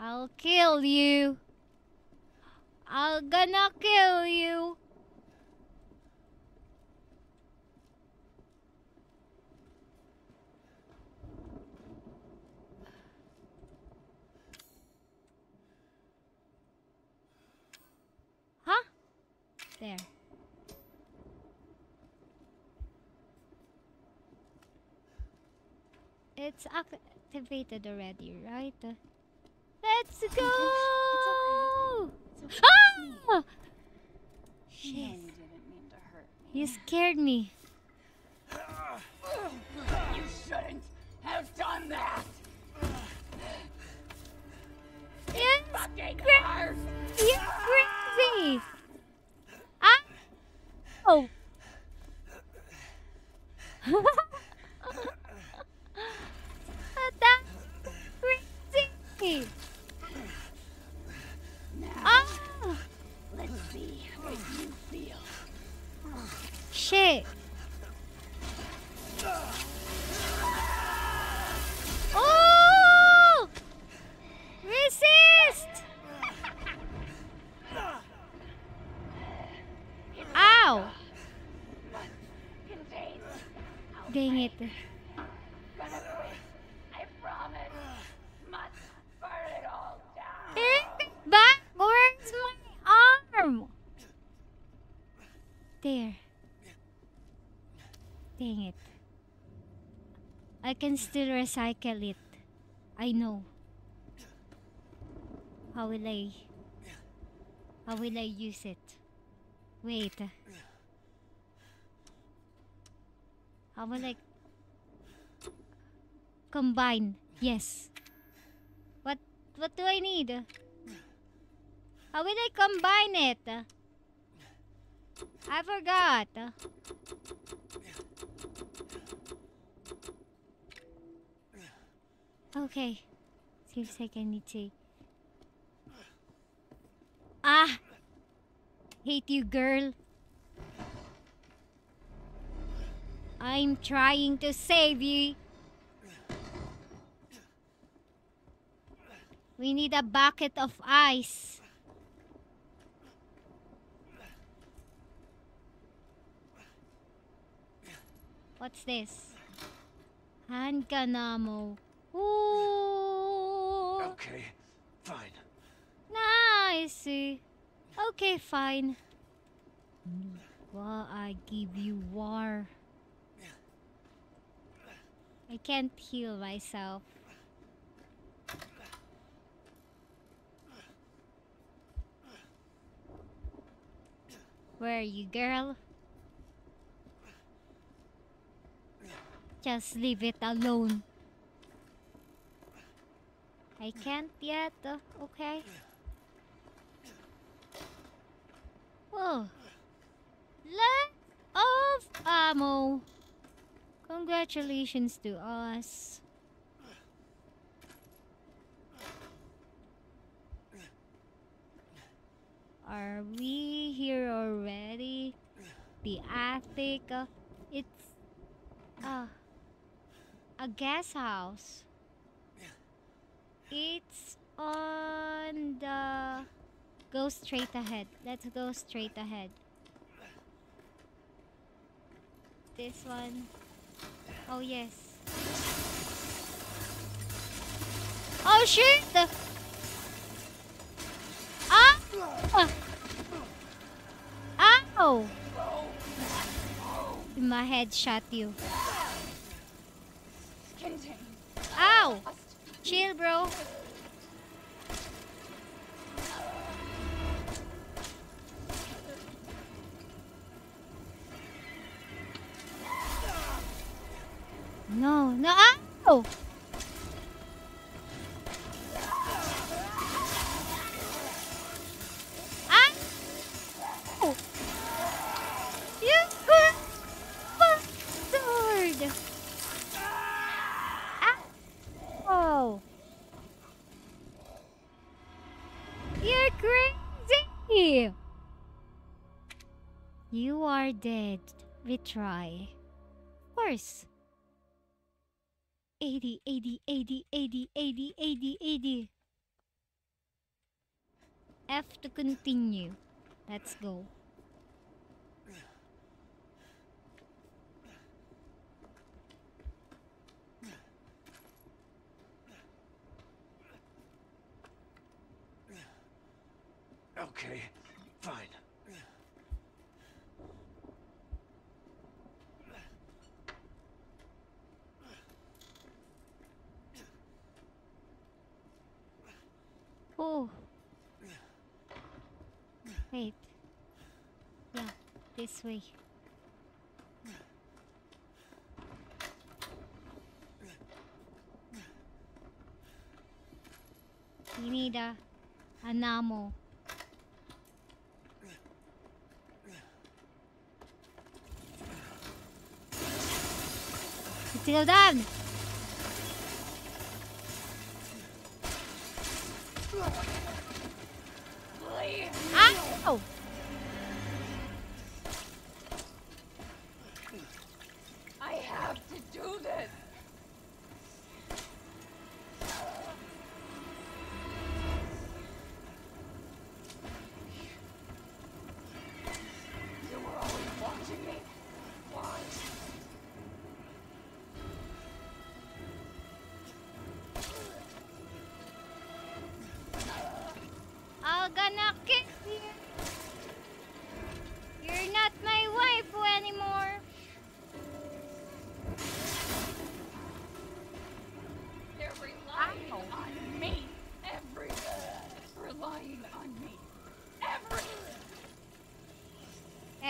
I'll kill you. I'm gonna kill you. Huh? There. It's activated already, right? Let's go! Ah! Shit. didn't mean to hurt You scared me. You shouldn't have done that! It's fucking You're crazy! Oh! *laughs* That's crazy! Ah! Let's see how you feel. Shit! Dang it. It all down. Back! Where's my arm? There. Dang it. I can still recycle it. I know. How will I... How will I use it? Wait. How will like, Combine. Yes. What what do I need? How will I combine it? I forgot. Okay. Seems like I need to. Ah! Hate you, girl. I'm trying to save you. We need a bucket of ice. What's this? Handgun ammo. Ooh. Okay, fine. Nice. Okay, fine. Well, I give you war. I can't heal myself. Where are you, girl? Just leave it alone. I can't yet. uh, okay. Oh. Lot of ammo. Congratulations to us. Are we here already? The attic. uh, it's uh, a guest house. It's on the. Go straight ahead. Let's go straight ahead. This one. Oh, yes. Oh, shit! Ah! Ow! My head shot you. Ow! Chill, bro. No, no, ah, ow! Ah, ow! You bastard! Ah, ow! You're crazy! You are dead. Retry. Of course. 80, 80, 80, 80, 80, 80, 80. F to continue. Let's go. Okay, fine. Oh. Wait. Yeah, this way. We need a an ammo. Let's go down. Ow!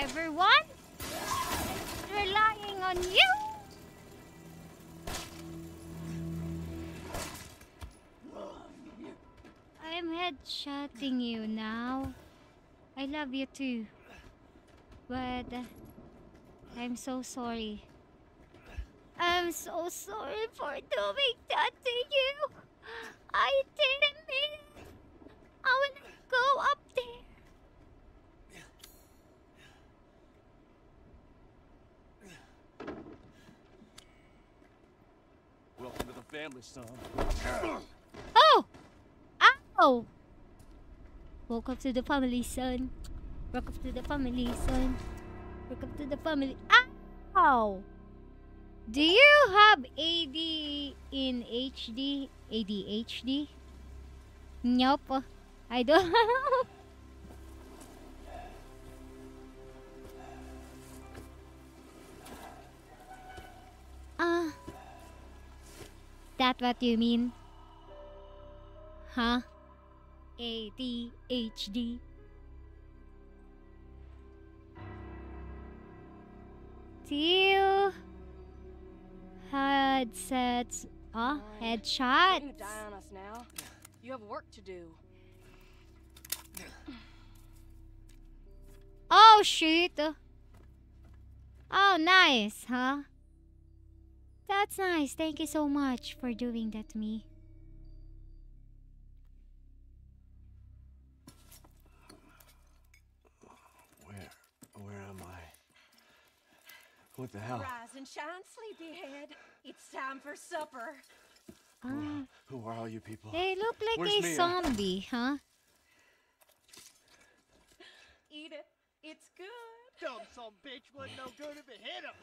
everyone. Relying on you. I'm headshotting you now. I love you too. But I'm so sorry. I'm so sorry for doing that Oh! Ow! Welcome to the family, son. Welcome to the family, son. Welcome to the family. Ow! Do you have AD in HD? ADHD? Nope. I don't. *laughs* what you mean? Huh? ADHD. Deal. Headsets. Oh, headshot. You die on us now. You have work to do. Oh, shoot. Oh, nice, huh? That's nice. Thank you so much for doing that to me. Where? Where am I? What the hell? Rise and shine, sleepyhead. It's time for supper. Ah, Who are all you people? they look like Where's a Mia? zombie, huh? Eat it. It's good. Dumb some bitch wasn't no good if it hit him.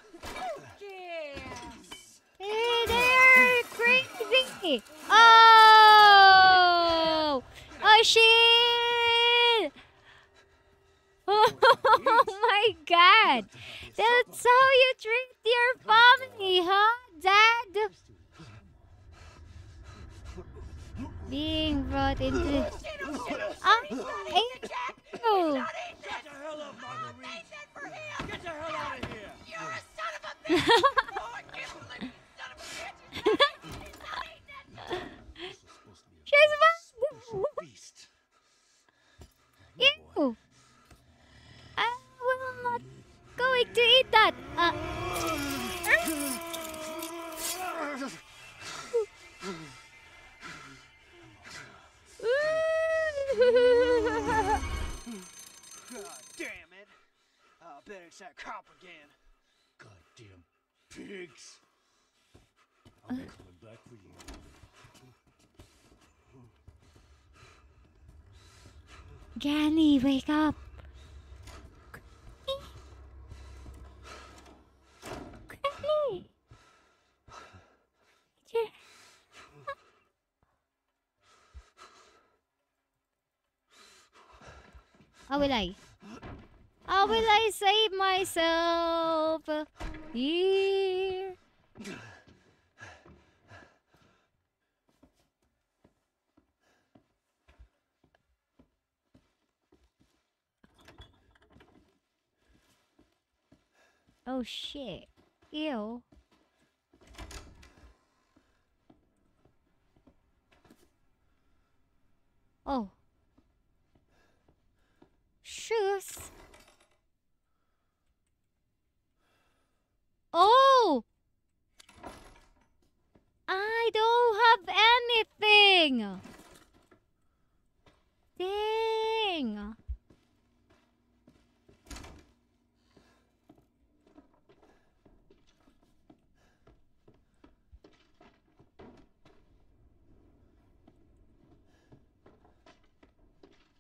Yes. Hey, they're crazy! Oh! Oh, shit! *laughs* Oh my god! That's how you treat your family, huh, Dad? Being brought into. The hell up, Marguerite. Get the *laughs* *laughs* hell out of here. You're a son of a bitch. She's beast. Ew. I will not going to eat that. Uh, God damn it. I bet it's that cop again. Goddamn pigs. I'm coming back for you. Granny, wake up. Granny. Yeah. How will I? How will I save myself? Here. Oh shit. Ew. Oh. Shoes. Oh! I don't have anything! Dang!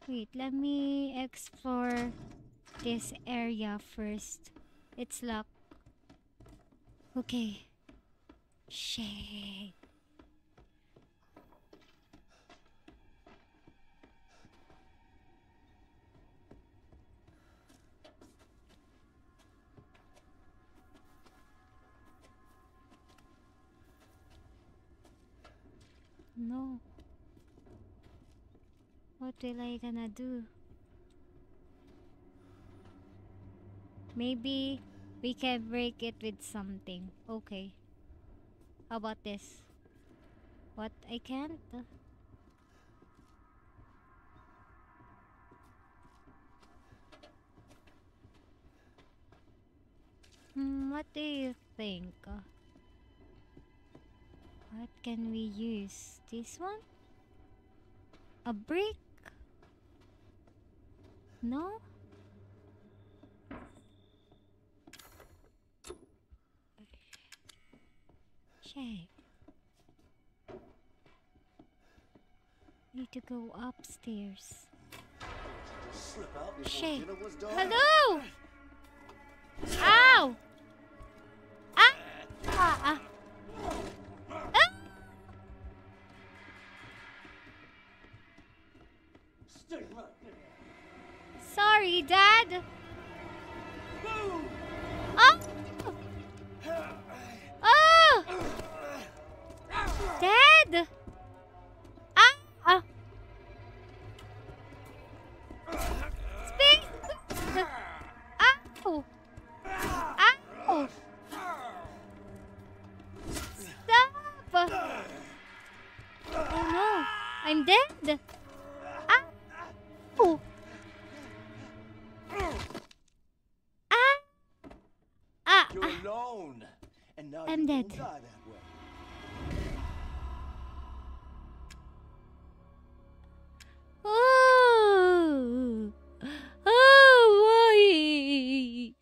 Wait, let me explore this area first. It's locked. Okay. Shit. No. What will I gonna do? Maybe we can break it with something. Okay. How about this? What? I can't? Hmm, what do you think? What can we use? This one? A brick? No? Okay. Need to go upstairs. Shay. Hello! Ow! Ah! Ah! ah. Dad. like. Oh, oh, why?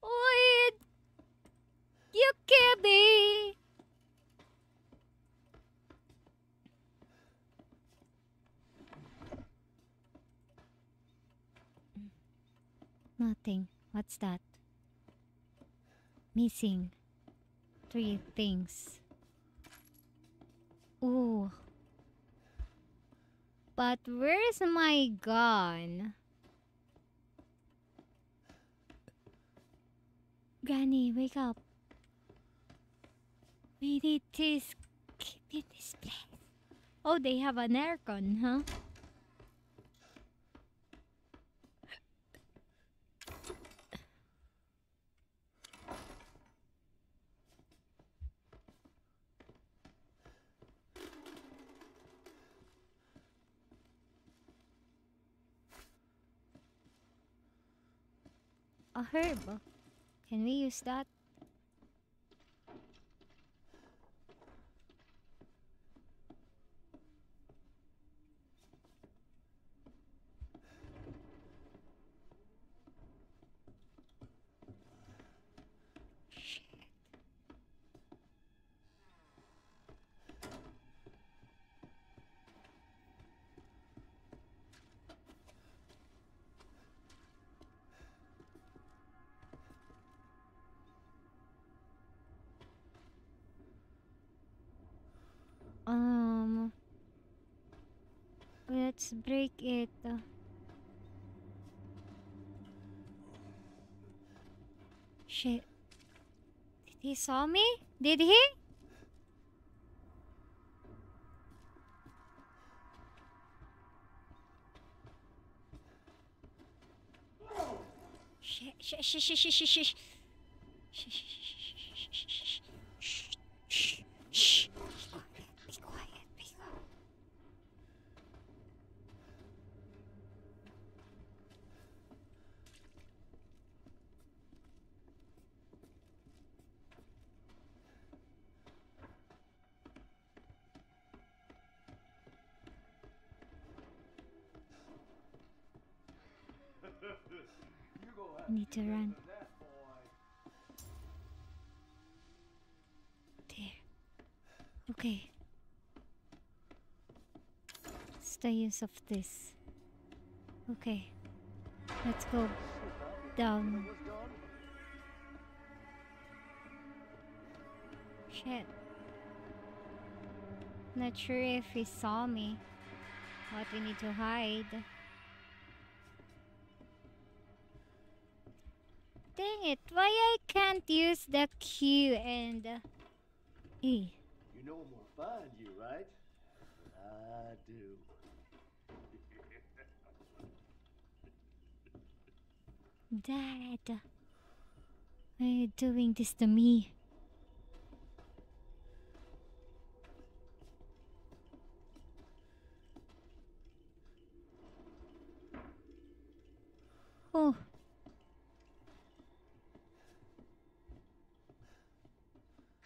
Why you kill me? Nothing. What's that? Missing three things. Ooh. But where's my gun? Granny, wake up. We need to escape this place. Oh, they have an aircon, huh? Herb. Can we use that? Let's break it. Shit. Did he saw me? Did he? Shit, shit, shit, shit, shit, shit, shit. The use of this? Okay. Let's go down. Shit. Not sure if he saw me. What we need to hide. Dang it, why I can't use the Q and uh, E? You know I'm gonna find you, right? I do. Dad, why are you doing this to me? Oh.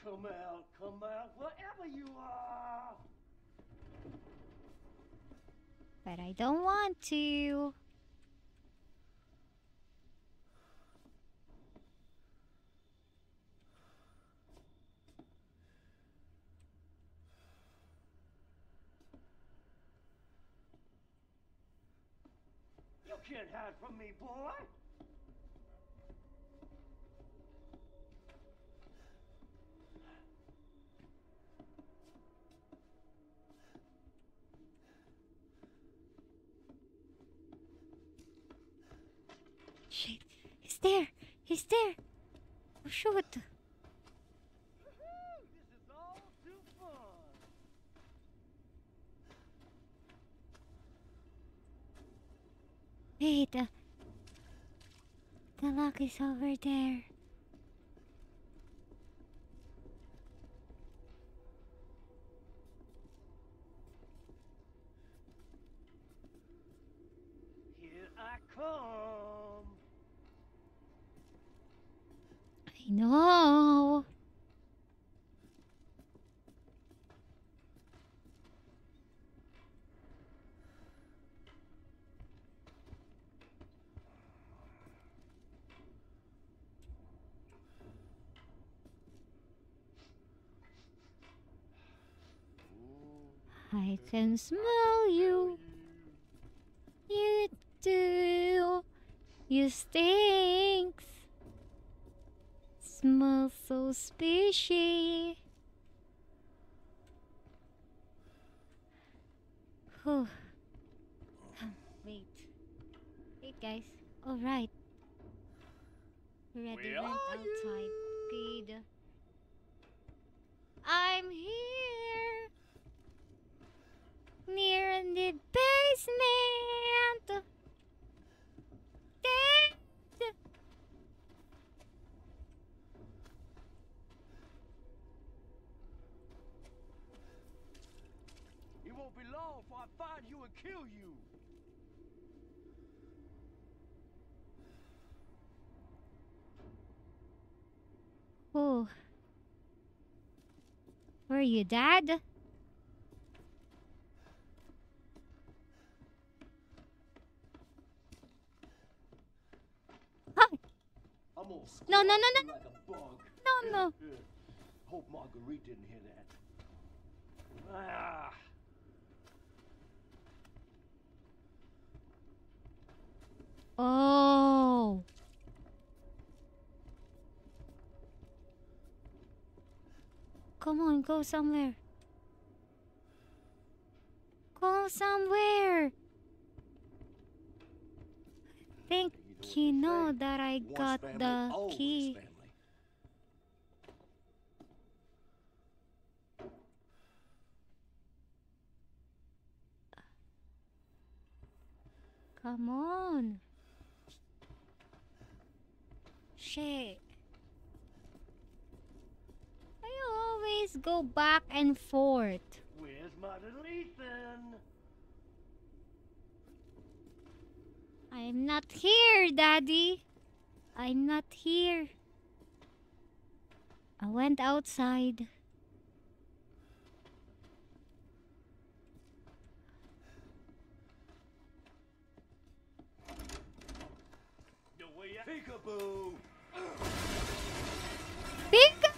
Come out, come out, wherever you are. But I don't want to. Can't hide from me, boy. Shit. He's there. He's there. Shoot. This is all too fun. Wait. Uh, the lock is over there. Here I come. I know. I can smell you. You do. You stink. Smell so fishy. Whew. *sighs* Wait. Wait, guys. All right. Ready went outside. Good. I'm here. Near in the basement. It won't be long before I find you and kill you. Oh. Were you dad? Hi. No, no, no, no, no. like a bug. No, no. Hope Marguerite didn't hear that. Ah. Oh. Come on, go somewhere. Go somewhere. Think you know that I Once got family, the key. family. Come on. Shit. I always go back and forth. Where's my little Ethan? I'm not here, Daddy. I'm not here. I went outside. The way I Peekaboo. Peekaboo!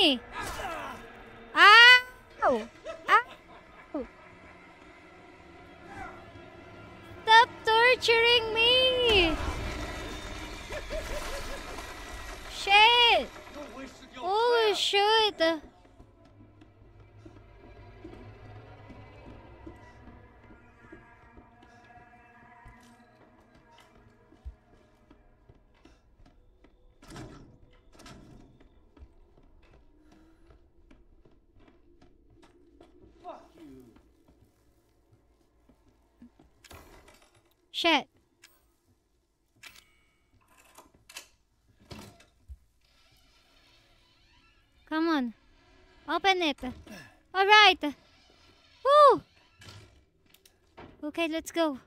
Me. Shit. Come on. Open it. Alright. Woo! Okay, let's go.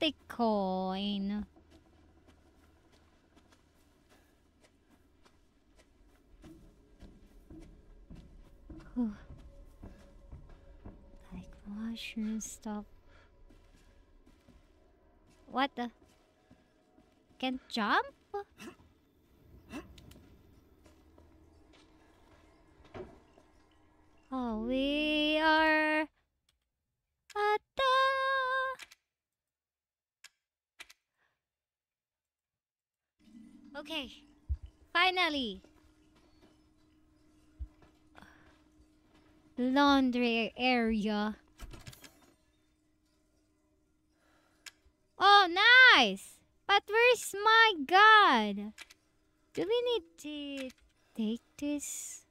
Antique Coin. Whew. Like stuff. What the? Can jump? Oh, we are at the Okay. Finally. Laundry area. Oh, But where's my god? Do we need to take this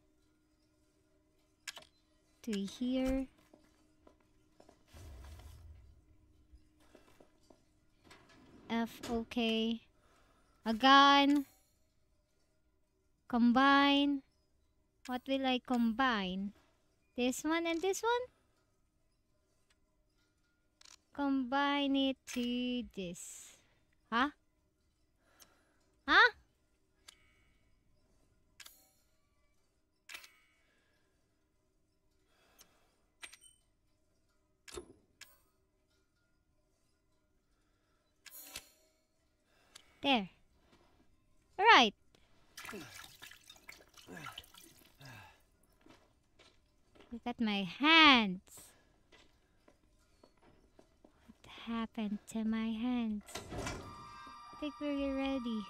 to here? F, okay. A gun. Combine. What will I combine? This one and this one? Combine it to this. Huh? Huh? There. Alright. Look at my hands. What happened to my hands? I think we're ready.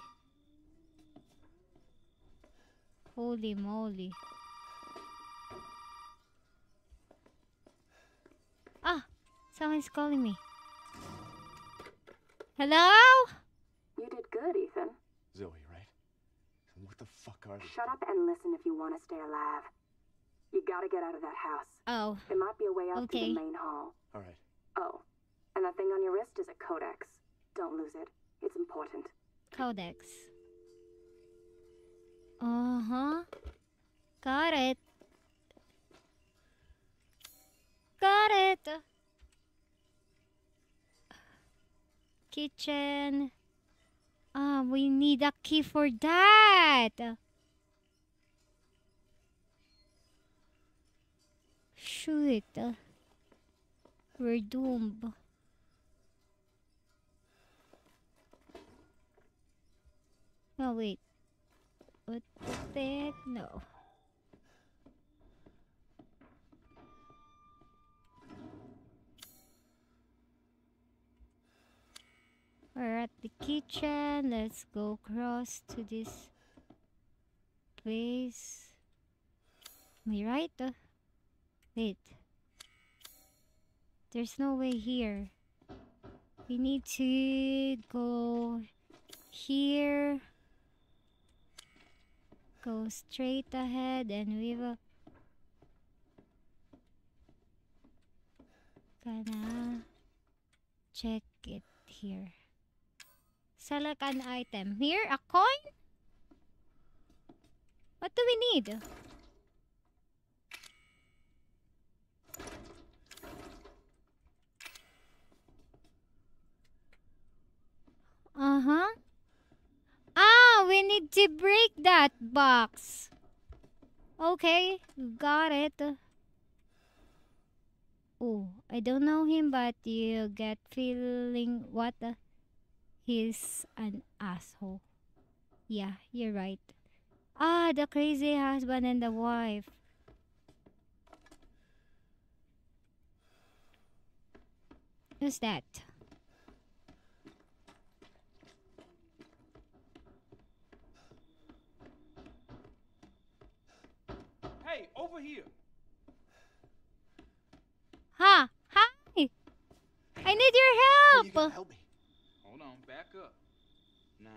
Holy moly. Ah! Someone's calling me. Hello? You did good, Ethan. Zoe, right? What the fuck are these? Shut up and listen if you want to stay alive. You gotta get out of that house. Oh. There might be a way out Okay. through the main hall. All right. Oh, and that thing on your wrist is a codex. Don't lose it. It's important. Codex. Uh huh. Got it. Got it. Kitchen. Ah, we need a key for that. Shoot. We're doomed. Oh, wait. What the heck? No. We're at the kitchen. Let's go across to this place. I right? Uh, wait. There's no way here. We need to go here. Go straight ahead and we will gonna check it here. Select an item. Here, a coin? What do we need? Uh-huh. We need to break that box. Okay, got it. Oh, I don't know him, but you get feeling what? He's an asshole. Yeah, you're right. Ah, the crazy husband and the wife. Who's that? Hey, over here. Huh? Hi! I need your help! You Help me. Hold on, back up. Now,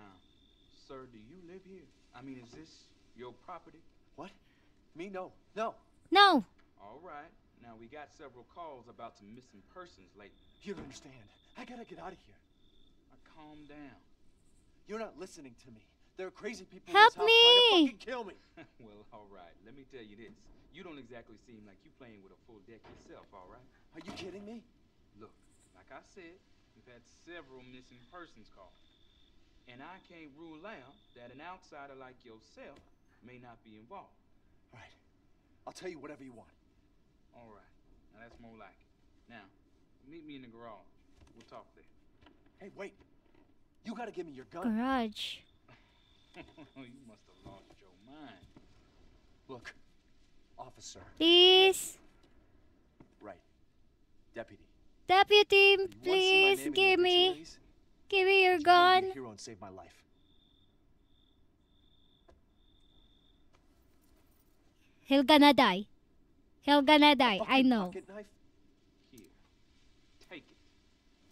sir, do you live here? I mean, is this your property? What? Me? No. No. No. All right. Now, we got several calls about some missing persons lately. You don't understand. I gotta get out of here. Now, calm down. You're not listening to me. There are crazy people Help in this house trying to me. fucking kill me. *laughs* well, all right. Let me tell you this. You don't exactly seem like you're playing with a full deck yourself, all right? Are you kidding me? Look, like I said, we've had several missing persons calls. And I can't rule out that an outsider like yourself may not be involved. All right. I'll tell you whatever you want. All right. Now that's more like it. Now, meet me in the garage. We'll talk there. Hey, wait. You gotta give me your gun. Garage. *laughs* you must have lost your mind. Look, officer. Please. Right. Deputy. Deputy, You wanna see my please give me. Give me your You gun. a hero and save my life. He'll gonna die. He'll gonna die. I know. Here. Take it.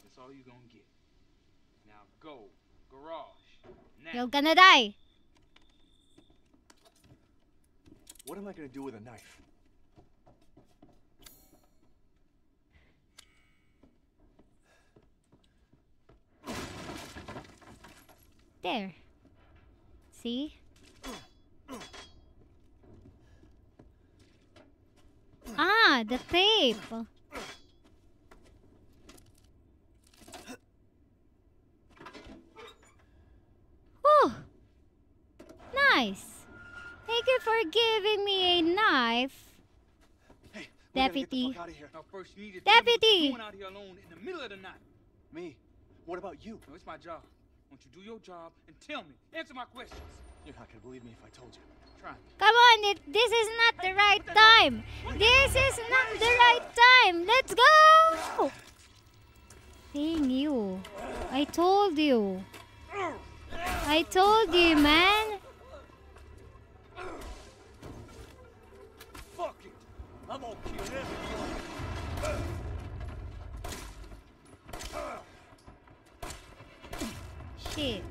That's all you're gonna get. Now go. Garage. Now. He'll gonna die. What am I gonna do with a knife? There. See? Ah, the tape. Whew. Nice. Thank you for giving me a knife. Hey, we gotta get the Deputy. fuck out of here. Now first you need to tell me what Deputy. out here alone in the middle of the night. Me? What about you? No, it's my job. Won't you do your job and tell me? Answer my questions. You're not gonna believe me if I told you. Try me. Come on, it, this is not the right time. This is not the right time. Let's go. Dang you. I told you. I told you, man. I'm gonna kill everyone! Shit.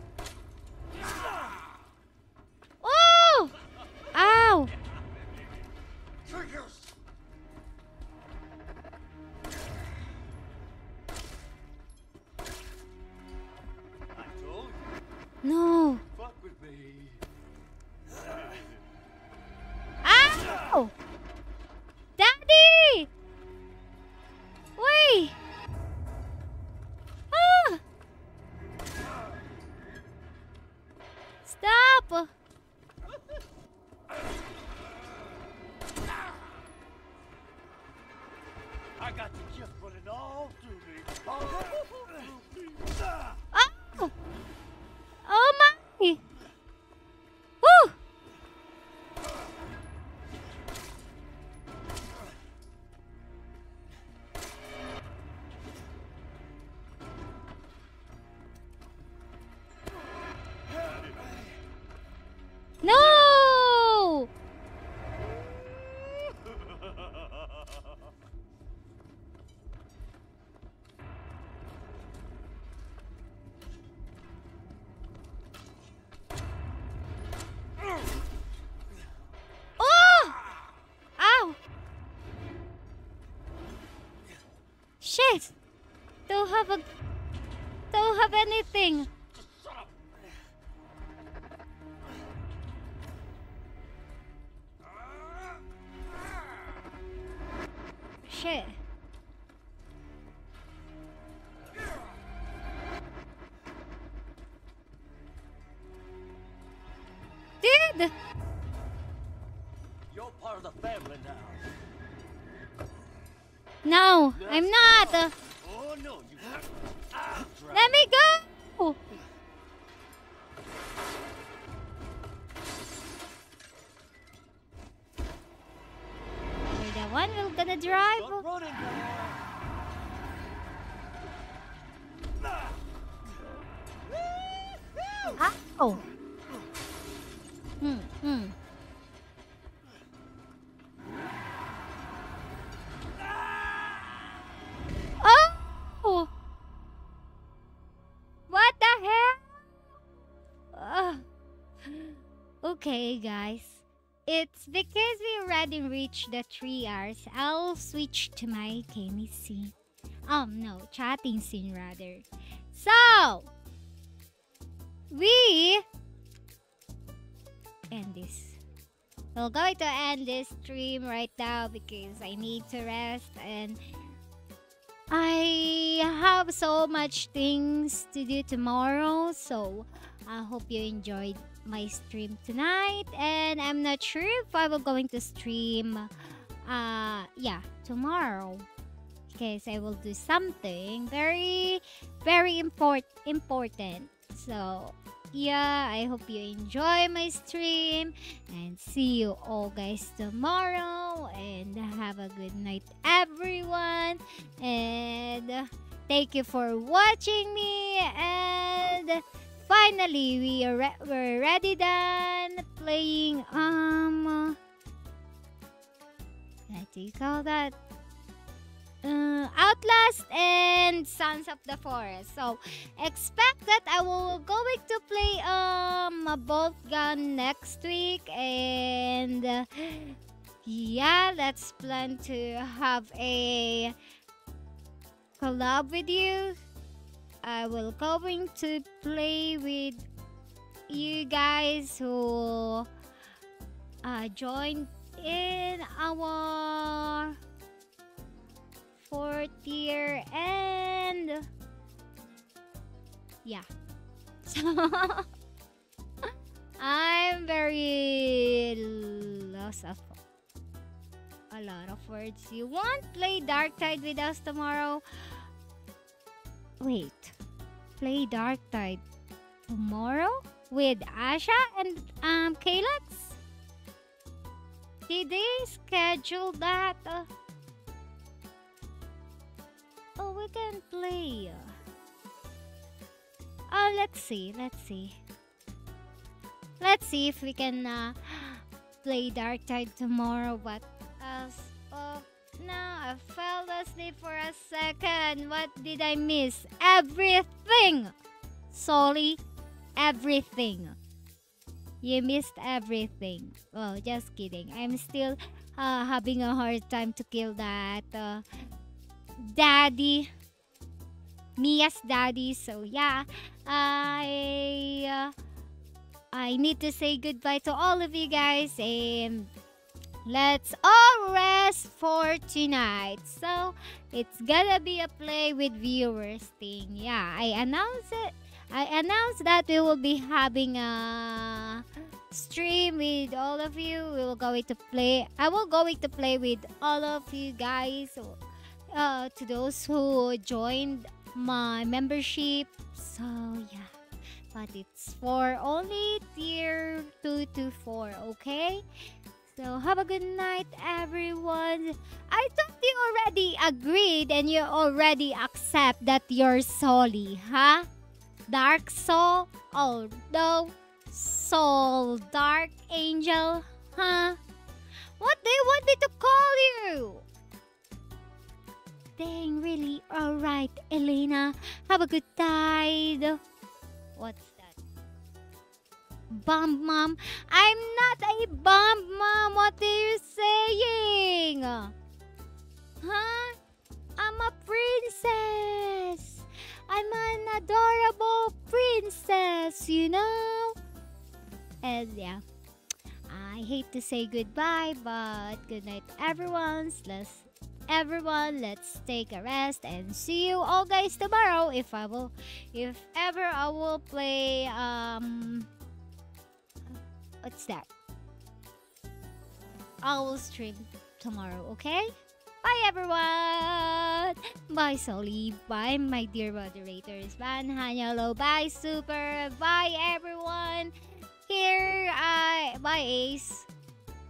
Don't have a... Don't have anything. Okay, guys. It's because we already reached the three hours. I'll switch to my gaming scene. Um, no, chatting scene rather. So, we end this. We're going to end this stream right now because I need to rest and I have so much things to do tomorrow. So, I hope you enjoyed my stream tonight and I'm not sure if I will going to stream uh yeah tomorrow. Because I will do something very very import important. So yeah I hope you enjoy my stream and see you all guys tomorrow and have a good night everyone. And thank you for watching me and finally we are re- we're ready done playing um do you call that uh, Outlast and Sons of the Forest. So expect that I will going to play um a bolt gun next week and uh, yeah, let's plan to have a collab with you I will going to play with you guys who uh, joined in our fourth year and yeah. *laughs* So I'm very lost of a lot of words. You want play Darktide with us tomorrow. Wait, play Dark Tide tomorrow with Asha and um Kalex? Did they schedule that? Uh, oh, we can play. Oh, let's see. Let's see. Let's see if we can uh, *gasps* play Darktide tomorrow. But as of now, I fell asleep for a second. What did I miss? Everything! Sorry, everything. You missed everything. Well, just kidding. I'm still uh, having a hard time to kill that uh, daddy. Mia's daddy. So yeah, I uh, I need to say goodbye to all of you guys and let's all rest for tonight. So it's gonna be a play with viewers thing. Yeah, I announced it. I announced that we will be having a stream with all of you. We will going to play. I will going to play with all of you guys. Uh, to those who joined my membership. So yeah, but it's for only tier two to four. Okay. So have a good night, everyone. I thought you already agreed and you already accept that you're Soli, huh? Dark Soul? Oh, no. Soul Dark Angel? Huh? What do you want me to call you? Dang, really? Alright, Elayna. Have a good tide. What's? Bomb mom? I'm not a bomb mom. What are you saying? Huh? I'm a princess. I'm an adorable princess, you know? And yeah, I hate to say goodbye, but good night, everyone. Let's everyone, let's take a rest and see you all guys tomorrow. If I will, if ever I will play um, what's that? I will stream tomorrow. Okay. Bye everyone! Bye Soli, bye my dear moderators, bye Hanyalo, bye Super, bye everyone! Here, I, bye Ace.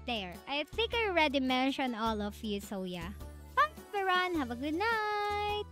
There, I think I already mentioned all of you, so yeah. Bye everyone, have a good night!